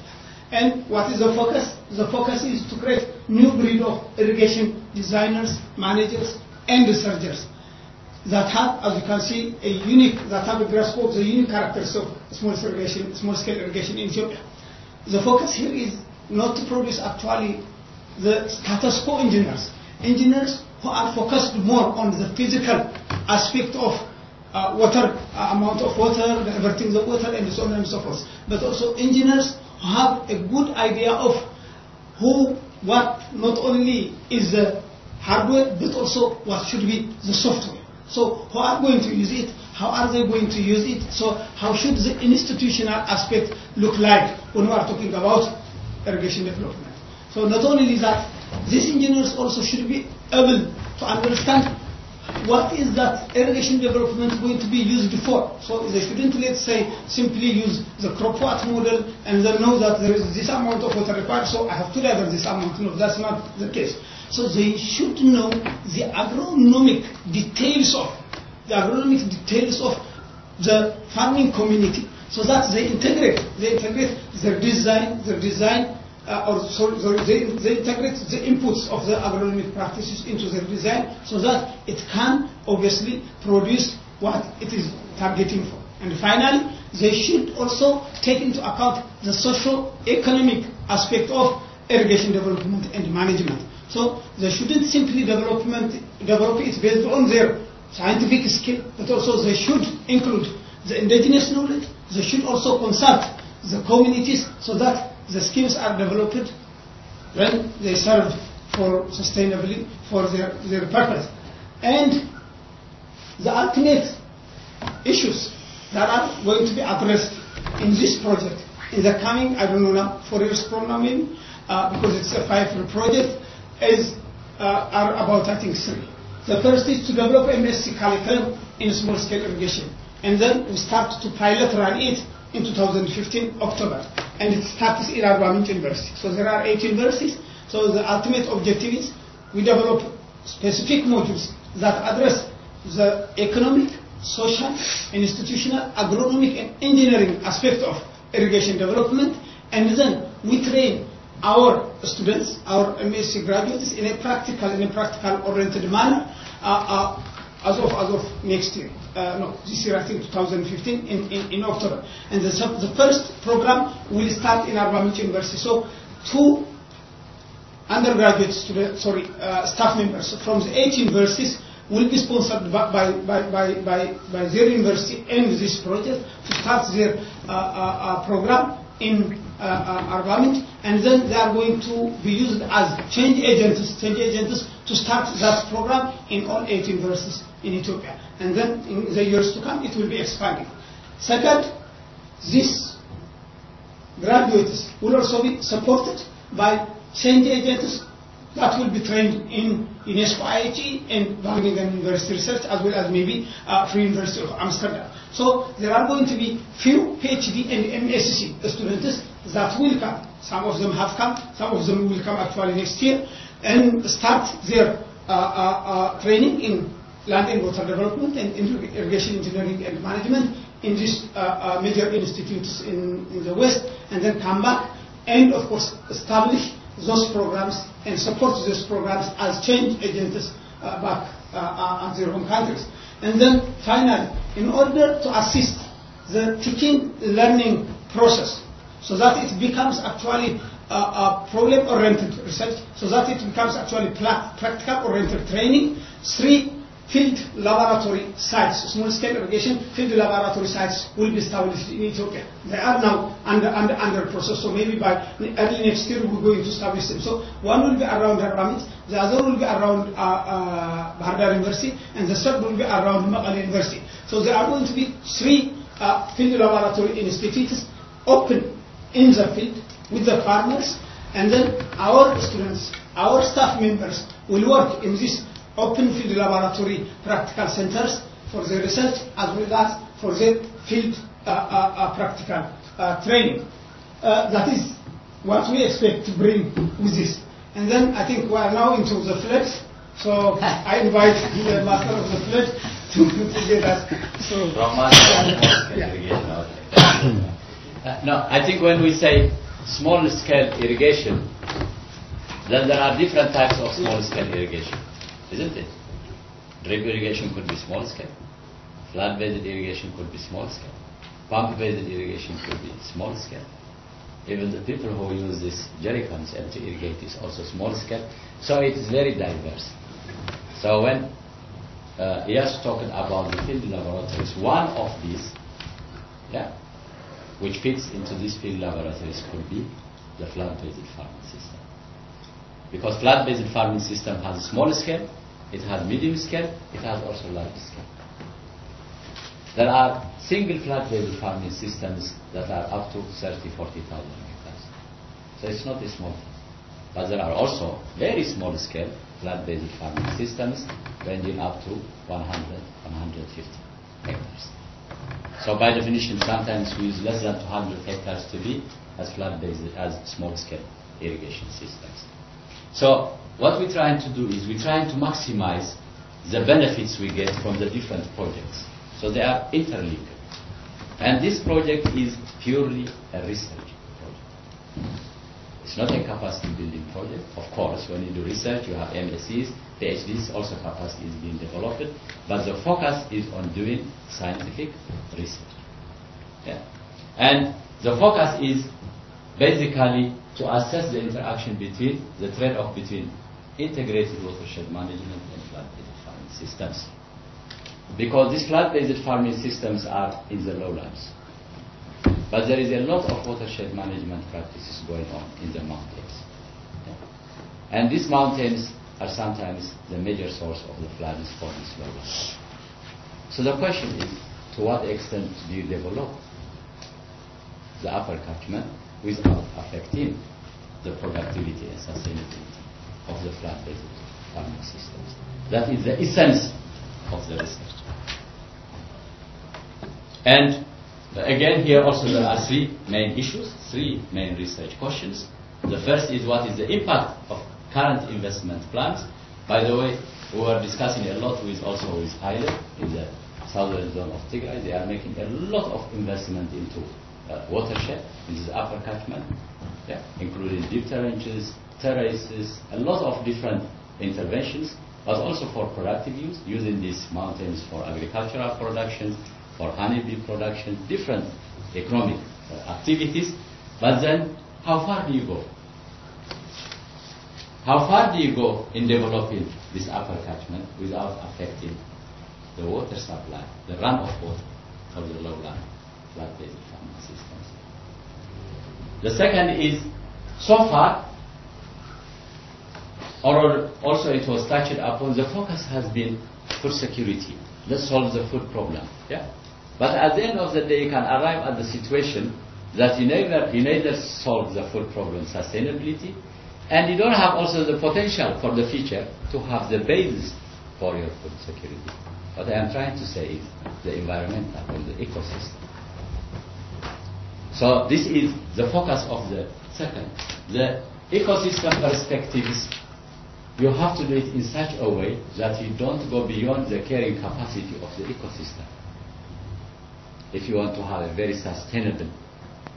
And what is the focus? The focus is to create new breed of irrigation designers, managers, and researchers that have, as you can see, a unique, that have a grasp of the unique characters of small irrigation, small scale irrigation in Ethiopia. The focus here is not to produce actually the status quo engineers. Engineers who are focused more on the physical aspect of uh, water, uh, amount of water, diverting the water, and so on and so forth. But also engineers who have a good idea of who, what not only is the hardware, but also what should be the software. So who are going to use it? How are they going to use it? So how should the institutional aspect look like when we are talking about irrigation development? So not only that, these engineers also should be able to understand what is that irrigation development going to be used for. So they shouldn't, let's say, simply use the CROPWAT model and then know that there is this amount of water required, so I have to level this amount. No, that's not the case. So they should know the agronomic details of the agronomic details of the farming community, so that they integrate, they integrate their design, their design, uh, or sorry, sorry, they, they integrate the inputs of the agronomic practices into their design, so that it can obviously produce what it is targeting for. And finally, they should also take into account the social economic aspect of irrigation development and management. So they shouldn't simply development, develop it based on their scientific skill, but also they should include the indigenous knowledge. They should also consult the communities so that the skills are developed when they serve for sustainably for their, their purpose. And the ultimate issues that are going to be addressed in this project in the coming, I don't know now, four years from now maybe, uh, because it's a five-year project, is, uh, are about, I think, three. The first is to develop MSc curriculum in small-scale irrigation. And then we start to pilot run it in 2015, October. And it starts in Arba Minch University. So there are eight universities. So the ultimate objective is we develop specific modules that address the economic, social, institutional, agronomic, and engineering aspect of irrigation development. And then we train our students, our MSc graduates, in a practical, in a practical oriented manner, uh, uh, as of as of next year. Uh, no, this year I think 2015 in, in, in October. And the, the first program will start in Arba University. So two undergraduate students, sorry, uh, staff members from the eight universities will be sponsored by, by, by, by, by, by their university and this project to start their uh, uh, uh, program in uh, uh, Arba and then they are going to be used as change agents, change agents to start that program in all eight universities in Ethiopia. And then in the years to come, it will be expanding. Second, these graduates will also be supported by change agents that will be trained in UNESCO IHE and Wageningen University Research as well as maybe uh, Free University of Amsterdam. So there are going to be few PhD and MSc students that will come. Some of them have come, some of them will come actually next year and start their uh, uh, uh, training in land and water development and irrigation engineering and management in these uh, uh, major institutes in, in the West and then come back and of course establish those programs and support these programs as change agents uh, back uh, uh, at their home countries. And then finally, in order to assist the teaching learning process so that it becomes actually a, a problem-oriented research, so that it becomes actually practical-oriented training, three field laboratory sites, small-scale irrigation field laboratory sites will be established in Ethiopia. They are now under, under, under process, so maybe by early next year we're going to establish them. So one will be around Ramit, the other will be around uh, uh, University, and the third will be around Mekelle University. So there are going to be three uh, field laboratory institutes open in the field with the farmers, and then our students, our staff members will work in this open field laboratory practical centers for the research as well as for the field uh, uh, uh, practical uh, training. Uh, that is what we expect to bring with this. And then I think we are now into the floods, so I invite the master of the flood to, to get us. So, From small-scale irrigation. Uh, no, I think when we say small-scale irrigation, then there are different types of small-scale irrigation, isn't it? Drip irrigation could be small-scale, flood-based irrigation could be small-scale, pump-based irrigation could be small-scale. Even the people who use these jerry cans and to irrigate is also small-scale. So it is very diverse. So when uh, Iyas talked about the field laboratories, one of these, yeah, which fits into these field laboratories could be the flood-based farming system. Because flood-based farming system has a small scale, it has medium scale, it has also large scale. There are single flood-based farming systems that are up to 30, 40,000 hectares. So it's not a small thing. But there are also very small scale flood-based farming systems ranging up to 100, 150 hectares. So by definition, sometimes we use less than 200 hectares to be as flood-based, as small-scale irrigation systems. So what we're trying to do is we're trying to maximize the benefits we get from the different projects. So they are interlinked. And this project is purely a research project. It's not a capacity building project. Of course, when you do research, you have MSCs, PhDs, also capacity is being developed. But the focus is on doing scientific research. Yeah. And the focus is basically to assess the interaction between, the trade-off between integrated watershed management and flood-based farming systems. Because these flood-based farming systems are in the lowlands. But there is a lot of watershed management practices going on in the mountains. And these mountains are sometimes the major source of the floods for these lowlands. So the question is, to what extent do you develop the upper catchment without affecting the productivity and sustainability of the flood-based farming systems? That is the essence of the research. And again, here also there are three main issues, three main research questions. The first is what is the impact of current investment plans? By the way, we were discussing a lot with also with Haile in the southern zone of Tigray. They are making a lot of investment into uh, watershed, into the upper catchment, yeah, including deep trenches, terraces, a lot of different interventions, but also for productive use, using these mountains for agricultural production, for honeybee production, different economic uh, activities. But then, how far do you go? How far do you go in developing this upper catchment without affecting the water supply, the runoff water of the lowland flood-based farming systems? The second is, so far, or also it was touched upon, the focus has been food security. Let's solve the food problem. Yeah? But at the end of the day, you can arrive at the situation that you never, you neither solve the food problem sustainability, and you don't have also the potential for the future to have the basis for your food security. What I am trying to say is the environmental or the ecosystem. So this is the focus of the second. The ecosystem perspectives, you have to do it in such a way that you don't go beyond the carrying capacity of the ecosystem. If you want to have a very sustainable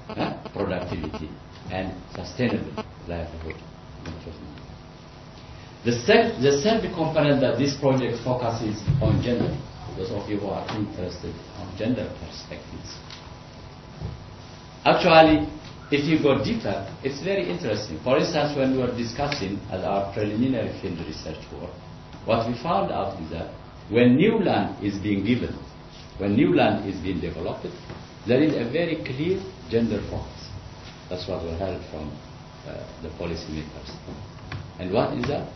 uh, productivity and sustainable livelihood. The third, the third component that this project focuses on gender, those of you who are interested on gender perspectives. Actually, if you go deeper, it's very interesting. For instance, when we were discussing at our preliminary field research work, what we found out is that when new land is being given, when new land is being developed, there is a very clear gender focus. That's what we heard from uh, the policymakers. And what is that?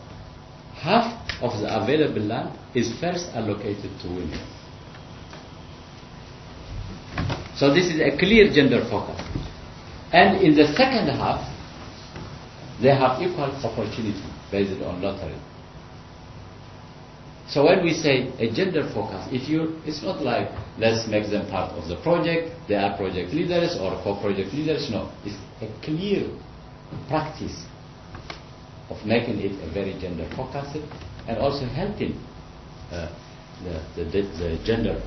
Half of the available land is first allocated to women. So this is a clear gender focus. And in the second half, they have equal opportunity based on lottery. So when we say a gender focus, if you, it's not like let's make them part of the project, they are project leaders or co-project leaders. No, it's a clear practice of making it a very gender focused and also helping uh, the, the, the, gender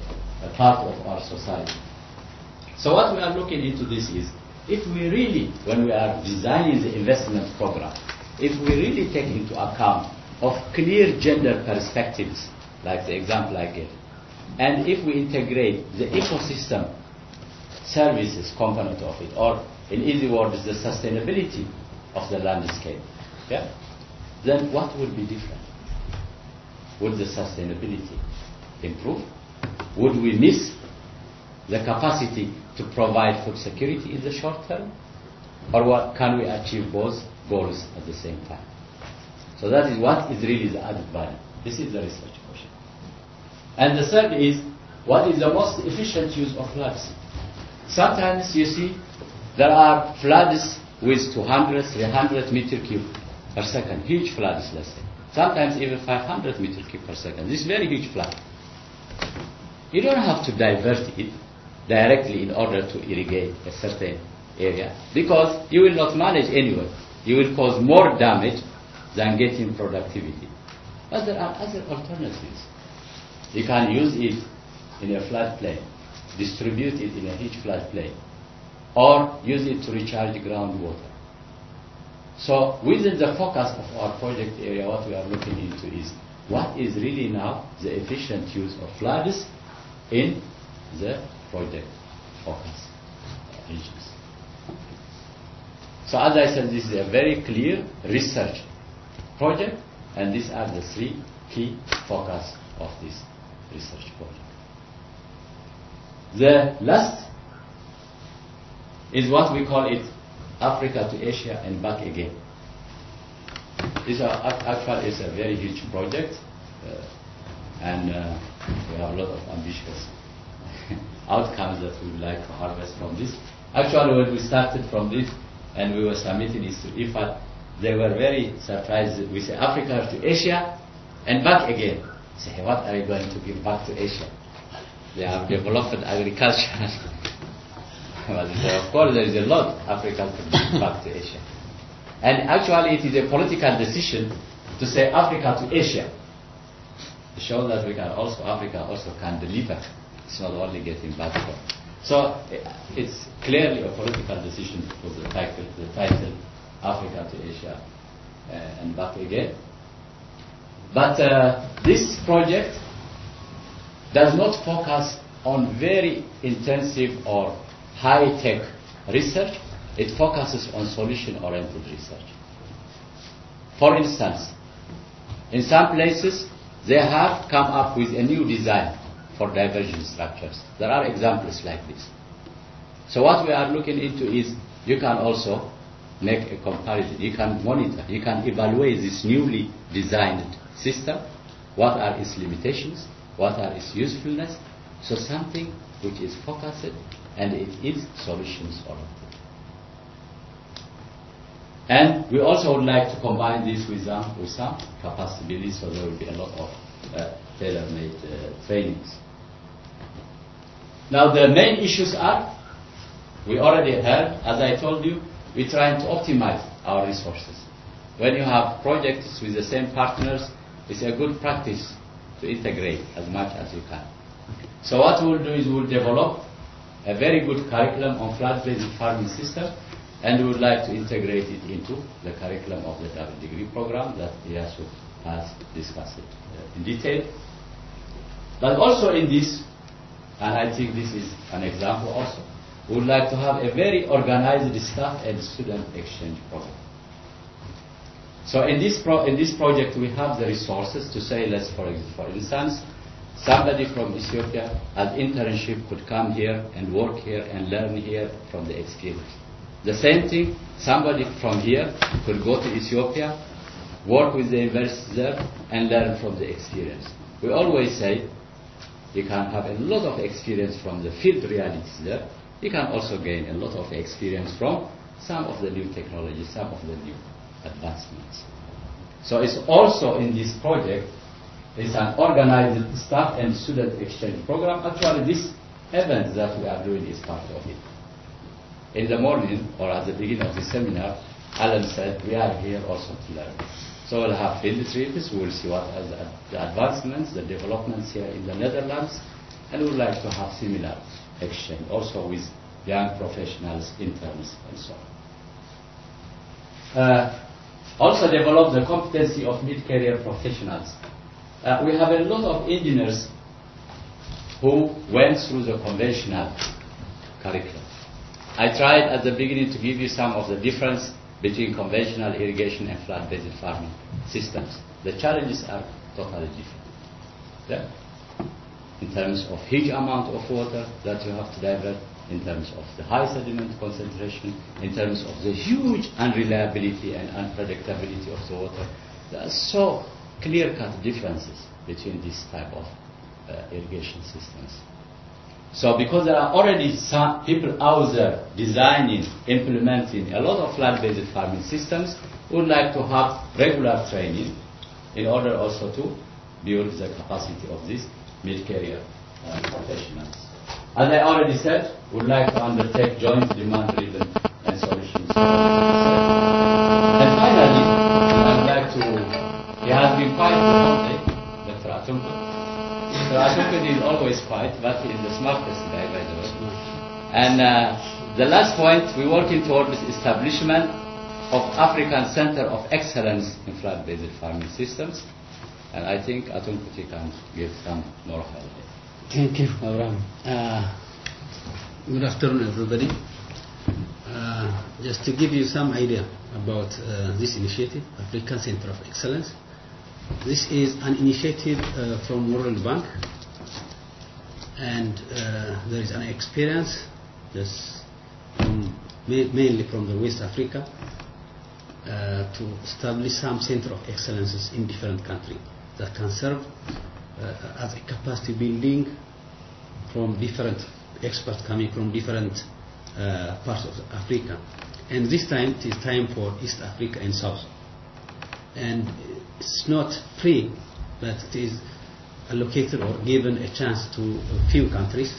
part of our society. So what we are looking into this is, if we really, when we are designing the investment program, if we really take into account of clear gender perspectives, like the example I gave, and if we integrate the ecosystem services component of it, or in easy words, the sustainability of the landscape, yeah, then what would be different? Would the sustainability improve? Would we miss the capacity to provide food security in the short term? Or what, can we achieve both goals at the same time? So that is what is really the added value. This is the research question. And the third is, what is the most efficient use of floods? Sometimes you see there are floods with 200, 300 meter cube per second, huge floods, let's say. Sometimes even 500 meter cube per second. This is very huge flood. You don't have to divert it directly in order to irrigate a certain area because you will not manage anyway. You will cause more damage than getting productivity. But there are other alternatives. You can use it in a floodplain, distribute it in a huge floodplain, or use it to recharge groundwater. So within the focus of our project area, what we are looking into is what is really now the efficient use of floods in the project focus regions. So as I said, this is a very clear research project, and these are the three key focus of this research project. The last is what we call it Africa to Asia and back again. This actually is a very huge project, uh, and uh, we have a lot of ambitious outcomes that we would like to harvest from this. Actually, when we started from this and we were submitting this to IFAD, they were very surprised. We say Africa to Asia and back again. Say, what are you going to give back to Asia? They have developed agriculture. well, uh, of course, there is a lot Africa to give back to Asia. And actually, it is a political decision to say Africa to Asia. To show that we can also, Africa also can deliver. It's not only getting back. So it's clearly a political decision to put the title, the title Africa to Asia uh, and back again. But uh, this project does not focus on very intensive or high-tech research. It focuses on solution-oriented research. For instance, in some places, they have come up with a new design for divergent structures. There are examples like this. So what we are looking into is you can also make a comparison. You can monitor, you can evaluate this newly designed system. What are its limitations? What are its usefulness? So something which is focused and it is solutions oriented. And we also would like to combine this with some, with some capacity building, so there will be a lot of uh, tailor-made uh, trainings. Now the main issues are, we already heard, as I told you, we're trying to optimize our resources. When you have projects with the same partners, it's a good practice to integrate as much as you can. So what we'll do is we'll develop a very good curriculum on flood-based farming system, and we would like to integrate it into the curriculum of the double degree program that IASU has discussed uh, in detail. But also in this, and I think this is an example also, we would like to have a very organized staff and student exchange program. So in this, in this project we have the resources to say, let's for, for instance, somebody from Ethiopia as internship could come here and work here and learn here from the experience. The same thing, somebody from here could go to Ethiopia, work with the university there, and learn from the experience. We always say you can have a lot of experience from the field realities there. You can also gain a lot of experience from some of the new technologies, some of the new advancements. So it's also in this project, it's an organized staff and student exchange program. Actually, this event that we are doing is part of it. In the morning, or at the beginning of the seminar, Alan said, we are here also to learn. So we'll have field trips, we'll see what are the, advancements, the developments here in the Netherlands, and we'd like to have similar exchange also with young professionals, interns, and so on. Uh, also develop the competency of mid-career professionals. Uh, we have a lot of engineers who went through the conventional curriculum. I tried at the beginning to give you some of the difference between conventional irrigation and flood-based farming systems. The challenges are totally different. Yeah? In terms of huge amount of water that you have to divert, in terms of the high sediment concentration, in terms of the huge unreliability and unpredictability of the water. There are so clear-cut differences between this type of uh, irrigation systems. So because there are already some people out there designing, implementing a lot of land-based farming systems, we would like to have regular training in order also to build the capacity of these mid-career uh, professionals. As I already said, we would like to undertake joint demand-driven and solutions. Dr. Atunko is always quiet, but he is the smartest guy, by the way. And uh, the last point, we're working towards the establishment of African Center of Excellence in flood-based farming systems. And I think Atunkuti can give some more help. Thank you, Abraham. Uh, good afternoon, everybody. Uh, just to give you some idea about uh, this initiative, African Center of Excellence. This is an initiative uh, from World Bank, and uh, there is an experience, mainly from the West Africa, uh, to establish some center of excellences in different countries that can serve uh, as a capacity building from different experts coming from different uh, parts of Africa. And this time it is time for East Africa and South. And it's not free, but it is allocated or given a chance to a few countries.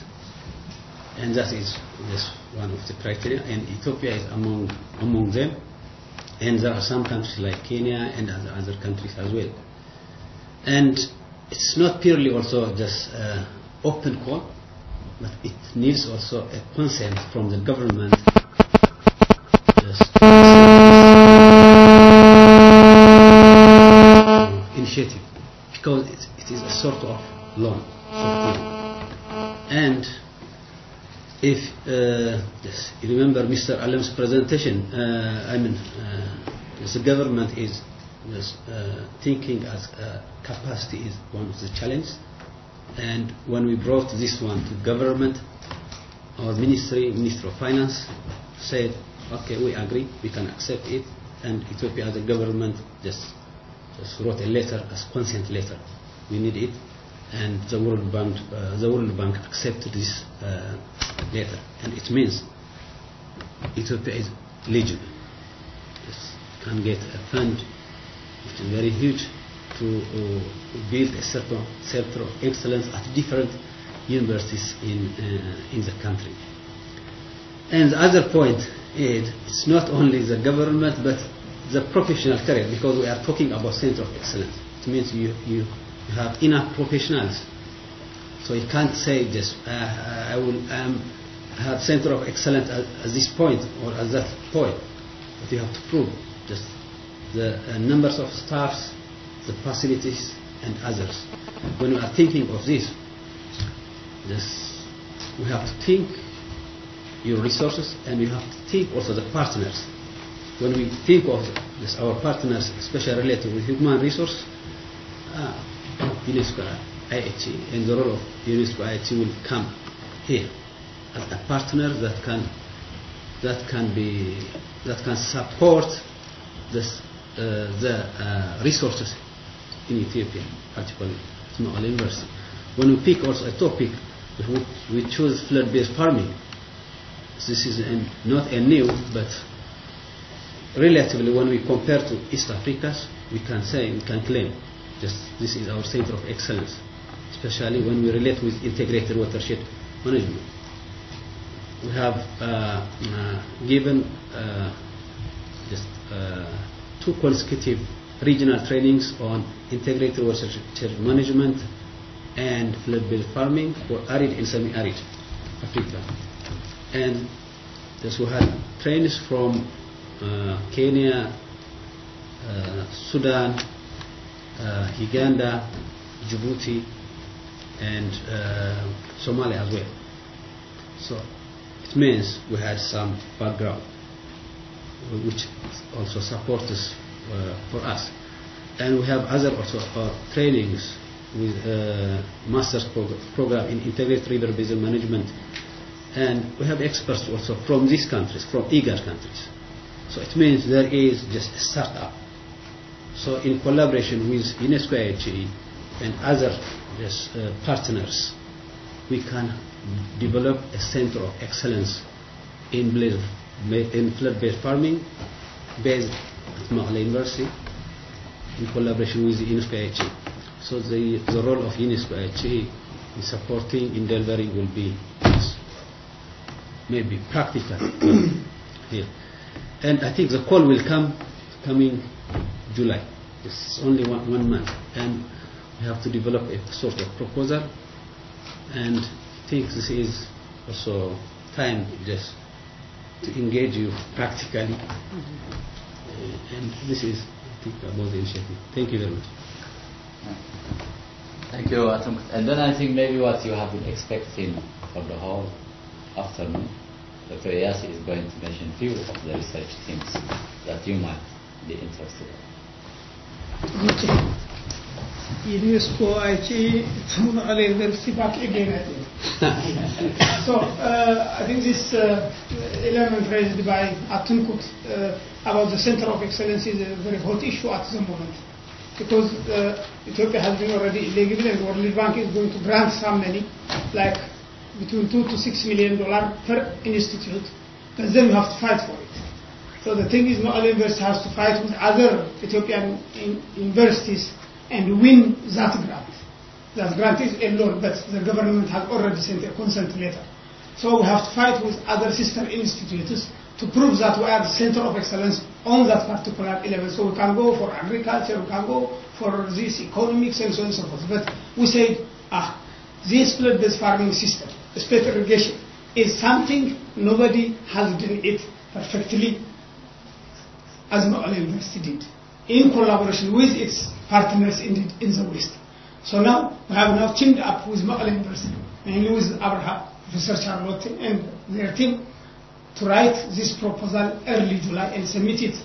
And that is just one of the criteria. And Ethiopia is among, among them. And there are some countries like Kenya and other, other countries as well. And it's not purely also just uh, open call, but it needs also a consent from the government. Just because it, it is a sort of loan. And if uh, yes, you remember Mr. Alem's presentation, uh, I mean, uh, the government is uh, thinking as uh, capacity is one of the challenges. And when we brought this one to government, our ministry, Minister of Finance, said, okay, we agree, we can accept it. And Ethiopia as a government just, wrote a letter, a consent letter. We need it. And the World Bank, uh, the World Bank accepted this uh, letter. And it means Ethiopia is eligible. Just can get a fund which is very huge to uh, build a certain center of excellence at different universities in, uh, in the country. And the other point is it's not only the government but the professional career because we are talking about center of excellence. It means you, you, you have enough professionals. So you can't say just uh, I will um, have center of excellence at, at this point or at that point. But you have to prove just the uh, numbers of staffs, the facilities, and others. When we are thinking of this, this we have to think your resources and we have to think also the partners. When we think of this, our partners, especially related with human resource, uh, UNESCO IHE and the role of UNESCO IHE will come here as a partner that can that can be that can support this, uh, the uh, resources in Ethiopia, particularly Ismail University. When we pick also a topic, we, we choose flood-based farming. This is not a new, but relatively when we compare to East Africa, we can say, we can claim, just this is our center of excellence, especially when we relate with integrated watershed management. We have uh, uh, given uh, just uh, two consecutive regional trainings on integrated watershed management and flood-based farming for arid and semi-arid Africa. And this we had trainings from Kenya, uh, Sudan, uh, Uganda, Djibouti, and uh, Somalia as well. So it means we had some background which also supports uh, for us. And we have other also uh, trainings with uh, master's prog- program in integrated river basin management. And we have experts also from these countries, from IGAD countries. So it means there is just a startup. So in collaboration with UNESCO and other uh, partners, we can develop a center of excellence in, in flood-based farming based at Mekelle University in collaboration with UNESCO. So the, the role of UNESCO in supporting, in delivering will be maybe practical here. And I think the call will come coming July. It's only one, one month. And we have to develop a sort of proposal. And I think this is also time just to engage you practically. Uh, and this is, I think, about the initiative. Thank you very much. Thank you. And then I think maybe what you have been expecting for the whole afternoon, Dr. Eyasu is going to mention few of the research things that you might be interested in. UNESCO IHE Mekelle University back again, I think. so uh, I think this uh, element raised by Attenkut uh, about the Center of Excellence is a very hot issue at the moment because uh, Ethiopia has been already eligible and World Bank is going to grant some money, like between two to six million dollar per institute, but then you have to fight for it. So the thing is, Mekelle University has to fight with other Ethiopian universities and win that grant. That grant is a loan, but the government has already sent a consent letter. So we have to fight with other sister institutes to prove that we are the center of excellence on that particular level. So we can go for agriculture, we can go for this economics and so on and so forth. But we said, ah, this flood-based farming system, spate irrigation, is something nobody has done it perfectly as Mekelle University did, in collaboration with its partners in the, in the West. So now we have now teamed up with Mekelle University, mainly with Abraham, Professor Charlotte and their team, to write this proposal early July and submit it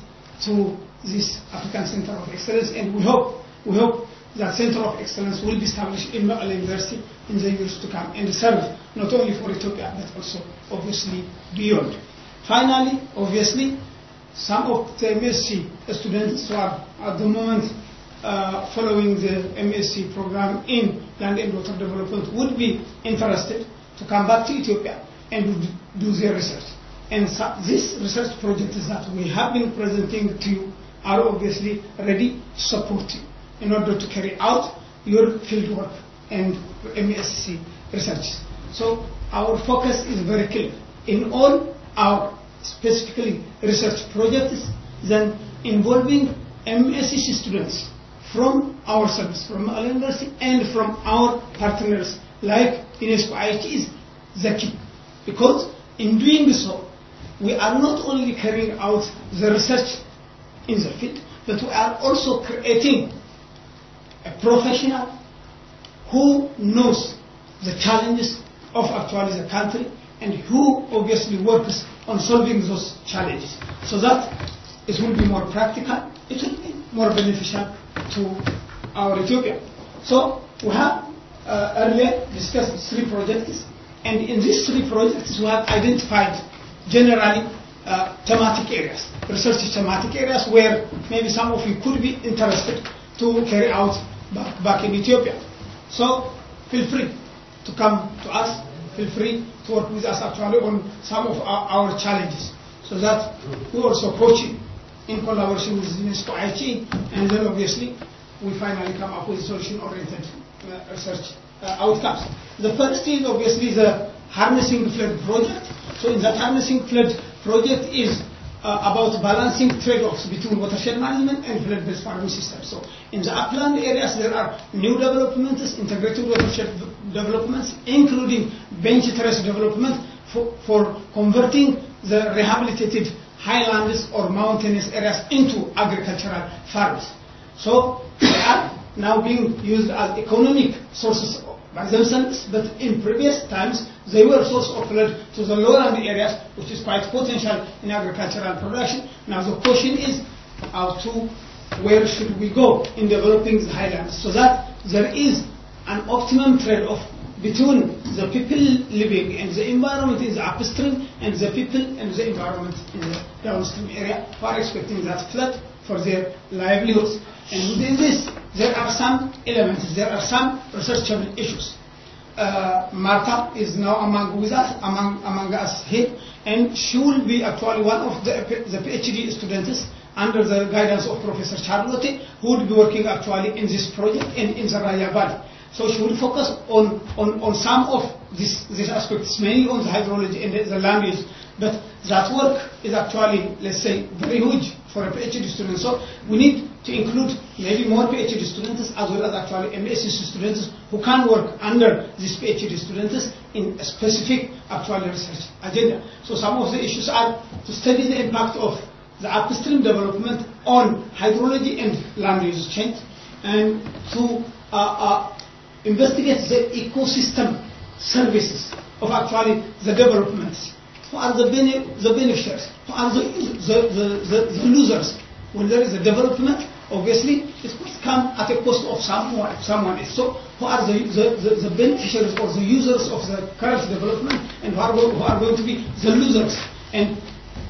to this African Center of Excellence. And we hope, we hope that Center of Excellence will be established in Mekelle University in the years to come and serve not only for Ethiopia but also obviously beyond. Finally, obviously, some of the MSc students who are at the moment uh, following the MSc program in land and water development would be interested to come back to Ethiopia and do their research. And so this research projects that we have been presenting to you are obviously ready to support you in order to carry out your field work and MSc research. So our focus is very clear. In all our specifically research projects, then involving MSc students from our service, from our university and from our partners like UNESCO IHE is the key. Because in doing so, we are not only carrying out the research in the field, but we are also creating a professional who knows the challenges of actually the country and who obviously works on solving those challenges so that it will be more practical, it will be more beneficial to our Ethiopia. So we have uh, earlier discussed three projects, and in these three projects we have identified generally uh, thematic areas, research thematic areas where maybe some of you could be interested to carry out back, back in Ethiopia. So feel free to come to us, feel free to work with us actually on some of our, our challenges so that we also coach you in collaboration with UNESCO IHE and then obviously we finally come up with solution-oriented uh, research uh, outcomes. The first is obviously the harnessing flood project. So in that harnessing flood project is uh, about balancing trade-offs between watershed management and flood-based farming systems. So in the upland areas there are new developments, integrated watershed developments, including bench terrace development for, for converting the rehabilitated highlands or mountainous areas into agricultural farms. So they are now being used as economic sources by themselves, but in previous times they were a source of flood to the lowland areas, which is quite potential in agricultural production. Now the question is how to where should we go in developing the highlands so that there is an optimum trade-off between the people living in the environment in the upstream and the people in the environment in the downstream area who are expecting that flood for their livelihoods. And within this, there are some elements, there are some researchable issues. Uh, Martha is now among with us, among, among us here, and she will be actually one of the, the PhD students under the guidance of Professor Charlotte, who will be working actually in this project in, in the Raya Valley. So she will focus on, on, on some of these, these aspects, mainly on the hydrology and the land use. But that work is actually, let's say, very huge for a PhD student. So we need to include maybe more PhD students as well as actually MSc students who can work under these PhD students in a specific actual research agenda. So some of the issues are to study the impact of the upstream development on hydrology and land use change and to uh, uh, investigate the ecosystem services of actually the developments. Who are the, bene the beneficiaries? Who are the, the, the, the, losers? When there is a development, obviously it must come at a cost of someone. someone else. So who are the, the, the, beneficiaries or the users of the current development and who are, who are going to be the losers? And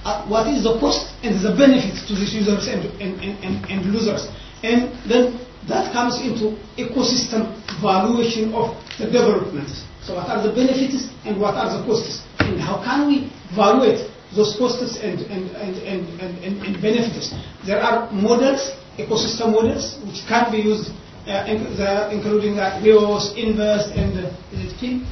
uh, what is the cost and the benefits to these users and, and, and, and, and losers? And then that comes into ecosystem valuation of the development. So what are the benefits and what are the costs? How can we evaluate those costs and, and, and, and, and, and benefits? There are models, ecosystem models, which can be used uh, the, including uh, RIOS, InVEST, and uh,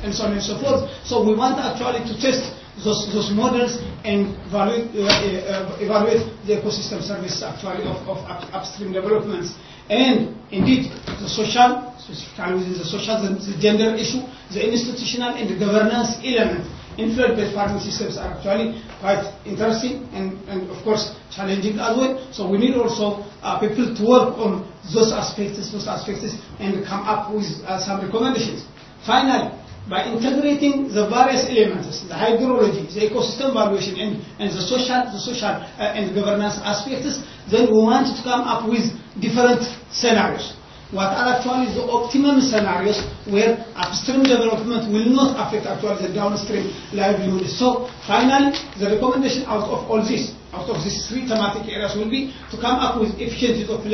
and so on and so forth. So we want actually to test those, those models and evaluate, uh, uh, evaluate the ecosystem service actually of, of up, upstream developments. And indeed, the social, specifically the social, the, the gender issue, the institutional and the governance element in flood-based farming systems are actually quite interesting and, and of course challenging as well. So we need also uh, people to work on those aspects, those aspects, and come up with uh, some recommendations. Finally, by integrating the various elements, the hydrology, the ecosystem valuation, and, and the social, the social uh, and governance aspects, then we want to come up with different scenarios. What are actually the optimum scenarios where upstream development will not affect actually the downstream livelihood. So finally, the recommendation out of all this, out of these three thematic areas will be to come up with efficiencies of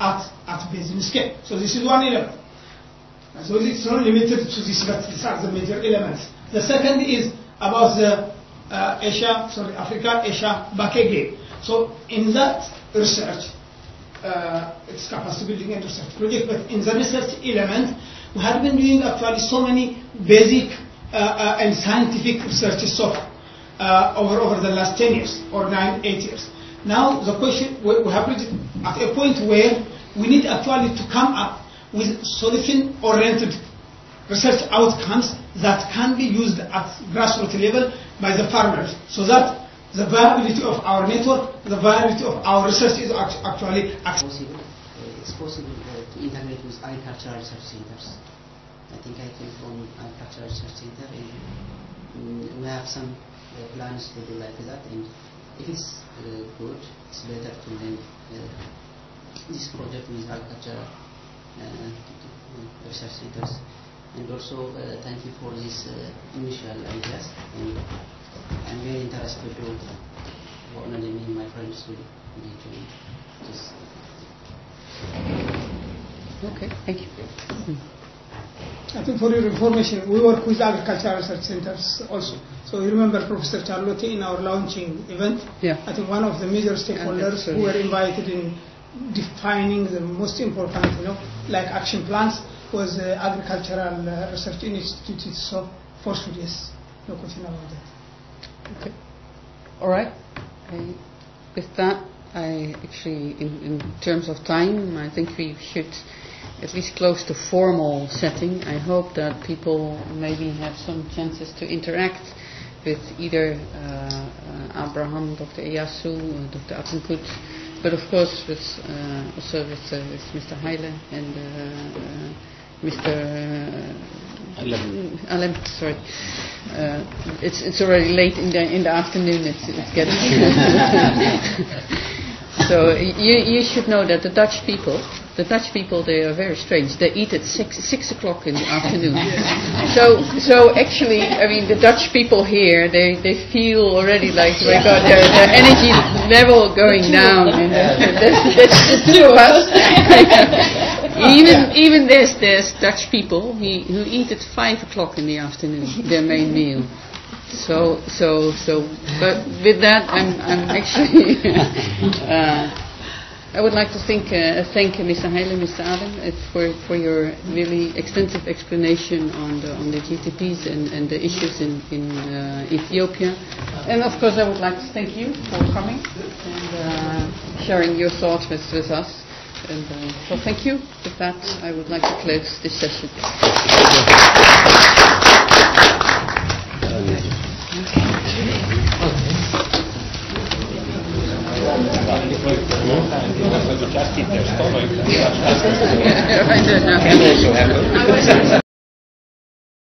at, at basin scale. So this is one element. So it's not limited to this, but these are the major elements. The second is about the uh, Asia, sorry, Africa, Asia Bakege. So in that research, uh, it's capacity building and research project, but in the research element, we have been doing actually so many basic uh, uh, and scientific researches so uh, over, over the last 10 years or 9, 8 years. Now the question, we, we have reached at a point where we need actually to come up with solution-oriented research outcomes that can be used at grassroots level by the farmers so that the viability of our network, the viability of our research is act- actually possible. It's possible uh, to integrate with agricultural research centers. I think I came from agricultural research center and mm, we have some uh, plans to do like that and if it's uh, good, it's better to link this project with agricultural research centers. and also thank you for uh, initial ideas. And I'm very interested to not only me and my friends will be doing this. Okay, thank you. I think for your information, we work with agricultural research centers also. So you remember Professor Charlotte in our launching event? Yeah. I think one of the major stakeholders who were invited in defining the most important, you know, like action plans was uh, Agricultural uh, Research Institute. So forcefully, yes, no question about that. Okay. All right. With that, I actually, in, in terms of time, I think we should at least close the formal setting. I hope that people maybe have some chances to interact with either uh, uh, Abraham, Dr. Eyasu, uh, Dr. Attenkut, but of course with, uh, also with, uh, with Mr. Heile and uh, uh, Mr. Alem. Alem, sorry. Uh, it's it's already late in the in the afternoon. It's it's getting. so you you should know that the Dutch people, the Dutch people, they are very strange. They eat at six six o'clock in the afternoon. so so actually, I mean, the Dutch people here, they they feel already like oh my God, their, their energy level going down. And uh, that's, that's the two of us. even even there's there's Dutch people who, who eat at five o'clock in the afternoon their main meal. So so so. But with that, I'm I'm actually. uh, I would like to thank uh, thank Mr. Heile, Mr. Adam, uh, for for your really extensive explanation on the on the GTPs and, and the issues in in uh, Ethiopia, and of course I would like to thank you for coming and uh, sharing your thoughts with with us. And uh, so thank you. With that, I would like to close this session. Just in there, I don't know. Also happen.